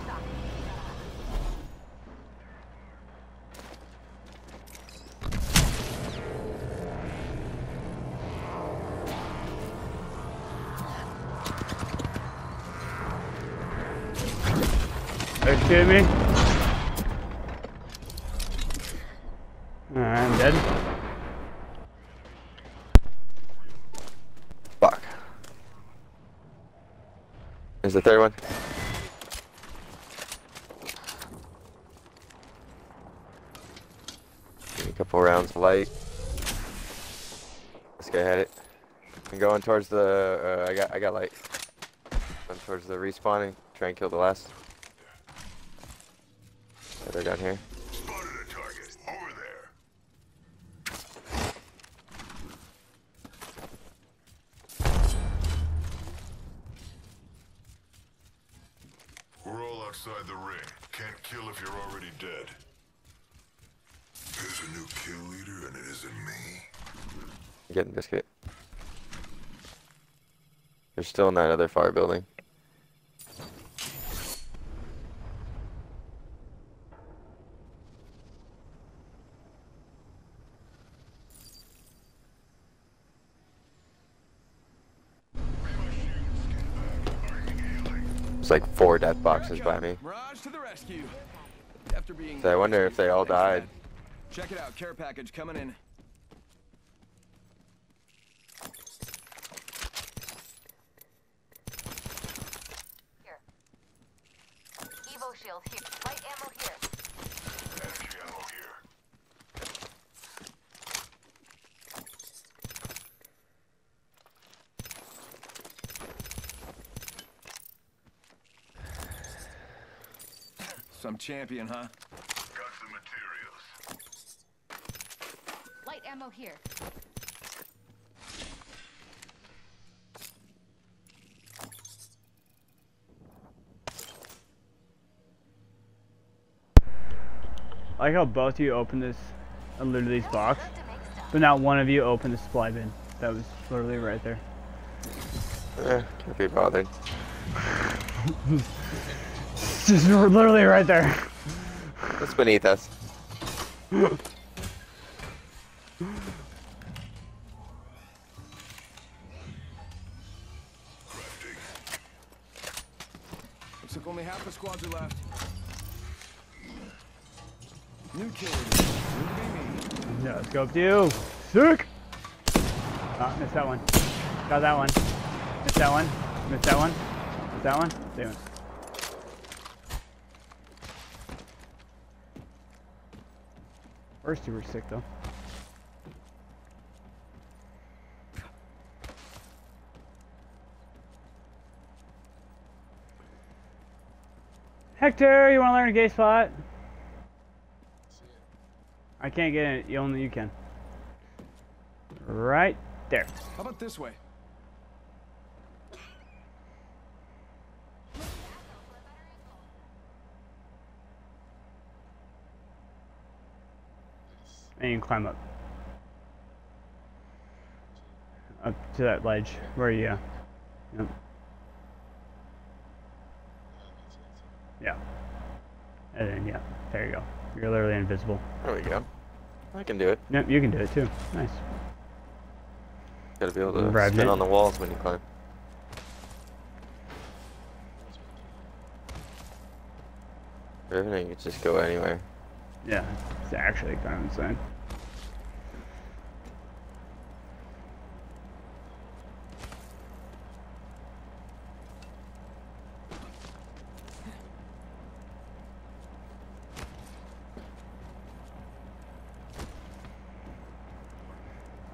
Are you kidding me? Alright, I'm dead. Fuck. There's the third one. Give me a couple rounds of light. This guy had it. I'm going towards the. Uh, I got. I got light. Going towards the respawning. Try and kill the last. Yeah, they're down here. Spotted a target. Over there. We're all outside the ring. Can't kill if you're already dead. There's a new kill leader, and it isn't me. Getting biscuit. They're still in that other fire building. There's like four death boxes by me. To the rescue. After being So I wonder if they all died. Check it out, care package coming in. Shield here. Light ammo here. Energy ammo here. Some champion, huh? Got the materials. Light ammo here. Like how both of you opened this, uh, literally this box, but not one of you opened the supply bin. That was literally right there. Eh, can't be bothered. Just literally right there. It's beneath us. you. Sick. Ah, missed that one. Got that one. Missed that one. Missed that one. Missed that one. Same one. First two were sick though. Hector, you want to learn a gay spot? I can't get it. You only you can. Right There. How about this way? And you can climb up. Up to that ledge. Where are you? uh, Yep. Yeah. And then, yeah. There you go. You're literally invisible. There we go. I can do it. Yep, you can do it too. Nice. Gotta be able to Grabbed spin it. on the walls when you climb. Riveting, you just go anywhere. Yeah, it's actually kind of insane.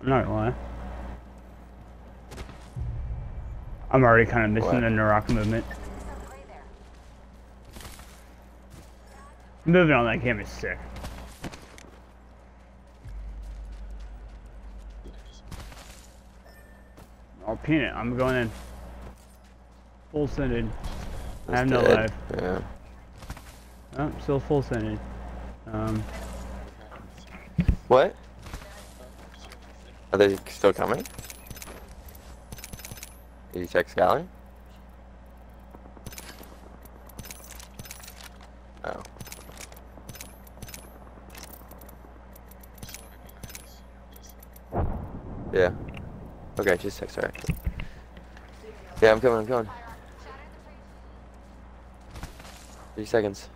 I'm not gonna lie. I'm already kind of missing What? the Naraka movement. Moving on that game is sick. I'll Oh, peanut, I'm going in. Full sended. I have no life. Yeah. Oh, still full sended. Um, What? Are they still coming? Did you check Skylar? Oh. Yeah. Okay, just check, sorry. Yeah, I'm coming, I'm coming. Three seconds.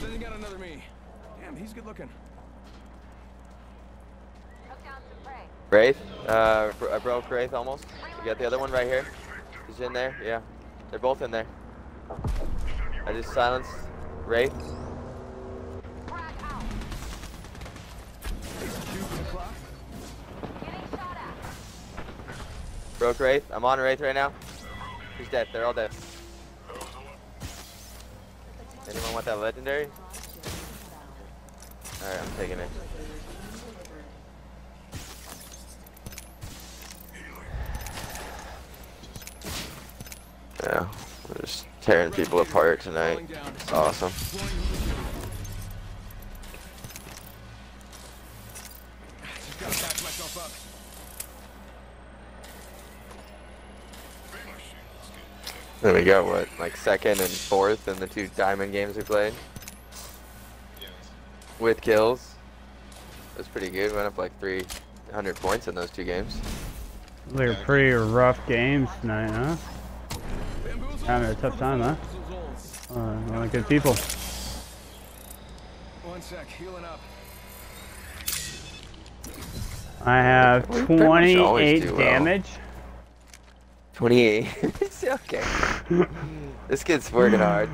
Then you got another me. Damn, he's good looking. Wraith, uh, I broke Wraith almost. You got the other one right here. He's in there, yeah. They're both in there. I just silenced Wraith. Broke Wraith. I'm on Wraith right now. He's dead. They're all dead. Anyone want that legendary? Alright, I'm taking it. We're just tearing people apart tonight. It's awesome. There we go, what, like second and fourth in the two diamond games we played? With kills. That's pretty good, went up like 300 points in those two games. they were pretty rough games tonight, huh? Having a tough time, huh? Uh, a lot of good people. One sec, healing up. I have We pretty much always 28 do well. damage. 28. Okay. this kid's working hard.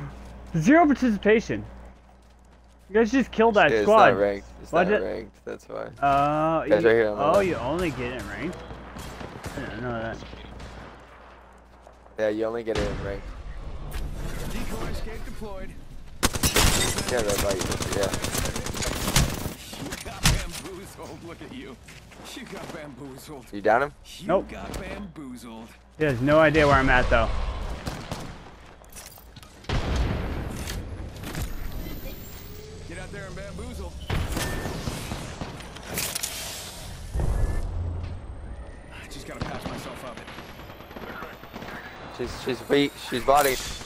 Zero participation. You guys just killed that It's squad. not ranked. It's Why'd not you- ranked, that's why. Uh, you, right here on the oh, you only get it in ranked? I didn't know that. Yeah, you only get it in ranked. Decoy escape deployed. Yeah, that bite. Yeah. You got bamboozled. Look at you. You got bamboozled. You down him? You Nope. got bamboozled. He has no idea where I'm at, though. Get out there and bamboozle. I just gotta patch myself up. She's she's weak. She's body. She's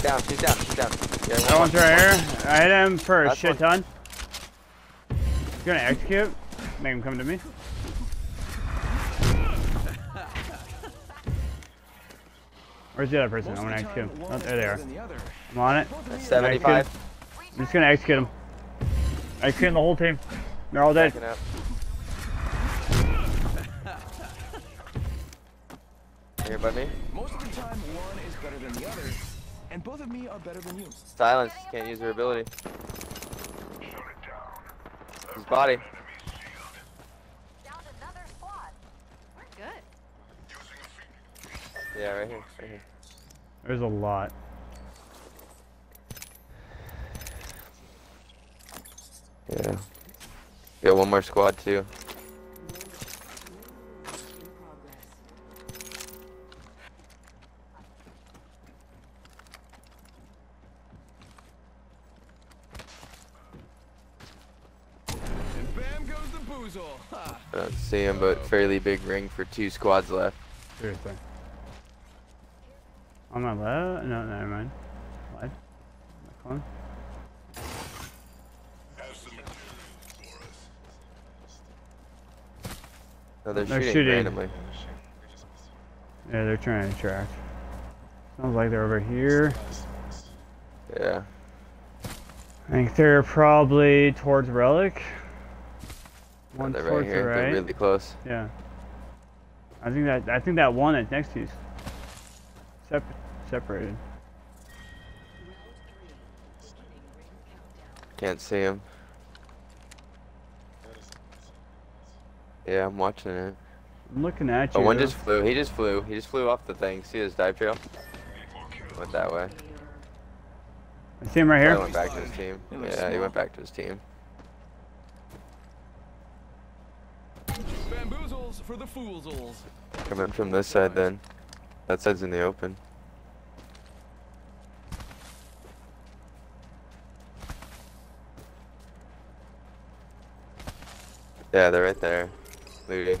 down. She's down. She's down. Yeah, That one's right here. I hit him for a shit one. ton. He's gonna execute. Make him come to me. Where's the other person? I'm gonna execute him. Oh, there they are. I'm on it. That's I'm gonna execute 75. him. I'm just gonna execute him. Executing the whole team. They're all dead. Here by me. Most of the time, one is better than the other, and both of me are better than you. Silence. Can't use her ability. His body. Yeah, right here. Right here. There's a lot. Yeah. Got one more squad too. I don't see him, but fairly big ring for two squads left. Seriously. On my left? No, never mind. What? Come on. No, they're, They're shooting, shooting. randomly. Yeah, they're trying to track. Sounds like they're over here. Yeah. I think they're probably towards Relic. No, One they're right here. right. They're really close. Yeah. I think that I think that one that's next to you is sep separated. Can't see him. Yeah, I'm watching it. I'm looking at oh, you. Oh, one just flew. He just flew. He just flew off the thing. See his dive trail? Went that way. I see him right here. He went back to his team. Yeah, he went back to his team. For the. Coming from this side then. That side's in the open. Yeah, they're right there. Looting.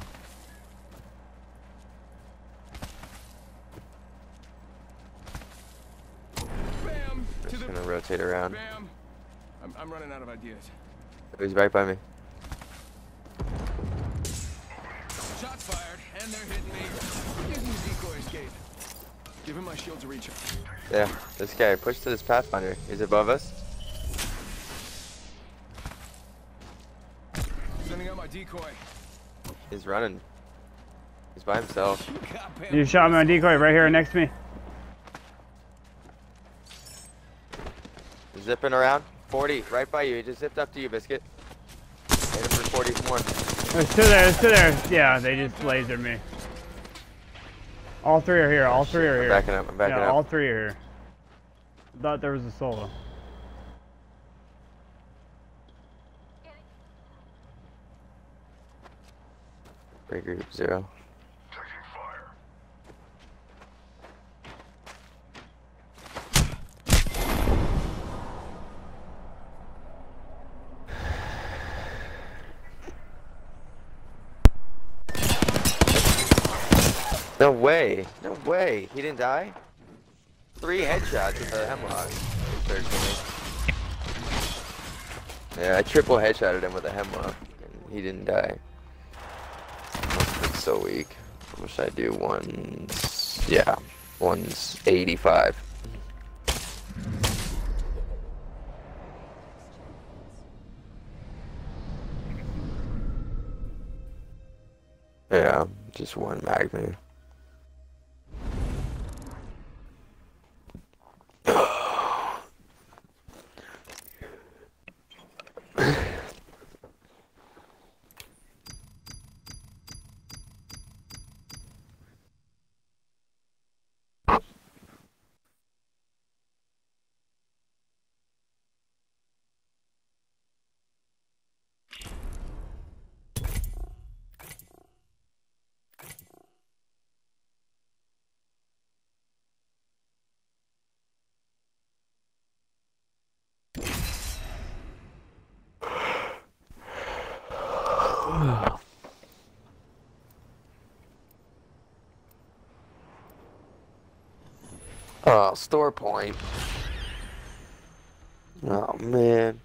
Bam! Just gonna rotate around. Bam! I'm, I'm running out of ideas. Oh, he's right by me. And they're hitting me. Using the decoy escape. Give him my shield to recharge. Yeah, this guy. Push to this Pathfinder. He's above us. Sending out my decoy. He's running. He's by himself. You shot my decoy right here next to me. Zipping around. 40, right by you. He just zipped up to you, Biscuit. Hit him for 40 more. There's two there. There's two there. Yeah, they just lasered me. All three are here. All oh, three are here. backing up, I'm backing yeah, up. all three are here. I Thought there was a solo. Break group zero. No way. No way. He didn't die? Three headshots with the Hemlok. Yeah, I triple headshotted him with a Hemlok. And he didn't die. Must have been so weak. Much did I do? One's... Yeah. One's 85. Yeah, just one magma. Oh, Storm Point. Oh man.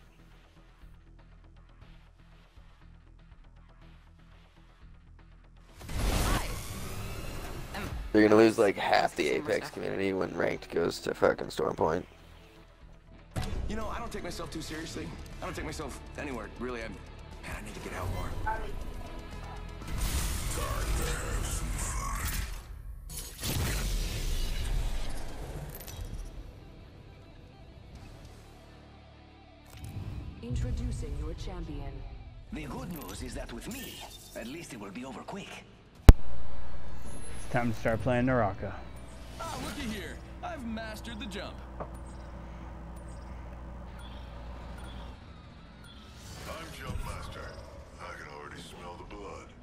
They're gonna lose like half the Apex community when ranked goes to fucking Storm Point. You know, I don't take myself too seriously. I don't take myself anywhere, really. I, man, I need to get out more. Introducing your champion. The good news is that with me, at least it will be over quick. It's time to start playing Naraka. Ah, looky here. I've mastered the jump. I'm Jump Master. I can already smell the blood.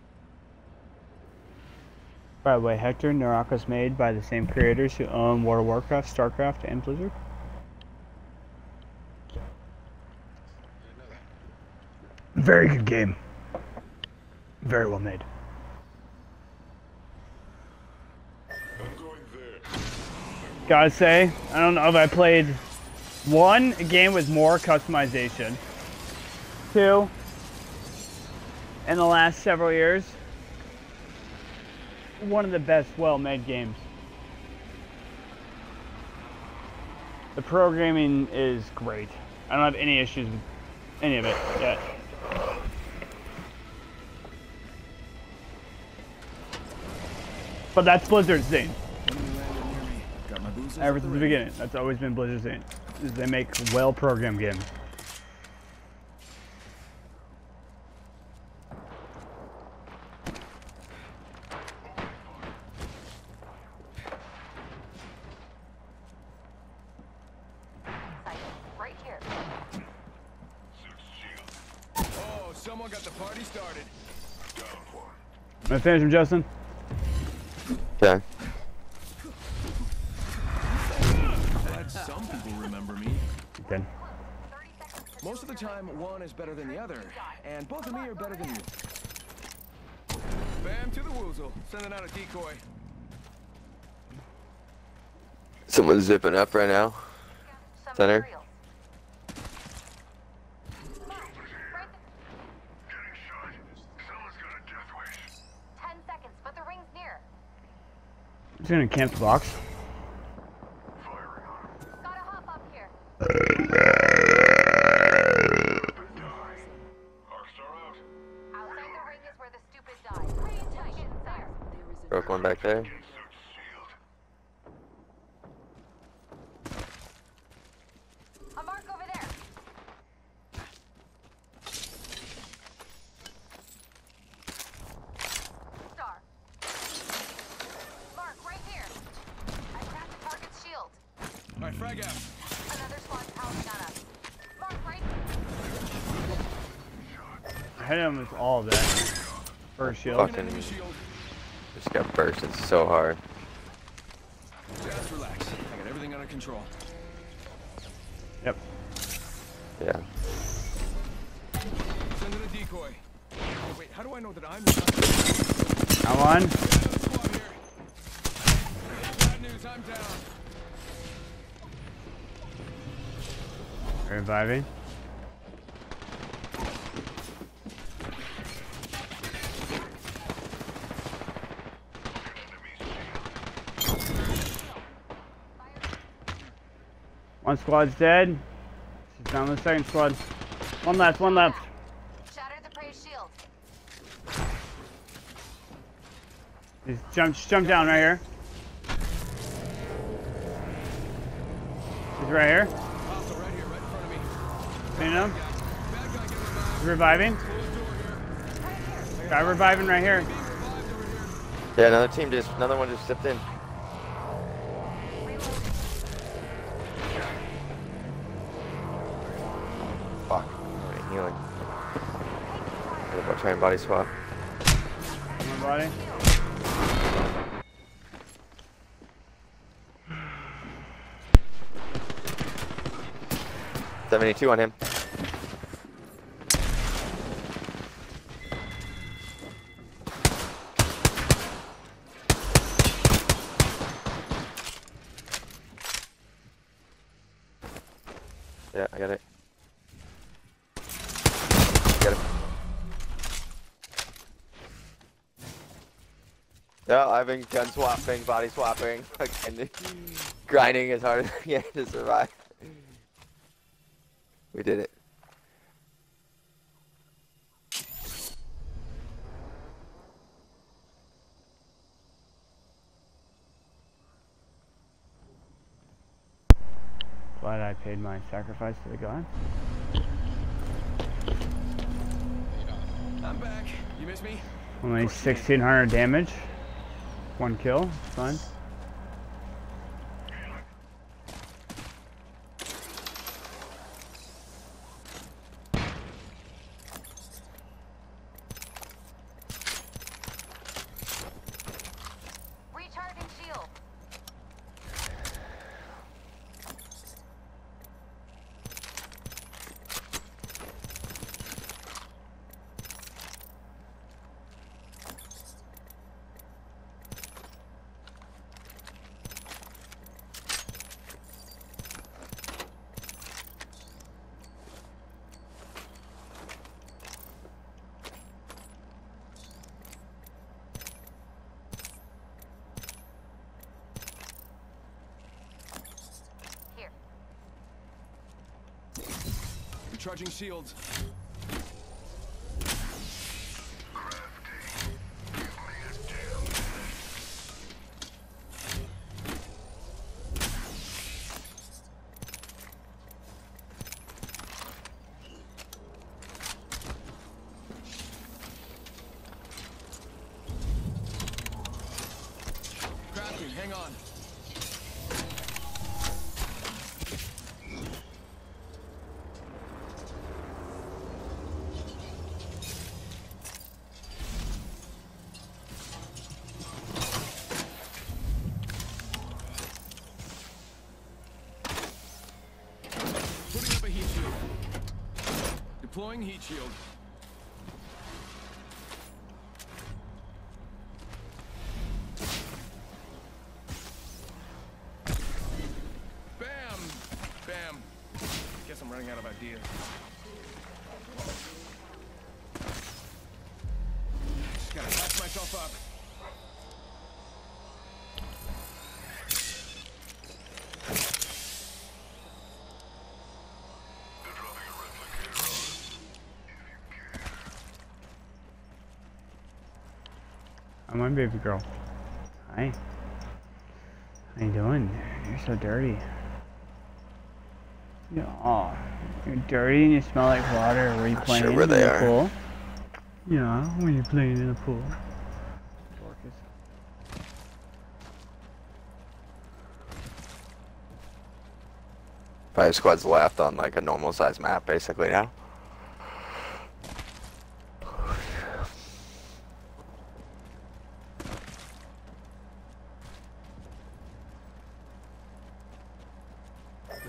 By the way, Hector, Naraka's made by the same creators who own World of Warcraft, StarCraft, and Blizzard. Very good game. Very well made. Gotta say, I don't know if I played one game with more customization. Two, in the last several years, one of the best well-made games. The programming is great. I don't have any issues with any of it yet. But that's Blizzard's thing. Ever since the beginning, that's always been Blizzard's thing. Is they make well-programmed games. Right here. Oh, someone got the party started. Am I finish him, Justin? And both of me are better than you. Bam to the woozle, sending out a decoy. Someone's zipping up right now. Center. Ten seconds, but the ring's near. He's gonna camp the box. Gotta hop up here. Outside the ring is where the stupid die. Hurry until you get inside. Broke one back there. A mark over there. Star. Mark, right here. I cracked the target's shield. Alright, frag out. Another squad's pounding on us. Mark, right I hit him with all of that. First shield. Fucking just got bursted so hard. Just relax. I got everything under control. Yep. Yeah. Send in a decoy. Oh, wait, how do I know that I'm not? I'm on. Bad news, I'm down. Reviving. Squad's dead. She's down the second squad. One left, one left. Shatter the prey shield. He's jumped, just jump down right here. He's right here. Hostile right here, right in front of me. Seen him? Bad guy getting revived. He's reviving. Closed door here. Guy reviving right here. Being revived over here. Yeah, another team just, another one just stepped in. About trying body swap? My body. Seventy-two on him. Yeah, I got it. Got it. Yeah, gun swapping, body swapping, fucking grinding as hard as I can to survive. We did it. Glad I paid my sacrifice to the god. I'm back. You miss me? Only 1600 damage. One kill. Fine. Recharging shield. Recharging shields. Crafting, hang on. Putting up a heat shield. Deploying heat shield. My baby girl. Hi. How you doing? You're so dirty. Yeah, aw, you're dirty and you smell like water. Were you playing sure where in they the are. pool? Yeah, when you're playing in the pool. Five squads left on like a normal size map basically now.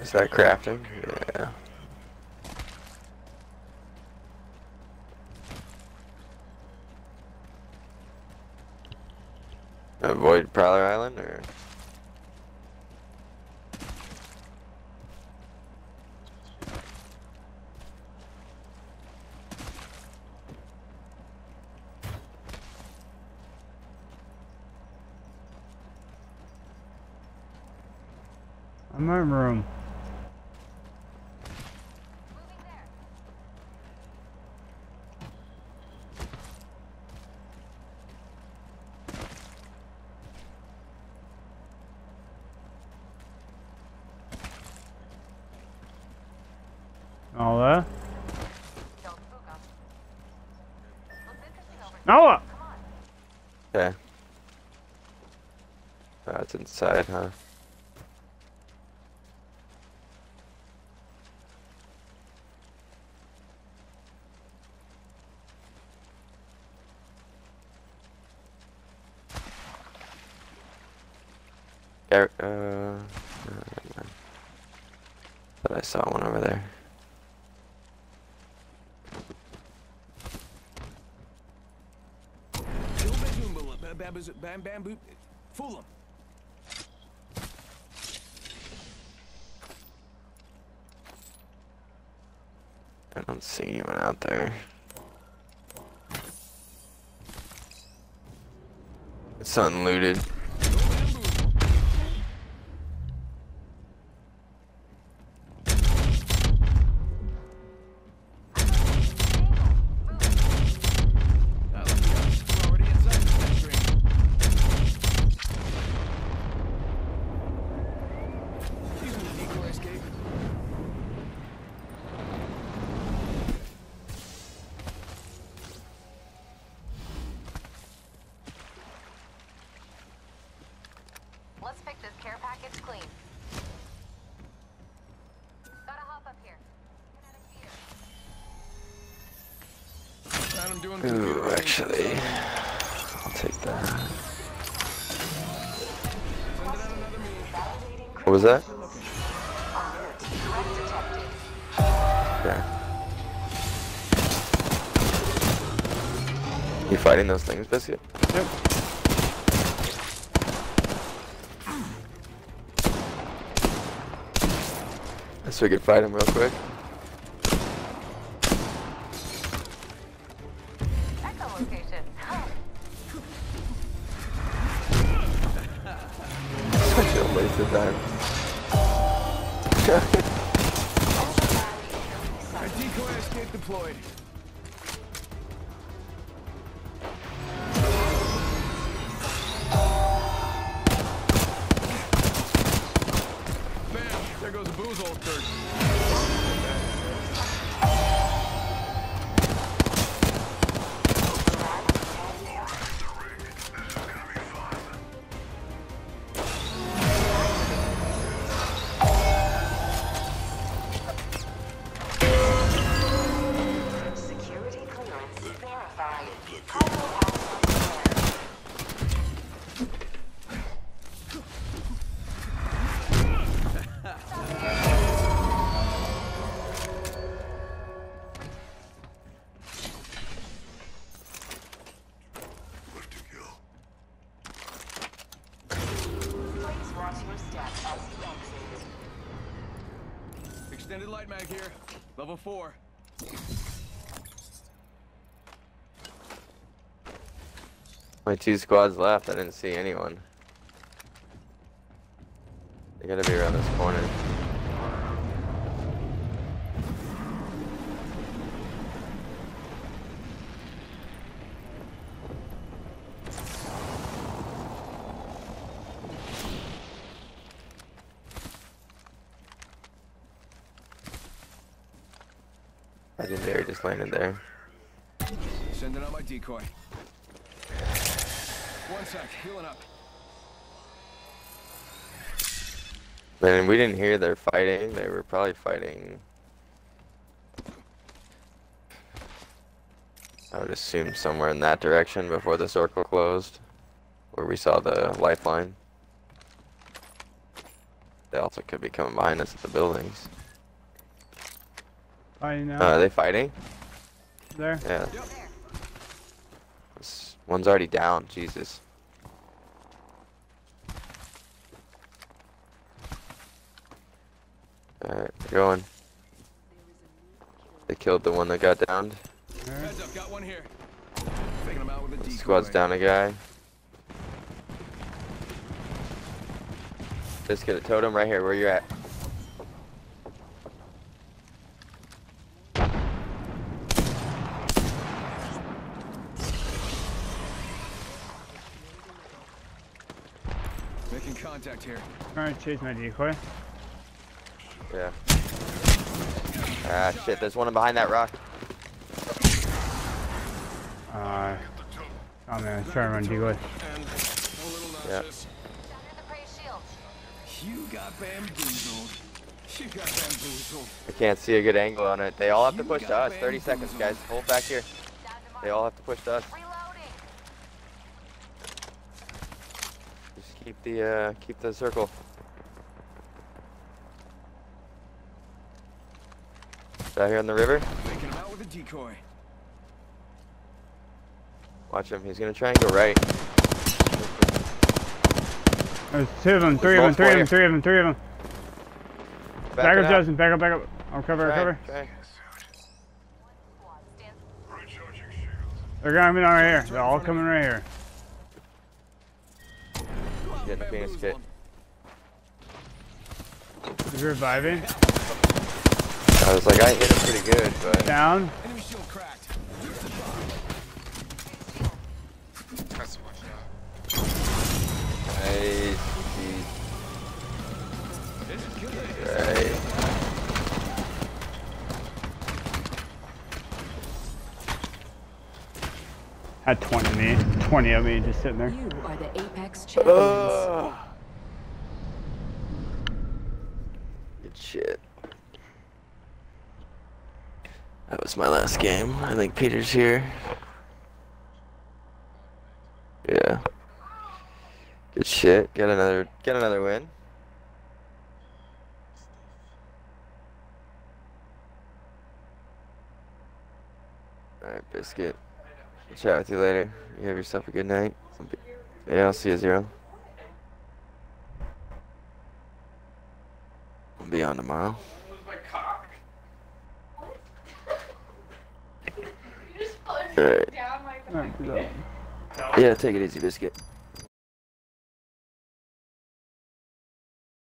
Is that crafting? Yeah. Avoid Prowler Island or I'm in my room. Noah? Noah! Okay. Inside, huh? Uh. But I saw one over there. Bam, bam, bam, bam, boop. Fool 'em. Don't see anyone out there. It's unlooted. You those things, Biscuit? Yep. Guess we could fight him real quick. Two squads left. I didn't see anyone. They gotta be around this corner. Legendary just landed there. Sending out my decoy. One sec, healing up. Man, we didn't hear they're fighting. They were probably fighting. I would assume somewhere in that direction before the circle closed, where we saw the lifeline. They also could be coming behind us at the buildings. Fighting now. Uh, are they fighting? There. Yeah. This one's already down. Jesus. Alright, we're going. They killed the one that got downed. Heads up, got one here. Taking him out with a decoy. Squad's down a guy. Just get a totem right here where you're at. Making contact here. Trying to chase my decoy. Yeah. Ah shit, there's one behind that rock. Uh, oh man, I'm trying to run. Yeah. You got bamboozled. You got bamboozled. I can't see a good angle on it. They all have to push to us. 30 seconds, guys. Hold back here. They all have to push to us. Just keep the uh, keep the circle. Out here on the river. Taking him out with a decoy. Watch him. He's gonna try and go right. There's two of them, three of them, three of them, three of them, three of them. Back Back up, up. Justin, back up, back up. I'll cover, I'll Try, cover. try. They're coming right here. They're all coming right here. Getting the Phoenix kit. He's reviving. I was like, I hit him pretty good, but Down. Enemy shield cracked. That's one shot. nice. Right. Had 20 of me, 20 of me just sitting there. You are the Apex champions. Ugh. Good shit. My last game. I think Peter's here. Yeah. Good shit. Get another get another win. Alright, biscuit. Chat with you later. You have yourself a good night. Yeah, I'll see you zero. I'll be on tomorrow. Alright. Alright, good luck. Yeah, take it easy, biscuit.